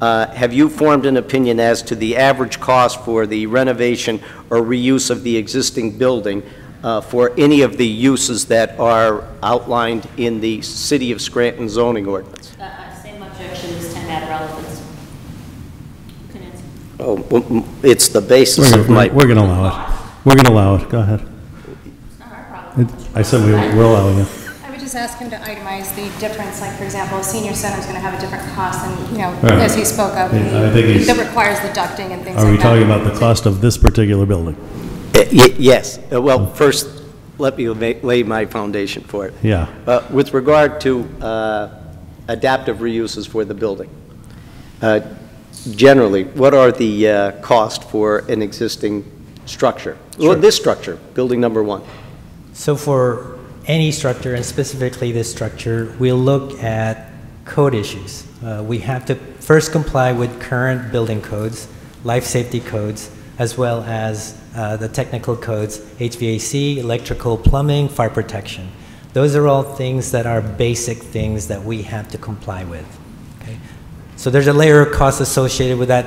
Uh, Have you formed an opinion as to the average cost for the renovation or reuse of the existing building uh, for any of the uses that are outlined in the City of Scranton zoning ordinance? Uh, uh, Same objection is 10 out of relevance. You can answer. Oh, mm, it's the basis We're of gonna- my... We're going to allow it. We're going to allow it. Go ahead. It- I said we we're allowing it. I would just ask him to itemize the difference, like, for example, a senior center is going to have a different cost than, you know, Right. as he spoke of, Yeah, I think that requires the ducting and things like that. Are we talking about the cost of this particular building? Uh, y- Yes. Uh, Well, first, let me lay my foundation for it. Yeah. Uh, With regard to uh, adaptive reuses for the building, uh, generally, what are the uh, cost for an existing structure? Well, this structure, building number one. So for any structure, and specifically this structure, we'll look at code issues. Uh, We have to first comply with current building codes, life safety codes, as well as uh, the technical codes, HVAC, electrical, plumbing, fire protection. Those are all things that are basic things that we have to comply with. okay? So there's a layer of cost associated with that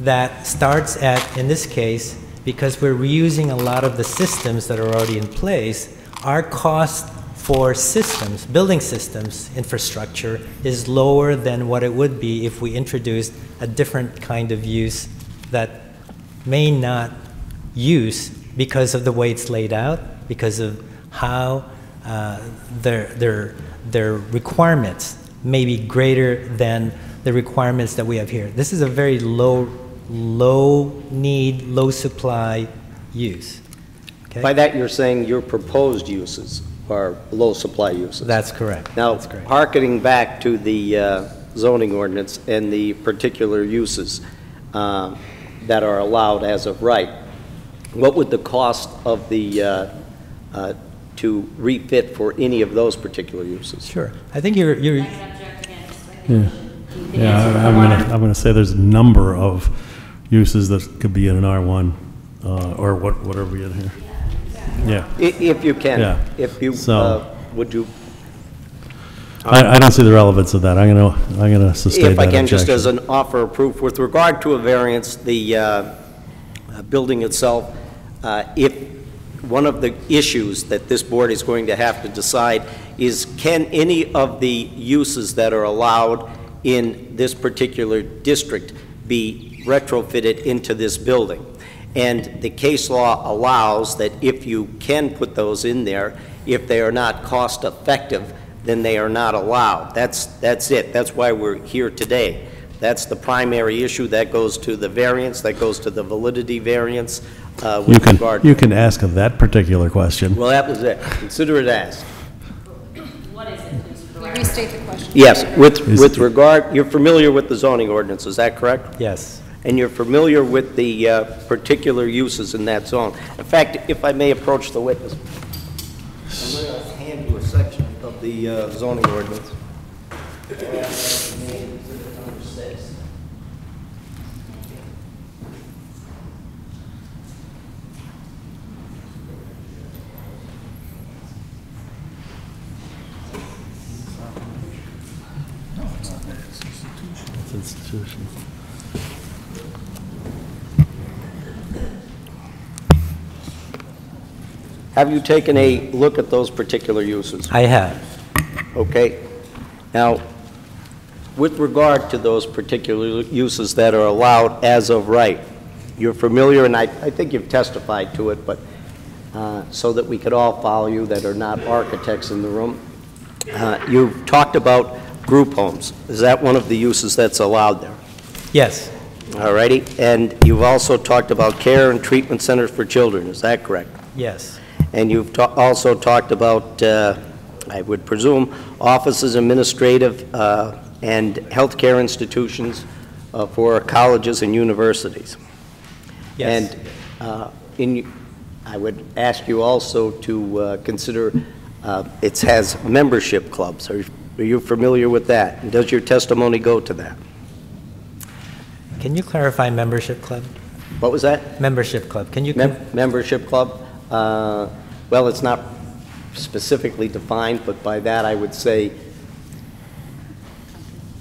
that starts at, in this case, because we're reusing a lot of the systems that are already in place, our cost for systems, building systems, infrastructure, is lower than what it would be if we introduced a different kind of use that may not use because of the way it's laid out, because of how uh, their, their, their requirements may be greater than the requirements that we have here. This is a very low, low need, low supply use. Okay? By that, you're saying your proposed uses are low supply uses? That's correct. Now, hearkening back to the uh, zoning ordinance and the particular uses uh, that are allowed as of right, what would the cost of the, uh, uh, to refit for any of those particular uses? Sure. I think you're, you're, Yeah, yeah, I- I'm gonna, I'm gonna say there's a number of uses that could be in an R1, uh, or what, whatever we in here. Yeah. I- If you can, Yeah. if you, So- uh, would you, I, I don't see the relevance of that. I'm gonna, I'm gonna sustain if I that can, just as objection. an offer of proof, with regard to a variance, the uh, uh, building itself, uh, if one of the issues that this board is going to have to decide is can any of the uses that are allowed in this particular district be retrofitted into this building? And the case law allows that if you can put those in there, if they are not cost-effective, then they are not allowed. That's, that's it. That's why we're here today. That's the primary issue. That goes to the variance, that goes to the validity variance uh, You with regard. can, you can ask that particular question. Well, that was it. Consider it asked. What is it, please? Restate the question? Yes, with, with regard, you're familiar with the zoning ordinance, is that correct? Yes. And you're familiar with the uh, particular uses in that zone. In fact, if I may approach the witness. I'm going to hand you a section of the uh, zoning ordinance. No, it's. Have you taken a look at those particular uses? I have. Okay. Now, with regard to those particular uses that are allowed as of right, you're familiar, and I, I think you've testified to it, but, uh, so that we could all follow you that are not architects in the room. Uh, You've talked about group homes. Is that one of the uses that's allowed there? Yes. All righty. And you've also talked about care and treatment centers for children. Is that correct? Yes. And you've ta- also talked about, uh, I would presume, offices, administrative, uh, and healthcare institutions uh, for colleges and universities. Yes. And uh, in, I would ask you also to uh, consider, uh, it has membership clubs. Are are you familiar with that? And does your testimony go to that? Can you clarify membership club? What was that? Membership club. Can you? Mem- Membership club? Uh, Well, it's not specifically defined, but by that I would say,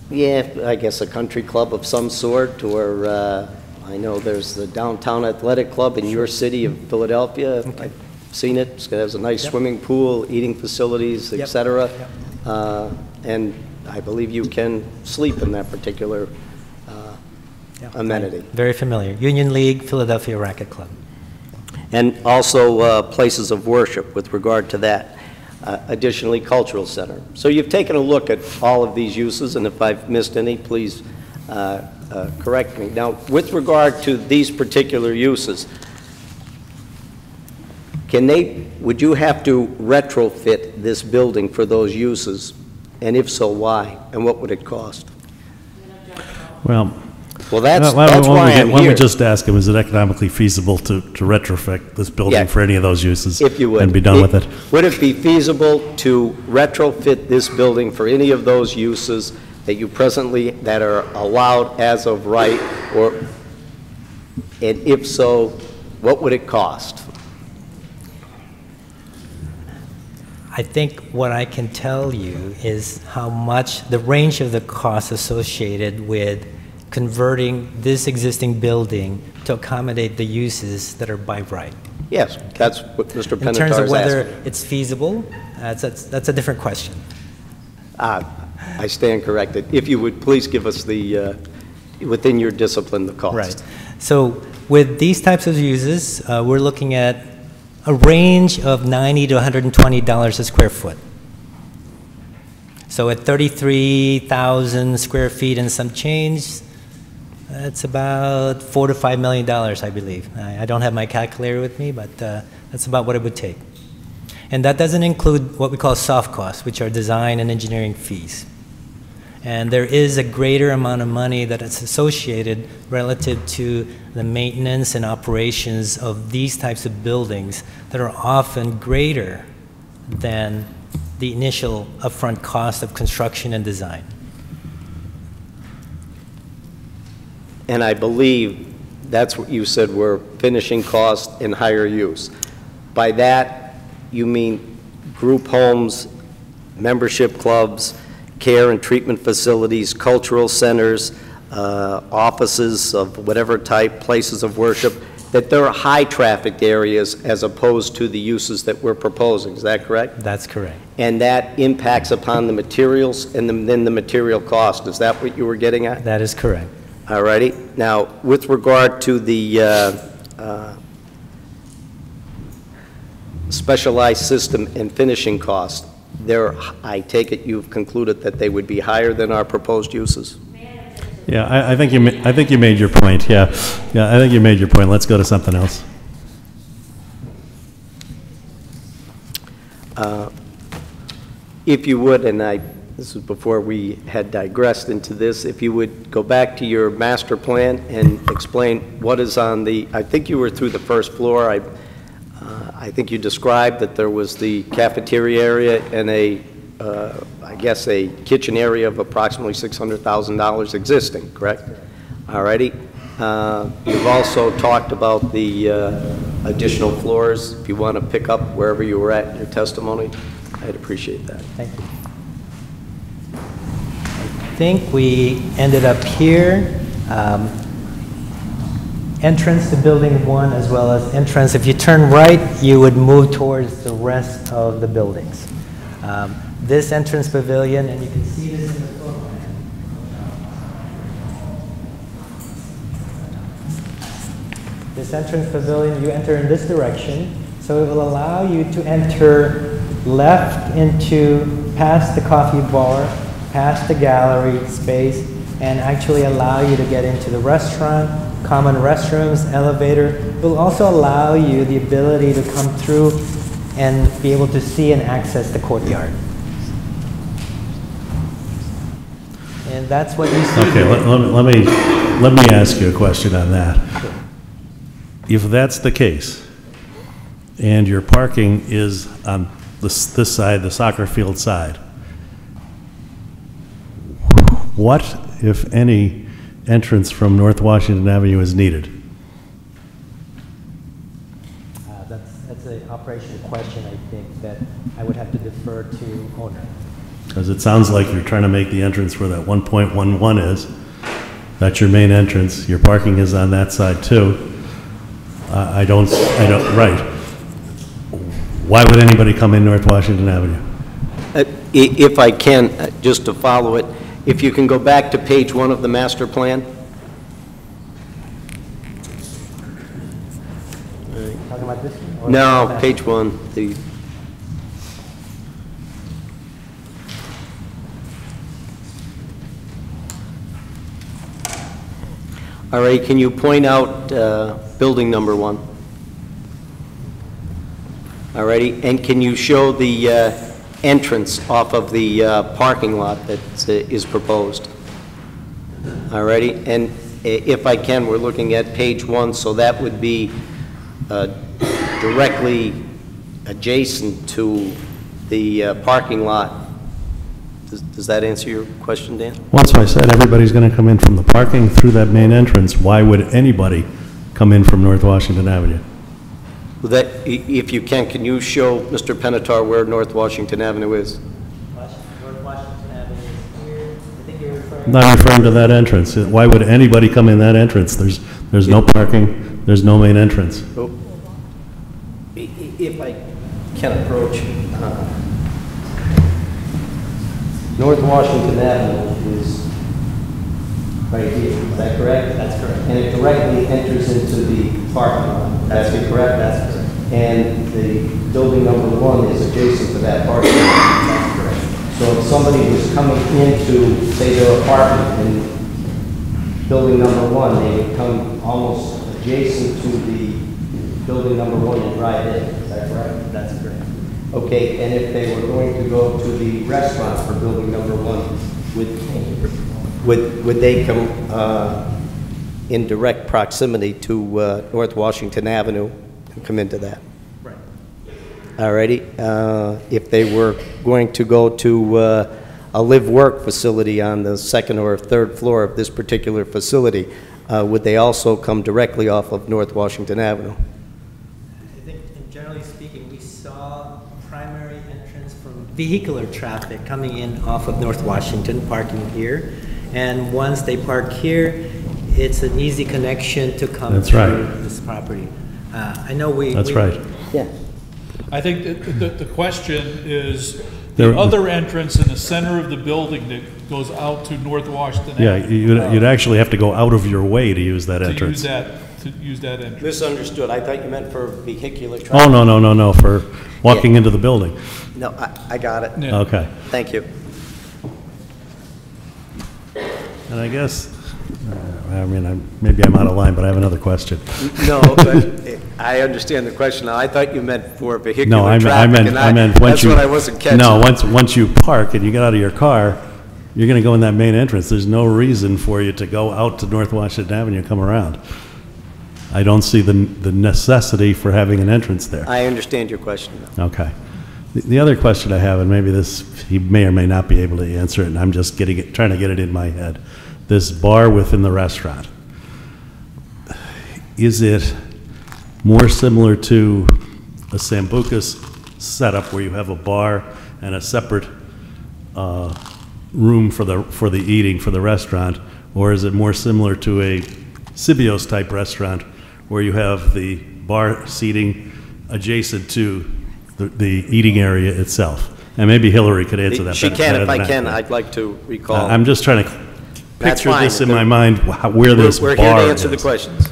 yeah, I guess a country club of some sort, or uh, I know there's the Downtown Athletic Club in your city of Philadelphia. I've seen it. It has a nice Yep. swimming pool, eating facilities, et cetera. Yep. Uh, And I believe you can sleep in that particular uh, Yeah. amenity. Very familiar. Union League, Philadelphia Racquet Club. And also uh, places of worship with regard to that. Uh, Additionally, cultural center. So you've taken a look at all of these uses, and if I've missed any, please uh, uh, correct me. Now, with regard to these particular uses, can they, would you have to retrofit this building for those uses? And if so, why? And what would it cost? Well. Well, that's, why don't- that's why why we I'm Why don't here. we just ask him, is it economically feasible to, to retrofit this Yeah. building for any of those uses? If you would. And be done with it? Would it be feasible to retrofit this building for any of those uses that you presently, that are allowed as of right, or, and if so, what would it cost? I think what I can tell you is how much, the range of the costs associated with converting this existing building to accommodate the uses that are by right. Yes, that's what Mr. In terms of whether asking. it's feasible, that's, that's, that's a different question. Ah, I stand corrected. If you would please give us the, uh, within your discipline, the cost. Right. So with these types of uses, uh, we're looking at a range of 90 to 120 dollars a square foot. So at 33,000 square feet and some change, that's about four to five million dollars, I believe. I, I don't have my calculator with me, but uh, that's about what it would take. And that doesn't include what we call soft costs, which are design and engineering fees. And there is a greater amount of money that is associated relative to the maintenance and operations of these types of buildings that are often greater than the initial upfront cost of construction and design. And I believe that's what you said were finishing costs and higher use. By that, you mean group homes, membership clubs, care and treatment facilities, cultural centers, uh, offices of whatever type, places of worship, that there are high-trafficked areas as opposed to the uses that we're proposing. Is that correct? That's correct. And that impacts upon the materials and the- then the material cost. Is that what you were getting at? That is correct. All righty. Now, with regard to the uh, uh, specialized system and finishing cost, there, I take it you've concluded that they would be higher than our proposed uses? Yeah, I, I think you, I think you made your point, yeah. Yeah, I think you made your point. Let's go to something else. Uh, If you would, and I, this is before we had digressed into this, if you would go back to your master plan and explain what is on the, I think you were through the first floor, I, uh, I think you described that there was the cafeteria area and a, uh, I guess, a kitchen area of approximately $600,000 existing, correct? All righty. Uh, You've also talked about the uh, additional floors. If you want to pick up wherever you were at in your testimony, I'd appreciate that. Thank you. Think we ended up here. um, Entrance to Building 1 as well as entrance. If you turn right, you would move towards the rest of the buildings. Um, This entrance pavilion, and you can see this in the floor plan. This entrance pavilion, you enter in this direction, so it will allow you to enter left into, past the coffee bar, past the gallery space, and actually allow you to get into the restaurant, common restrooms, elevator. It will also allow you the ability to come through and be able to see and access the courtyard. And that's what you see Okay, let, let me- let me, let me ask you a question on that. If that's the case, and your parking is on this, this side, the soccer field side, what, if any, entrance from North Washington Avenue is needed? Uh, That's, that's an operational question, I think, that I would have to defer to owner. Because it sounds like you're trying to make the entrance where that 1.11 is. That's your main entrance. Your parking is on that side too. I I don't, I don't, right. Why would anybody come in North Washington Avenue? Uh, If I can, uh, just to follow it, if you can go back to page one of the master plan. Talking about this one? or- No, page one, the... All right, can you point out uh, building number one? All righty, and can you show the uh, entrance off of the uh, parking lot that is proposed? All righty, and if I can, we're looking at page one, so that would be uh, directly adjacent to the uh, parking lot. Does- Does that answer your question, Dan? Once I said everybody's going to come in from the parking through that main entrance, why would anybody come in from North Washington Avenue? Well, That, if you can, can you show Mr. Penatar where North Washington Avenue is? North Washington Avenue is here. I think you're referring. I'm not referring to that entrance. Why would anybody come in that entrance? There's, there's no parking, there's no main entrance. Oh. I- i- If I can approach, uh, North Washington Avenue is right here, is that correct? That's correct. And it directly enters into the parking lot, that's correct? That's correct. And the building number one is adjacent to that parking lot? That's correct. So if somebody was coming into, say, their apartment in building number one, they would come almost adjacent to the building number one and drive in, is that correct? That's correct. Okay, and if they were going to go to the restaurant for building number one, would, would, would they come uh, in direct proximity to uh, North Washington Avenue and come into that? Right. All righty. Uh, If they were going to go to uh, a live-work facility on the second or third floor of this particular facility, uh, would they also come directly off of North Washington Avenue? I think, generally speaking, we saw primary entrance from vehicular traffic coming in off of North Washington, parking here. And once they park here, it's an easy connection to come That's to right. this property. Uh, I know we. That's we- right. Yeah. I think that the, the question is, There- the other entrance in the center of the building that goes out to North Washington Yeah, Avenue. you'd, you'd actually have to go out of your way to use that To use entrance. that, to use that entrance. Misunderstood. I thought you meant for vehicular traffic. Oh, no, no, no, no, for walking into the building. No, I, I got it. Yeah. Okay. Thank you. And I guess uh, I mean, I'm- maybe I'm out of line, but I have another question. No, but I understand the question now. I thought you meant for No, vehicular I meant, I traffic, meant, and I meant once that's you... what I wasn't catching. No, once, once you park and you get out of your car, you're going to go in that main entrance. There's no reason for you to go out to North Washington Avenue and come around. I don't see the, the necessity for having an entrance there. I understand your question now. Okay. The- The other question I have, and maybe this, he may or may not be able to answer it, and I'm just getting it, trying to get it in my head. This bar within the restaurant, is it more similar to a Sambucas setup where you have a bar and a separate uh, room for the, for the eating for the restaurant? Or is it more similar to a Sibio's type restaurant where you have the bar seating adjacent to the, the eating area itself? And maybe Hillary could answer that She better- can, better if I than can, can. I'd like to recall. Uh, I'm just trying to That's picture fine. this in The- my mind, wh- where this bar We're here to answer the is. questions.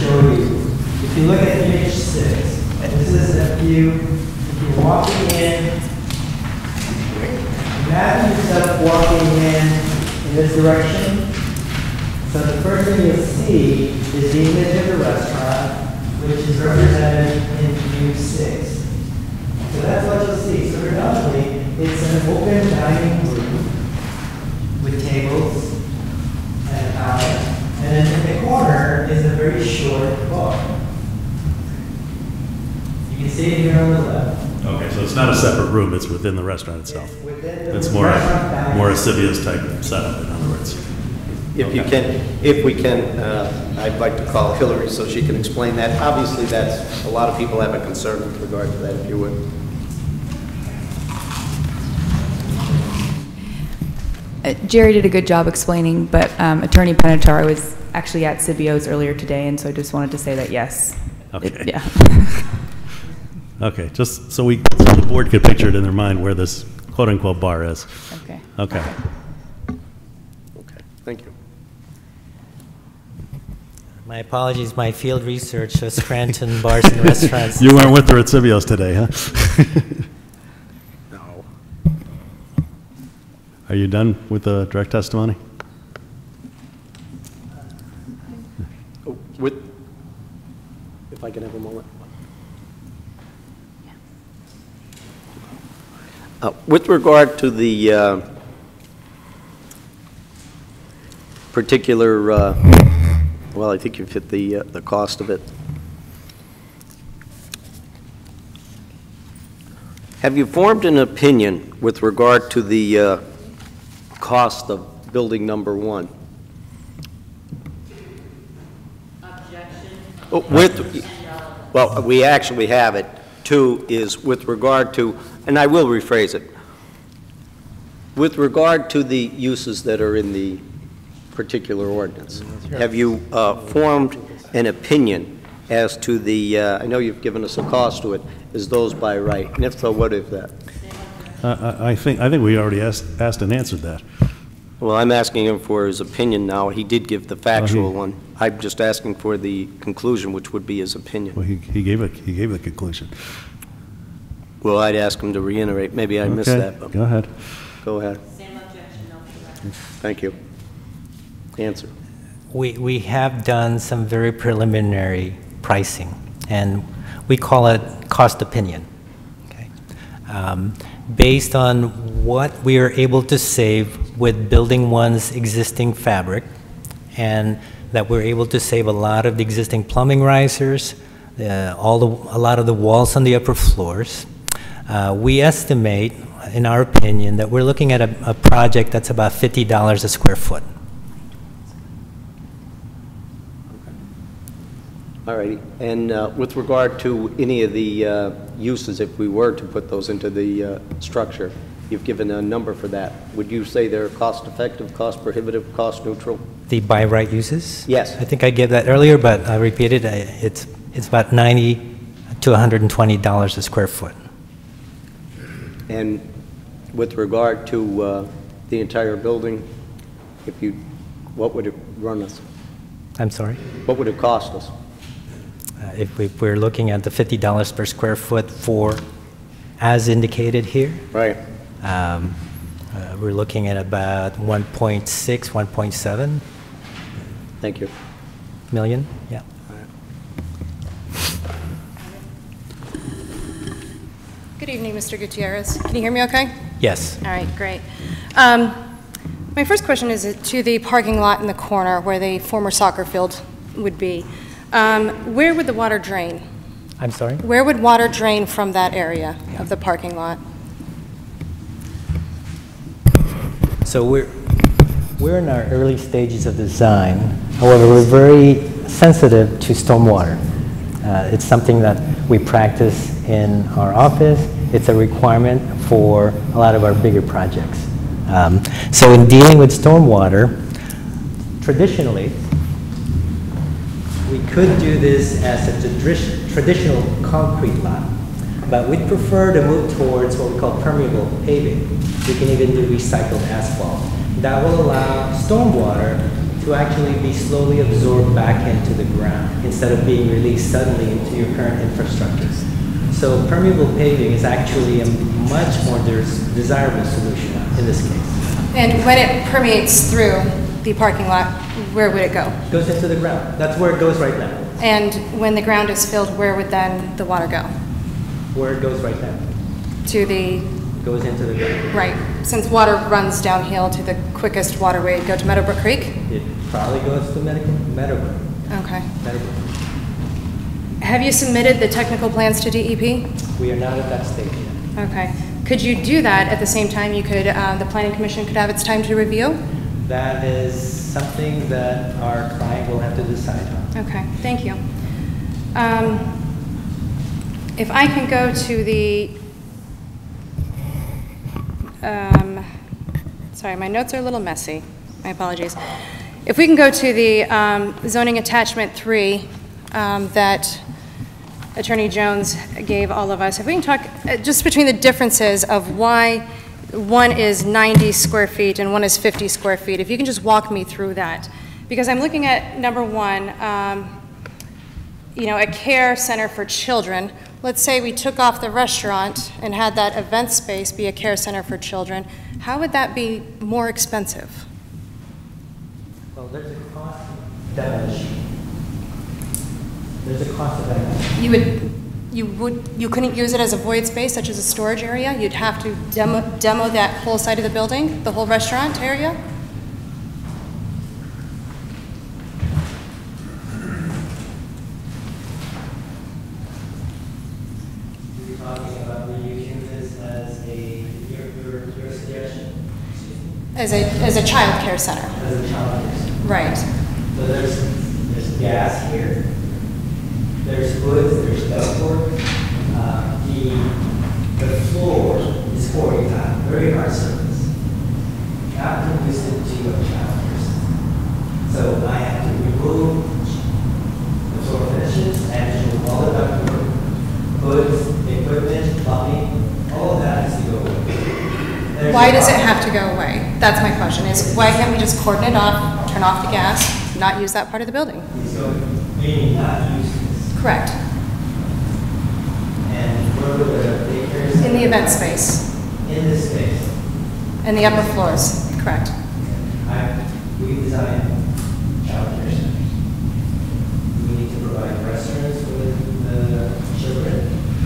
show you. If you look at page six, this is a view, if you're walking in, imagine yourself walking in in this direction. So the first thing you'll see is the image of the restaurant, which is represented in view six. So that's what you'll see. So predominantly, it's an open dining room with tables and a counter. And then in the corner is a very short bar. You can see it here on the left. Okay, so it's not a separate room, it's within the restaurant itself. within the It's more, restaurant boundaries. more a Sibio's type setup, in other words. If you can, if we can, uh, I'd like to call Hillary so she can explain that. Obviously, that's, a lot of people have a concern with regard to that, if you would. Uh, Jerry did a good job explaining, but um, Attorney Penatar was actually at Sibio's earlier today, and so I just wanted to say that yes. It- Okay. Yeah. Okay, just so we, so the board could picture it in their mind where this quote-unquote bar is. Okay. Okay. Thank you. My apologies, my field research shows Scranton bars and restaurants. You weren't with her at Sibio's today, huh? No. Are you done with the direct testimony? Oh, With, if I can have a moment. Uh, With regard to the uh, particular, uh, well, I think you've hit the, uh, the cost of it. Have you formed an opinion with regard to the uh, cost of building number one? Oh, With, well, we actually have it. Two is with regard to, and I will rephrase it. With regard to the uses that are in the particular ordinance, have you uh, formed an opinion as to the, uh, I know you've given us a cost to it, is those by right? And if so, what is that? Uh, I I think, I think we already asked, asked and answered that. Well, I'm asking him for his opinion now. He did give the factual he- one. I'm just asking for the conclusion, which would be his opinion. Well, he, he gave it, he gave the conclusion. Well, I'd ask him to reiterate. Maybe I missed Okay, that. but- Go ahead. Go ahead. Same objection. Thank you. Answer. We, we have done some very preliminary pricing, and we call it cost opinion. okay? Um, Based on what we are able to save with building one's existing fabric, and that we're able to save a lot of the existing plumbing risers, uh, all the, a lot of the walls on the upper floors, uh, we estimate, in our opinion, that we're looking at a, a project that's about $50 a square foot. All righty. And uh, with regard to any of the uh, uses, if we were to put those into the uh, structure, you've given a number for that. Would you say they're cost-effective, cost-prohibitive, cost-neutral? The by right uses? Yes. I think I gave that earlier, but I repeated, I- it's, it's about 90 to $120 a square foot. And with regard to uh, the entire building, if you, what would it run us? I'm sorry? What would it cost us? If we- we're looking at the $50 per square foot for, as indicated here, Right. um, uh, we're looking at about 1.6, 1.7 Thank you. million, yeah. All right. Good evening, Mr. Gutierrez. Can you hear me okay? Yes. All right, great. Um, My first question is to the parking lot in the corner where the former soccer field would be. Um, Where would the water drain? I'm sorry? Where would water drain from that area of the parking lot? So we're, we're in our early stages of design. However, we're very sensitive to stormwater. Uh, It's something that we practice in our office. It's a requirement for a lot of our bigger projects. Um, So in dealing with stormwater, traditionally, we could do this as a tradi- traditional concrete lot, but we'd prefer to move towards what we call permeable paving. We can even do recycled asphalt. That will allow stormwater to actually be slowly absorbed back into the ground instead of being released suddenly into your current infrastructures. So permeable paving is actually a much more des- desirable solution in this case. And when it permeates through the parking lot, where would it go? Goes into the ground. That's where it goes right now. And when the ground is filled, where would then the water go? Where it goes right now. To the, Goes into the ground. right, since water runs downhill to the quickest waterway, it'd go to Meadowbrook Creek? It probably goes to medical, Meadowbrook. Okay. Meadowbrook. Have you submitted the technical plans to DEP? We are not at that stage yet. Okay. Could you do that at the same time you could, uh, the planning commission could have its time to review? That is something that our client will have to decide on. Okay, thank you. Um, If I can go to the, um, sorry, my notes are a little messy. My apologies. If we can go to the um, zoning attachment three um, that Attorney Jones gave all of us, if we can talk uh, just between the differences of why one is 90 square feet and one is 50 square feet, if you can just walk me through that. Because I'm looking at number one, um, you know, a care center for children. Let's say we took off the restaurant and had that event space be a care center for children. How would that be more expensive? Well, there's a cost of demolition. There's a cost of demolition. You would, you would, you couldn't use it as a void space, such as a storage area? You'd have to demo, demo that whole side of the building, the whole restaurant area? You're talking about reusing this as a, your, your, your suggestion? As a, as a child care center? As a child care center. Right. So there's, there's gas here, there's hoods, there's ductwork. Uh, The, the floor is quarry tile, very hard surface. Not conducive to a child center. So I have to remove the floor finishes, and remove all the ductwork, hoods, equipment, plumbing, all of that has to go away. There's Why does it have to go away? That's my question, is why can't we just cordon it off, turn off the gas, not use that part of the building? So, meaning not. Correct. And where would the daycare In the event space, In this space, in the upper floors, correct. I, we design childcare centers. We need to provide restrooms for the, children.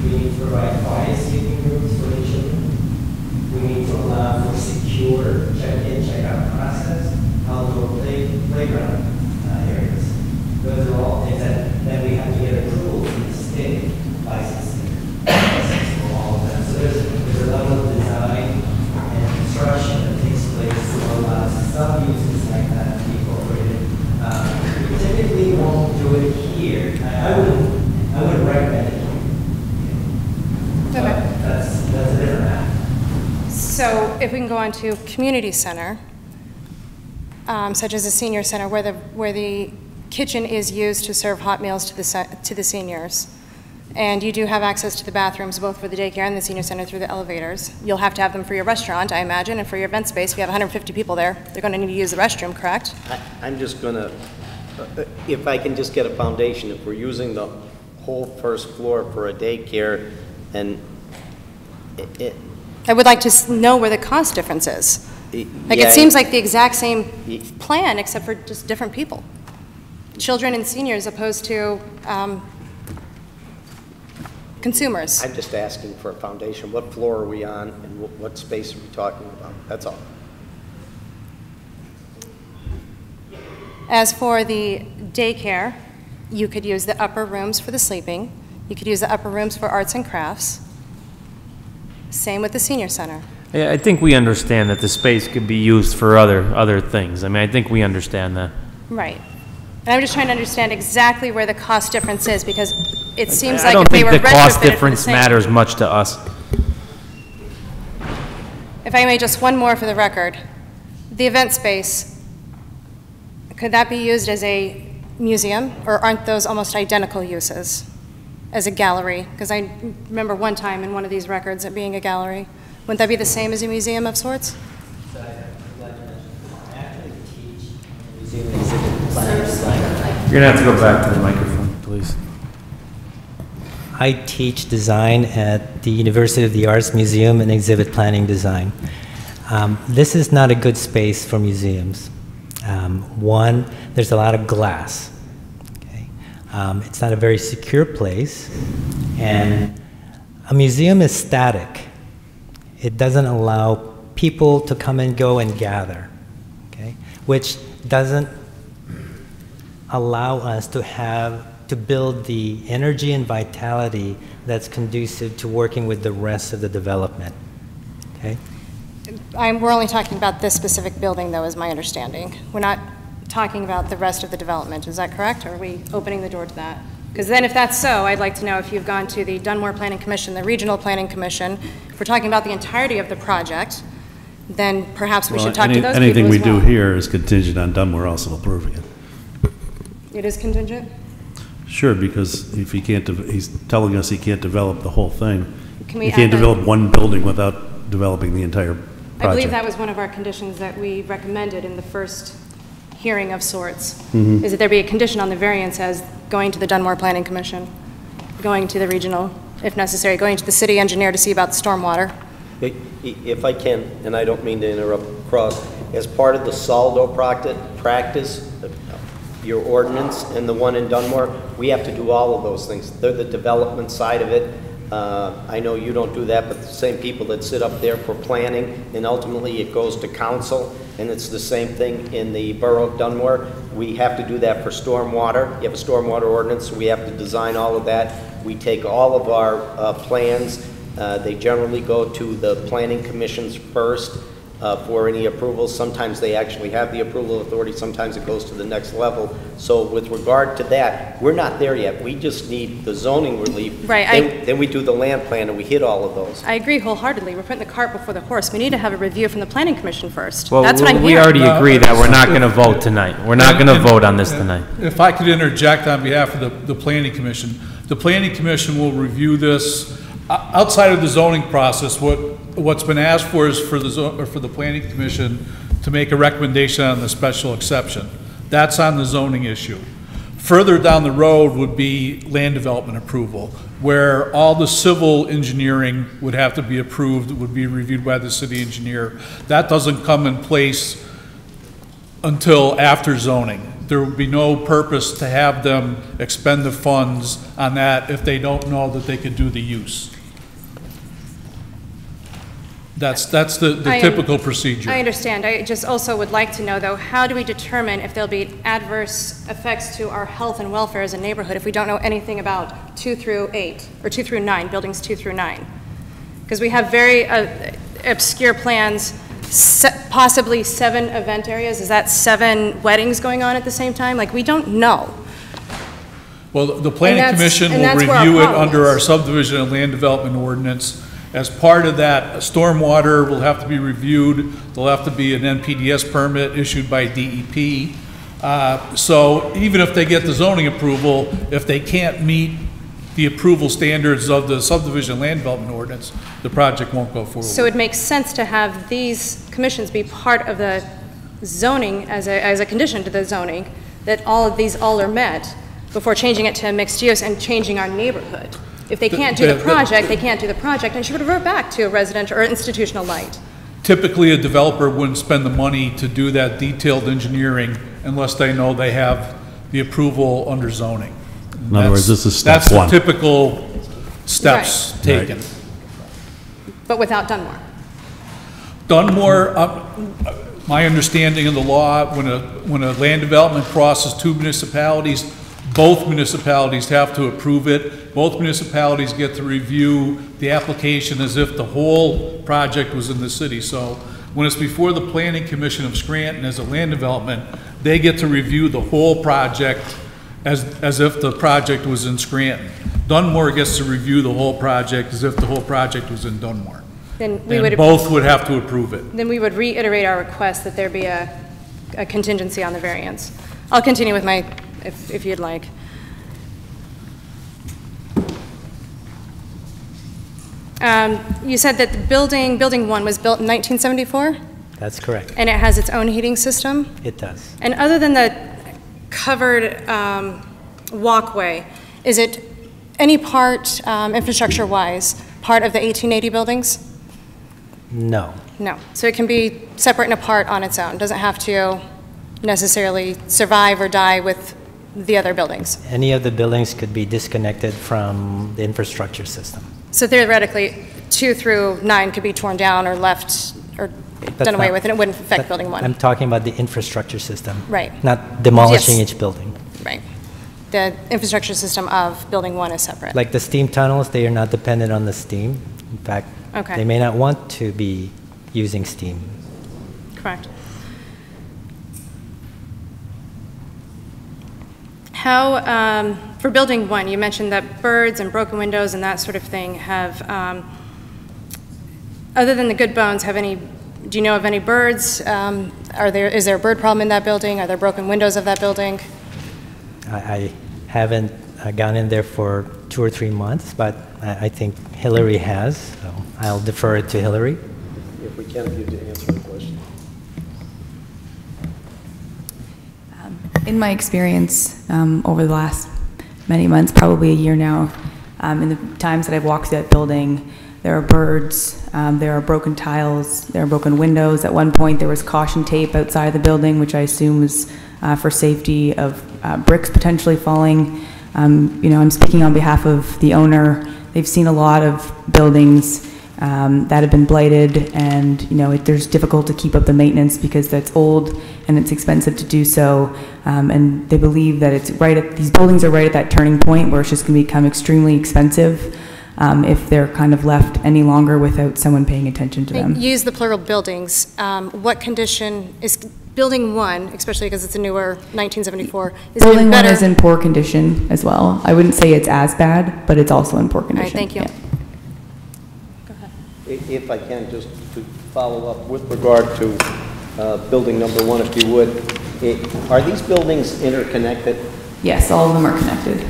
We need to provide quiet sleeping rooms for the children. We need to allow for secure check-in, check-out process, outdoor play, playground. Those are all things that, that we have to get approval from the state licensing, license for all of them. So there's, there's a level of design and construction that takes place to allow some uses like that to be incorporated. Uh, We typically won't do it here. I I wouldn't, I wouldn't recommend it here. But That's, that's a different matter. So if we can go on to community center, um, such as a senior center, where the, where the kitchen is used to serve hot meals to the, se- to the seniors, and you do have access to the bathrooms, both for the daycare and the senior center through the elevators. You'll have to have them for your restaurant, I imagine, and for your event space. If you have 150 people there, they're going to need to use the restroom, correct? I- I'm just gonna, uh, if I can just get a foundation, if we're using the whole first floor for a daycare, and it- it, I would like to know where the cost difference is. Like, Yeah, it seems like the exact same plan, except for just different people. Children and seniors opposed to um, consumers. I'm just asking for a foundation. What floor are we on and wh- what space are we talking about? That's all. As for the daycare, you could use the upper rooms for the sleeping. You could use the upper rooms for arts and crafts. Same with the senior center. Yeah, I think we understand that the space could be used for other, other things. I mean, I think we understand that. Right. And I'm just trying to understand exactly where the cost difference is, because it seems I like don't if they think were the cost retrofitted for the difference same. matters much to us. If I may, just one more for the record. The event space, could that be used as a museum, or aren't those almost identical uses as a gallery? Because I remember one time in one of these records it being a gallery. Wouldn't that be the same as a museum of sorts? You're gonna have to go back to the microphone, please. I teach design at the University of the Arts Museum and Exhibit Planning Design. Um, this is not a good space for museums. Um, one, there's a lot of glass. Okay? Um, it's not a very secure place, and a museum is static. It doesn't allow people to come and go and gather, okay? which doesn't allow us to have to build the energy and vitality that's conducive to working with the rest of the development. Okay? I'm, we're only talking about this specific building, though, is my understanding. We're not talking about the rest of the development, is that correct? Or are we opening the door to that? Because then, if that's so, I'd like to know if you've gone to the Dunmore Planning Commission, the Regional Planning Commission. If we're talking about the entirety of the project, then perhaps we Well, should talk to any- those people Anything we as do here is contingent on Dunmore also approving it. It is contingent? Sure, because if he can't, he's telling us he can't develop the whole thing. Can we He add can't that- develop one building without developing the entire project. I believe that was one of our conditions that we recommended in the first hearing of sorts, Mhm. is that there be a condition on the variance as going to the Dunmore Planning Commission, going to the regional, if necessary, going to the city engineer to see about the stormwater. I- i- If I can, and I don't mean to interrupt, Cross, as part of the SALDO procti- practice, your ordinance and the one in Dunmore, we have to do all of those things. They're the development side of it. Uh, I know you don't do that, but the same people that sit up there for planning, and ultimately it goes to council, and it's the same thing in the borough of Dunmore. We have to do that for stormwater. You have a stormwater ordinance, so we have to design all of that. We take all of our uh, plans, uh, They generally go to the planning commissions first uh, for any approvals. Sometimes they actually have the approval authority, sometimes it goes to the next level. So with regard to that, we're not there yet. We just need the zoning relief. Right, I- Then- Then we do the land plan and we hit all of those. I agree wholeheartedly. We're putting the cart before the horse. We need to have a review from the Planning Commission first. Well, That's what I'm we hearing. already agree that we're not gonna vote tonight. We're not gonna vote on this tonight. If I could interject on behalf of the, the planning commission, the planning commission will review this o- outside of the zoning process. What, what's been asked for is for the, or for the planning commission to make a recommendation on the special exception. That's on the zoning issue. Further down the road would be land development approval, where all the civil engineering would have to be approved, would be reviewed by the city engineer. That doesn't come in place until after zoning. There would be no purpose to have them expend the funds on that if they don't know that they could do the use. That's, that's the, the I am- typical procedure. I understand. I just also would like to know, though, how do we determine if there'll be adverse effects to our health and welfare as a neighborhood if we don't know anything about two through eight, or two through nine, buildings two through nine? Because we have very uh, obscure plans, se- possibly seven event areas. Is that seven weddings going on at the same time? Like, we don't know. Well, the planning that's- commission and will that's where our review it problem under is. our subdivision and land development ordinance. As part of that, stormwater will have to be reviewed. There'll have to be an NPDES permit issued by DEP. Uh, So even if they get the zoning approval, if they can't meet the approval standards of the subdivision land development ordinance, the project won't go forward. So it makes sense to have these commissions be part of the zoning as a, as a condition to the zoning, that all of these all are met before changing it to mixed use and changing our neighborhood. If they can't do the the- the- project, they can't do the project, and it should revert back to a residential or institutional light. typically, a developer wouldn't spend the money to do that detailed engineering unless they know they have the approval under zoning. In other words, this is step That's one. the typical steps Right. taken. But without Dunmore. Dunmore, uh, my understanding of the law, when a, when a land development crosses two municipalities, both municipalities have to approve it. Both municipalities get to review the application as if the whole project was in the city. So when it's before the Planning Commission of Scranton as a land development, they get to review the whole project as, as if the project was in Scranton. Dunmore gets to review the whole project as if the whole project was in Dunmore. Then we And would. both would have to approve it. Then we would reiterate our request that there be a, a contingency on the variance. I'll continue with my, if, if you'd like. Um, You said that the building, Building 1 was built in 1974, That's correct. and it has its own heating system? It does. And other than the covered um, walkway, is it any part, um, infrastructure-wise, part of the 1880 buildings? No. No. So it can be separate and apart on its own, doesn't have to necessarily survive or die with the other buildings. Any of the buildings could be disconnected from the infrastructure system. So theoretically, two through nine could be torn down or left or That's done away not- with, and it wouldn't affect building one. I'm talking about the infrastructure system. Right. Not demolishing Yes. each building. Right. The infrastructure system of building one is separate. Like the steam tunnels, they are not dependent on the steam. In fact, Okay. they may not want to be using steam. Correct. How, um, for building one, you mentioned that birds and broken windows and that sort of thing have, um, other than the good bones, have any, do you know of any birds? Um, Are there, is there a bird problem in that building? Are there broken windows of that building? I, I haven't uh, gone in there for two or three months, but I, I think Hillary has, so I'll defer it to Hillary. If we can, if you to answer the question. In my experience um, over the last many months, probably a year now, um, in the times that I've walked that building, there are birds, um, there are broken tiles, there are broken windows. At one point, there was caution tape outside of the building, which I assume was uh, for safety of uh, bricks potentially falling. Um, You know, I'm speaking on behalf of the owner. They've seen a lot of buildings um, that have been blighted, and, you know, it- there's difficult to keep up the maintenance because that's old and it's expensive to do so. Um, And they believe that it's right at, these buildings are right at that turning point where it's just going to become extremely expensive um, if they're kind of left any longer without someone paying attention to them. Use the plural buildings. Um, What condition is, building one, especially because it's a newer 1974, is Building one is in poor condition as well. I wouldn't say it's as bad, but it's also in poor condition. All right, thank you. Yeah. If I can, just to follow up with regard to uh, building number one, if you would, i- are these buildings interconnected? Yes, all of them are connected.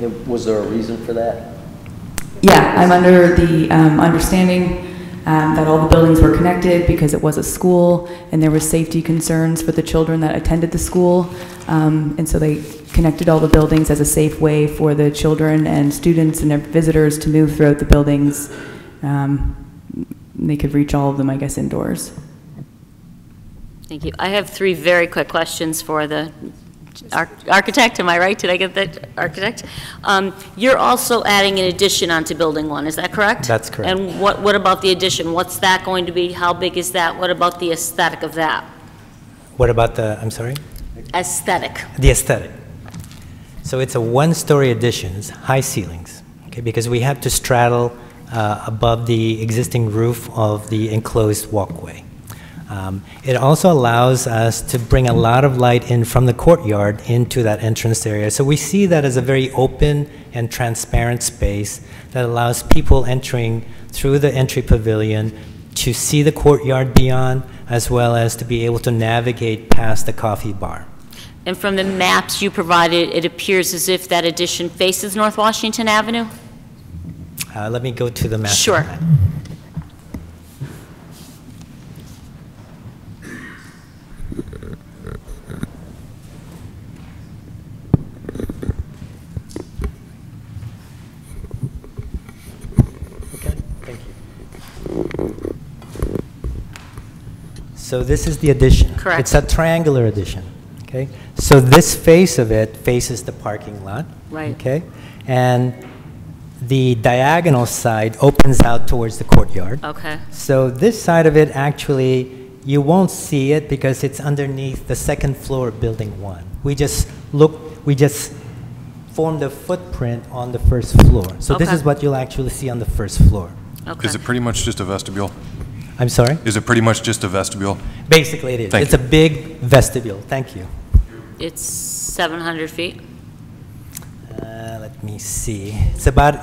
And Was there a reason for that? Yeah, I'm under the um, understanding um, that all the buildings were connected because it was a school and there was safety concerns for the children that attended the school. Um, And so they connected all the buildings as a safe way for the children and students and their visitors to move throughout the buildings. Um, They could reach all of them, I guess, indoors. Thank you. I have three very quick questions for the ar- architect, am I right? Did I get that, architect? Um, You're also adding an addition onto Building 1, is that correct? That's correct. And what, what about the addition? What's that going to be? How big is that? What about the aesthetic of that? What about the, I'm sorry? Aesthetic. The aesthetic. So it's a one-story addition, it's high ceilings, okay, because we have to straddle uh, above the existing roof of the enclosed walkway. Um, It also allows us to bring a lot of light in from the courtyard into that entrance area. So we see that as a very open and transparent space that allows people entering through the entry pavilion to see the courtyard beyond, as well as to be able to navigate past the coffee bar. And from the maps you provided, it appears as if that addition faces North Washington Avenue? Uh, Let me go to the map. Sure. So this is the addition. Correct. It's a triangular addition, okay? So this face of it faces the parking lot. Right. Okay? And the diagonal side opens out towards the courtyard. Okay. So this side of it, actually, you won't see it because it's underneath the second floor of Building 1. We just look, we just formed a footprint on the first floor. So this is what you'll actually see on the first floor. Okay. Is it pretty much just a vestibule? I'm sorry? Is it pretty much just a vestibule? Basically, it is. Thank It's a big vestibule. Thank you. It's 700 feet? Uh, let me see. It's about,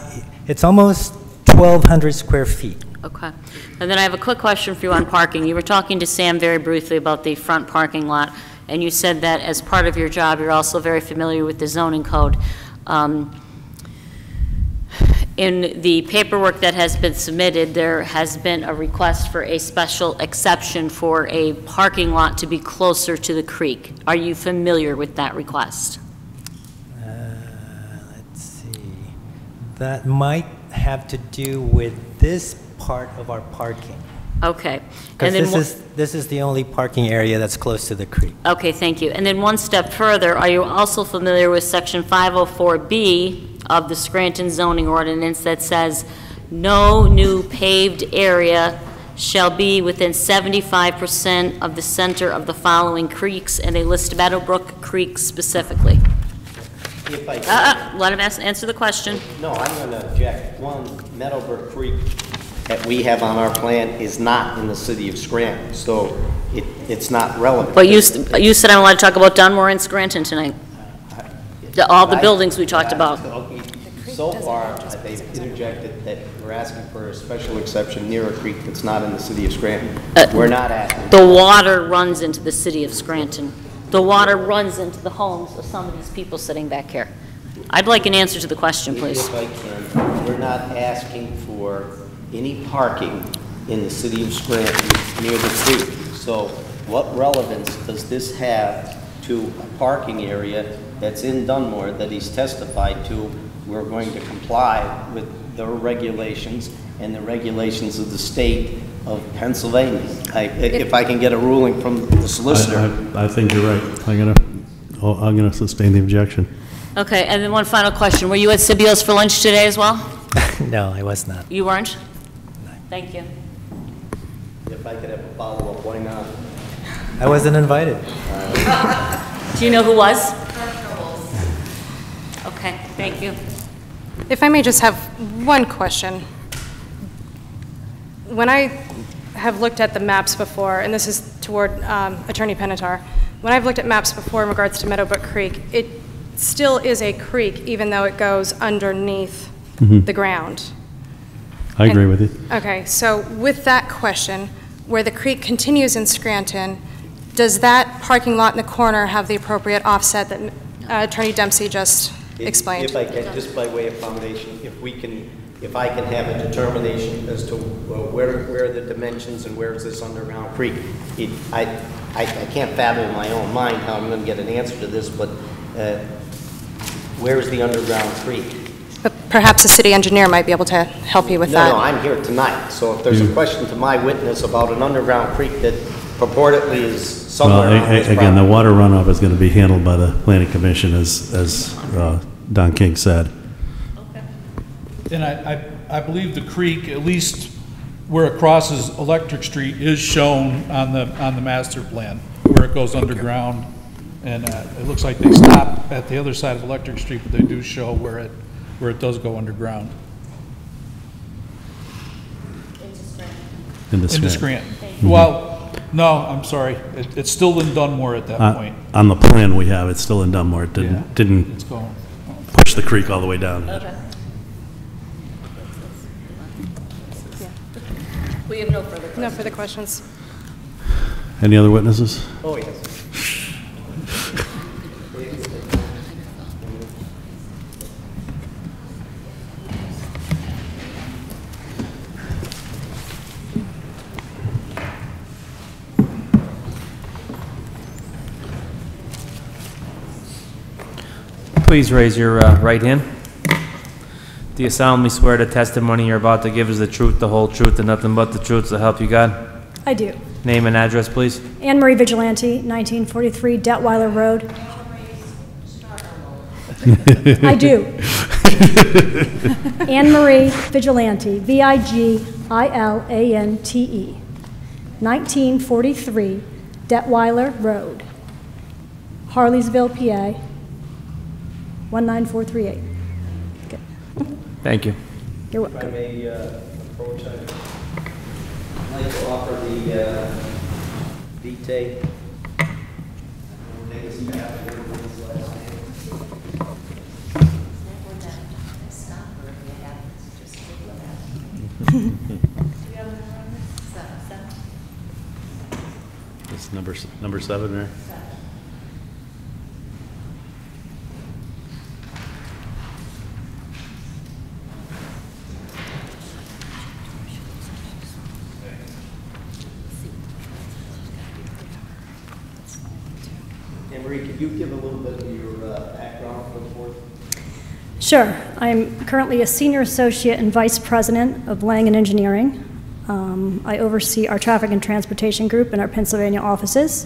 it's almost 1,200 square feet. Okay. And then I have a quick question for you on parking. You were talking to Sam very briefly about the front parking lot, and you said that as part of your job, you're also very familiar with the zoning code. Um, In the paperwork that has been submitted, there has been a request for a special exception for a parking lot to be closer to the creek. Are you familiar with that request? Uh, let's see. That might have to do with this part of our parking. Okay. Because And then this is, this is the only parking area that's close to the creek. Okay, thank you. And then one step further, are you also familiar with Section 504B of the Scranton zoning ordinance that says, "No new paved area shall be within 75% of the center of the following creeks," and they list Meadowbrook Creek specifically? If I Uh, uh, Let him ask- answer the question. No, I'm going to object. One, Meadowbrook Creek that we have on our plan is not in the city of Scranton, so it, it's not relevant. But you, you said I'm allowed to talk about Dunmore and Scranton tonight. The- All the buildings we talked about. So far, they've interjected that we're asking for a special exception near a creek that's not in the city of Scranton. Uh, We're not asking. The water runs into the city of Scranton. The water runs into the homes of some of these people sitting back here. I'd like an answer to the question, please. If I can, we're not asking for any parking in the city of Scranton near the creek. So what relevance does this have to a parking area that's in Dunmore that he's testified to? We're going to comply with the regulations and the regulations of the state of Pennsylvania. I- If I can get a ruling from the solicitor. I, I- I think you're right. I'm gonna, oh, I'm gonna sustain the objection. Okay, and then one final question. Were you at Sibio's for lunch today as well? No, I was not. You weren't? No. Thank you. If I could have a follow-up, why not? I wasn't invited. Do you know who was? Okay, thank you. If I may just have one question. When I have looked at the maps before, and this is toward um, Attorney Penatar, when I've looked at maps before in regards to Meadowbrook Creek, it still is a creek, even though it goes underneath Mhm. the ground. I agree with you. Okay, so with that question, where the creek continues in Scranton, does that parking lot in the corner have the appropriate offset that uh, Attorney Dempsey just If- explained? If I can, just by way of foundation, if we can, if I can have a determination as to uh, where, where are the dimensions and where is this underground creek, it, I, I, I can't fathom in my own mind how I'm gonna get an answer to this, but, uh, where is the underground creek? But perhaps the city engineer might be able to help you with that. No, no, I'm here tonight, so if there's a question to my witness about an underground creek that purportedly is Well, somewhere a- this a- again, the property. water runoff is gonna be handled by the planning commission as, as uh, Don King said. And I, I, I believe the creek, at least where it crosses Electric Street, is shown on the, on the master plan, where it goes underground. And, uh, it looks like they stop at the other side of Electric Street, but they do show where it, where it does go underground. In the Into Scranton. Scranton. Well, no, I'm sorry, it, it's still in Dunmore at that Uh, point. On the plan we have, it's still in Dunmore. It Yeah, didn't, didn't it's going. push the creek all the way down. We have no further questions. No further questions. Any other witnesses? Oh, yes. Please raise your uh, right hand. Do you solemnly swear the testimony you're about to give is the truth, the whole truth, and nothing but the truth to help you God? I do. Name and address, please. Anne Marie Vigilante, 1943 Detweiler Road. I do. Anne Marie Vigilante, V-I-G-I-L-A-N-T-E, 1943 Detweiler Road, Harleysville, PA, 19438. Thank you. You're If I welcome. may uh, approach, I'd like to offer the uh, vitae. Legacy path, whatever his last name. It's number, number seven, right? Anne Marie, could you give a little bit of your uh, background for the board? Sure. I'm currently a senior associate and vice president of Langan Engineering. Um, I oversee our traffic and transportation group in our Pennsylvania offices.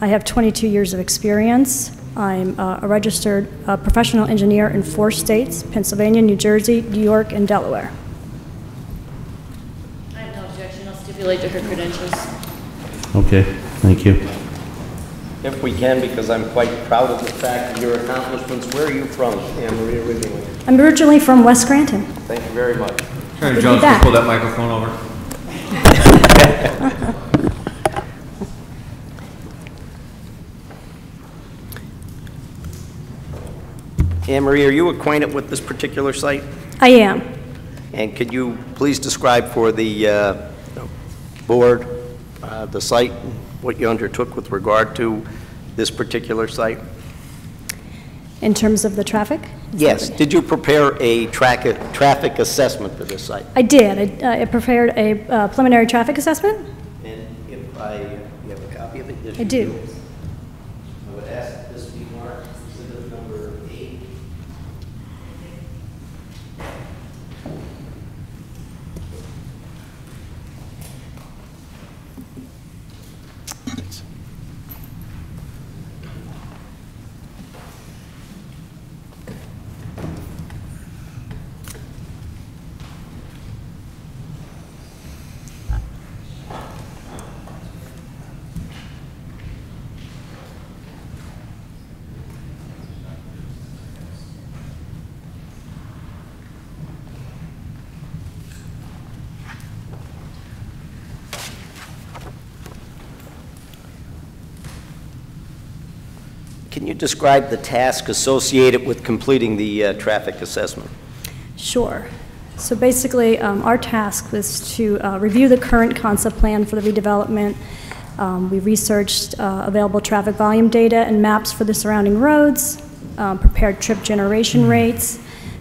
I have 22 years of experience. I'm uh, a registered uh, professional engineer in four states Pennsylvania, New Jersey, New York, and Delaware. I have no objection, I'll stipulate to her credentials. Okay, thank you. If we can, because I'm quite proud of the fact of your accomplishments. Where are you from, Anne Marie, originally? I'm originally from West Scranton. Thank you very much. Good to be back. that microphone over. Anne Marie, are you acquainted with this particular site? I am. And could you please describe for the uh, board uh, the site, what you undertook with regard to this particular site? In terms of the traffic? Yes. Did you prepare a track- traffic assessment for this site? I did. I, I prepared a uh, preliminary traffic assessment. And if I, you have a copy of it? Yes, I you do. Can you describe the task associated with completing the uh, traffic assessment? Sure. So basically, um, our task was to uh, review the current concept plan for the redevelopment. Um, We researched uh, available traffic volume data and maps for the surrounding roads, um, prepared trip generation rates,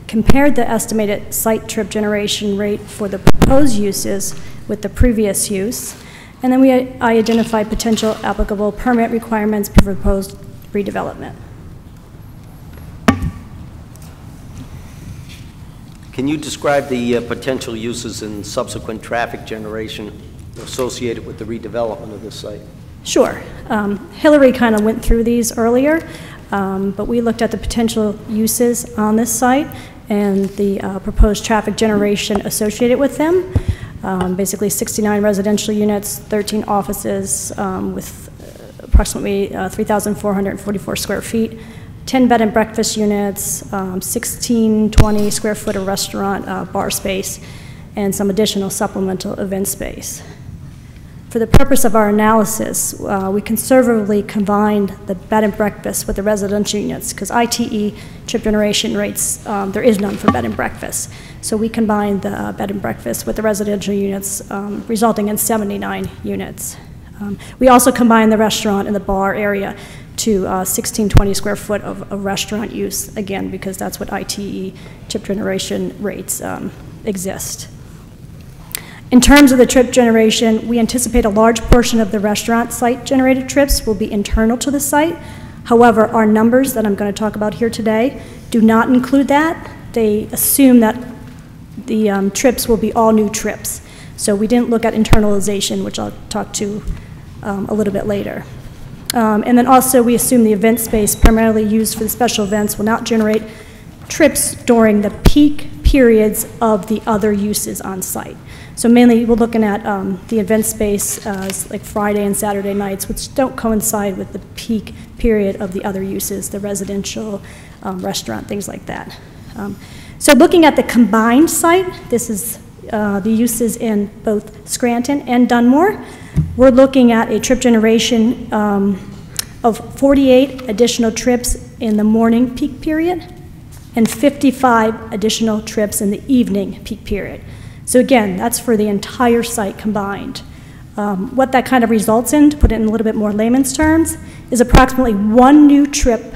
compared the estimated site trip generation rate for the proposed uses with the previous use, and then we, I identified potential applicable permit requirements for proposed redevelopment. Can you describe the uh, potential uses and subsequent traffic generation associated with the redevelopment of this site? Sure. Um, Hillary kind of went through these earlier, um, but we looked at the potential uses on this site and the uh, proposed traffic generation associated with them. Um, Basically 69 residential units, 13 offices um, with approximately uh, 3,444 square feet, 10 bed and breakfast units, um, 1620 square foot of restaurant uh, bar space, and some additional supplemental event space. For the purpose of our analysis, uh, we conservatively combined the bed and breakfast with the residential units, because ITE trip generation rates, um, there is none for bed and breakfast. So we combined the uh, bed and breakfast with the residential units, um, resulting in 79 units. Um, We also combine the restaurant and the bar area to uh, 1620 square foot of of restaurant use, again, because that's what ITE trip generation rates um, exist. In terms of the trip generation, we anticipate a large portion of the restaurant site-generated trips will be internal to the site. However, our numbers that I'm going to talk about here today do not include that. They assume that the um, trips will be all new trips. So we didn't look at internalization, which I'll talk to um, a little bit later. Um, And then also, we assume the event space primarily used for the special events will not generate trips during the peak periods of the other uses on site. So mainly, we're looking at um, the event space, uh, like Friday and Saturday nights, which don't coincide with the peak period of the other uses, the residential, um, restaurant, things like that. Um, So looking at the combined site, this is uh, the uses in both Scranton and Dunmore, we're looking at a trip generation um, of 48 additional trips in the morning peak period and 55 additional trips in the evening peak period. So again, that's for the entire site combined. Um, What that kind of results in, to put it in a little bit more layman's terms, is approximately one new trip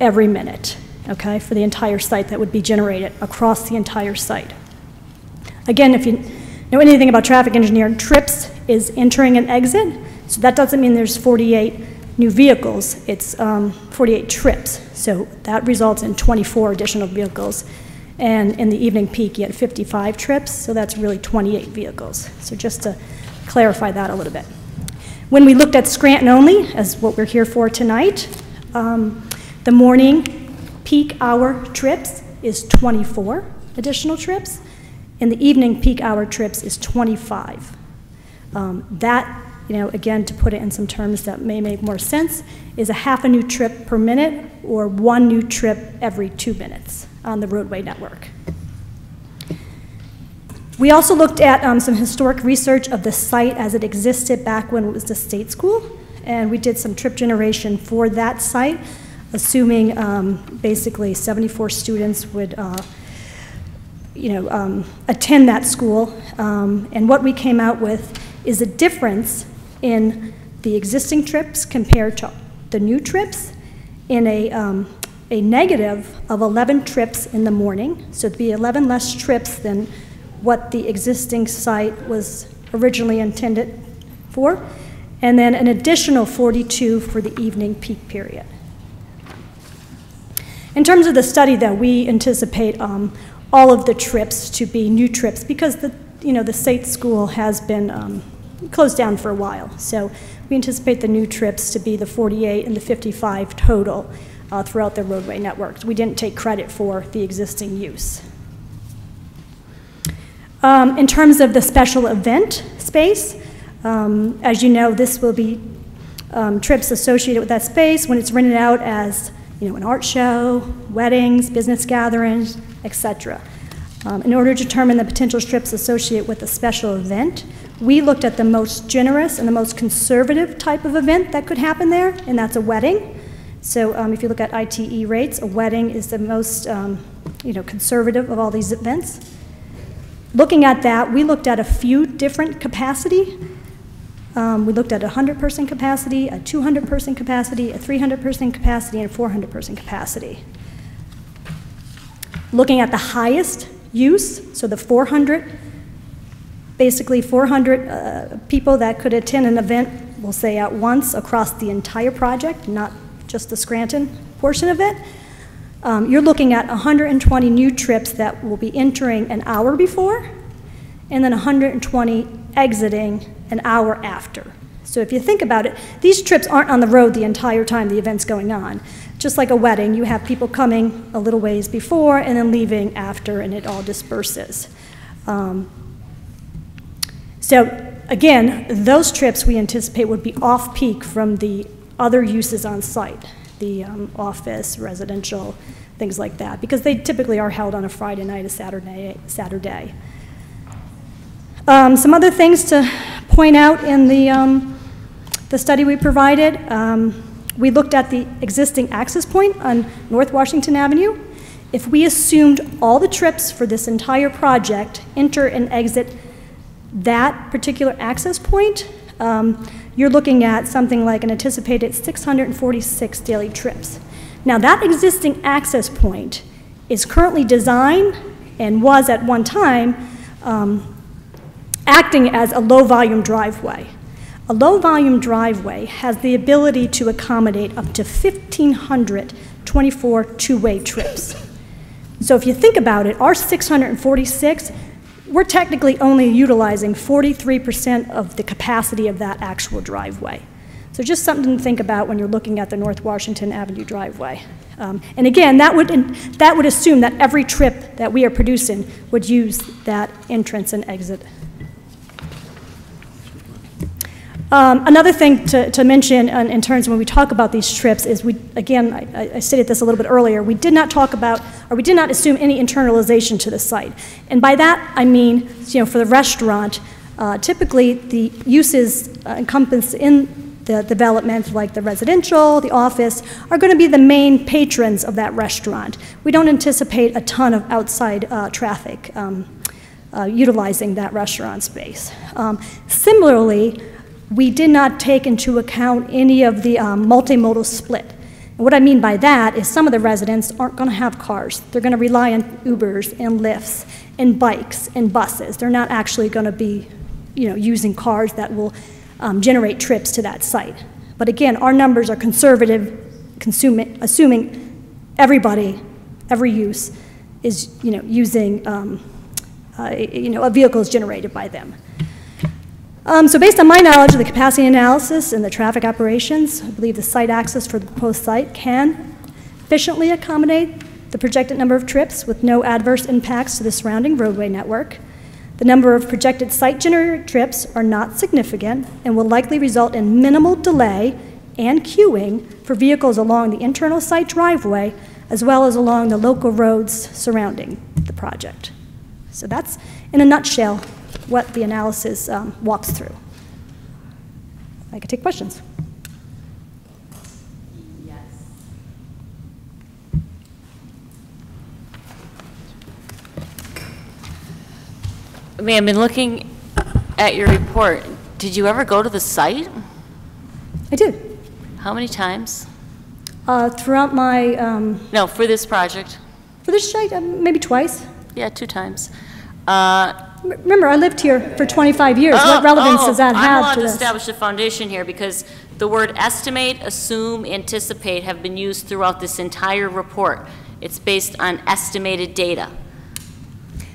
every minute, okay, for the entire site that would be generated across the entire site. Again, if you know anything about traffic engineering, trips is entering and exit, so that doesn't mean there's 48 new vehicles, it's um, 48 trips. So that results in 24 additional vehicles. And in the evening peak, you had 55 trips, so that's really 28 vehicles. So just to clarify that a little bit. When we looked at Scranton only, as what we're here for tonight, um, the morning peak hour trips is 24 additional trips, and the evening peak hour trips is 25. Um, That, you know, again, to put it in some terms that may make more sense, is a half a new trip per minute or one new trip every two minutes on the roadway network. We also looked at um, some historic research of the site as it existed back when it was the state school, and we did some trip generation for that site, assuming um, basically 74 students would, uh, you know, um, attend that school. Um, and what we came out with is a difference in the existing trips compared to the new trips in a, um, a negative of 11 trips in the morning. So it'd be 11 less trips than what the existing site was originally intended for, and then an additional 42 for the evening peak period. In terms of the study, though, we anticipate um, all of the trips to be new trips because the, you know, the state school has been um, closed down for a while. So we anticipate the new trips to be the 48 and the 55 total uh, throughout the roadway networks. We didn't take credit for the existing use. Um, In terms of the special event space, um, as you know, this will be um, trips associated with that space when it's rented out as, you know, an art show, weddings, business gatherings, et cetera. Um, In order to determine the potential trips associated with a special event, we looked at the most generous and the most conservative type of event that could happen there, and that's a wedding. So um, if you look at ITE rates, a wedding is the most, um, you know, conservative of all these events. Looking at that, we looked at a few different capacity. Um, we looked at a 100-person capacity, a 200-person capacity, a 300-person capacity, and a 400-person capacity. Looking at the highest use, so the 400, basically 400 uh, people that could attend an event, we'll say at once, across the entire project, not just the Scranton portion of it. Um, You're looking at 120 new trips that will be entering an hour before, and then 120 exiting an hour after. So if you think about it, these trips aren't on the road the entire time the event's going on. Just like a wedding, you have people coming a little ways before and then leaving after, and it all disperses. Um, So again, those trips we anticipate would be off-peak from the other uses on site, the um, office, residential, things like that, because they typically are held on a Friday night, a Saturday, Saturday. Um, Some other things to point out in the, um, the study we provided, um, we looked at the existing access point on North Washington Avenue. If we assumed all the trips for this entire project enter and exit that particular access point, um, you're looking at something like an anticipated 646 daily trips. Now, that existing access point is currently designed and was at one time um, acting as a low-volume driveway. A low-volume driveway has the ability to accommodate up to 1,500 24 two-way trips. So if you think about it, our 646 we're technically only utilizing 43% of the capacity of that actual driveway. So just something to think about when you're looking at the North Washington Avenue driveway. Um, And again, that would, that would assume that every trip that we are producing would use that entrance and exit. Um, Another thing to, to mention in, in terms when we talk about these trips is we, again, I, I stated this a little bit earlier, we did not talk about, or we did not assume any internalization to the site. And by that, I mean, you know, for the restaurant, uh, typically the uses uh, encompassed in the development, like the residential, the office, are going to be the main patrons of that restaurant. We don't anticipate a ton of outside uh, traffic um, uh, utilizing that restaurant space. Um, Similarly, we did not take into account any of the um, multimodal split. And what I mean by that is some of the residents aren't going to have cars. They're going to rely on Ubers and Lyfts and bikes and buses. They're not actually going to be, you know, using cars that will um, generate trips to that site. But again, our numbers are conservative, assuming everybody, every use is, you know, using, um, uh, you know, a vehicle is generated by them. Um, so based on my knowledge of the capacity analysis and the traffic operations, I believe the site access for the proposed site can efficiently accommodate the projected number of trips with no adverse impacts to the surrounding roadway network. The number of projected site-generated trips are not significant and will likely result in minimal delay and queuing for vehicles along the internal site driveway as well as along the local roads surrounding the project. So that's, in a nutshell, what the analysis um, walks through. I could take questions. I mean, I've been looking at your report. Did you ever go to the site? I did. How many times? Uh, throughout my, um, No, for this project? for this site, uh, maybe twice. Yeah, two times. Uh, Remember, I lived here for 25 years. Oh, What relevance oh, does that I'm have allowed to to this? establish a foundation here because the word estimate, assume, anticipate have been used throughout this entire report. It's based on estimated data.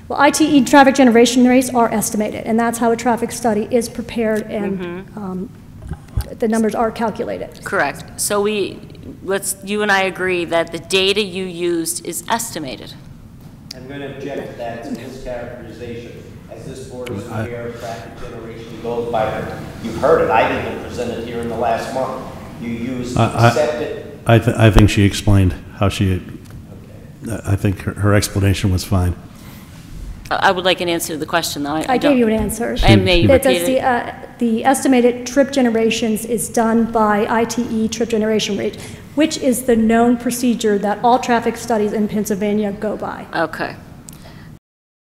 Well, ITE traffic generation rates are estimated, and that's how a traffic study is prepared and Mm-hmm. um, the numbers are calculated. Correct. So we, let's, you and I agree that the data you used is estimated. I'm going to object to that, it's mischaracterization. As this board is I- aware, traffic generation goes by, you've heard it, I didn't present it here in the last month. You use I- I- accepted, I, th- I think she explained how she, I think her, her explanation was fine. I I would like an answer to the question, though. I don't- gave you an answer. I may That repeat says the, it. uh, the estimated trip generations is done by ITE trip generation rate, which is the known procedure that all traffic studies in Pennsylvania go by. Okay.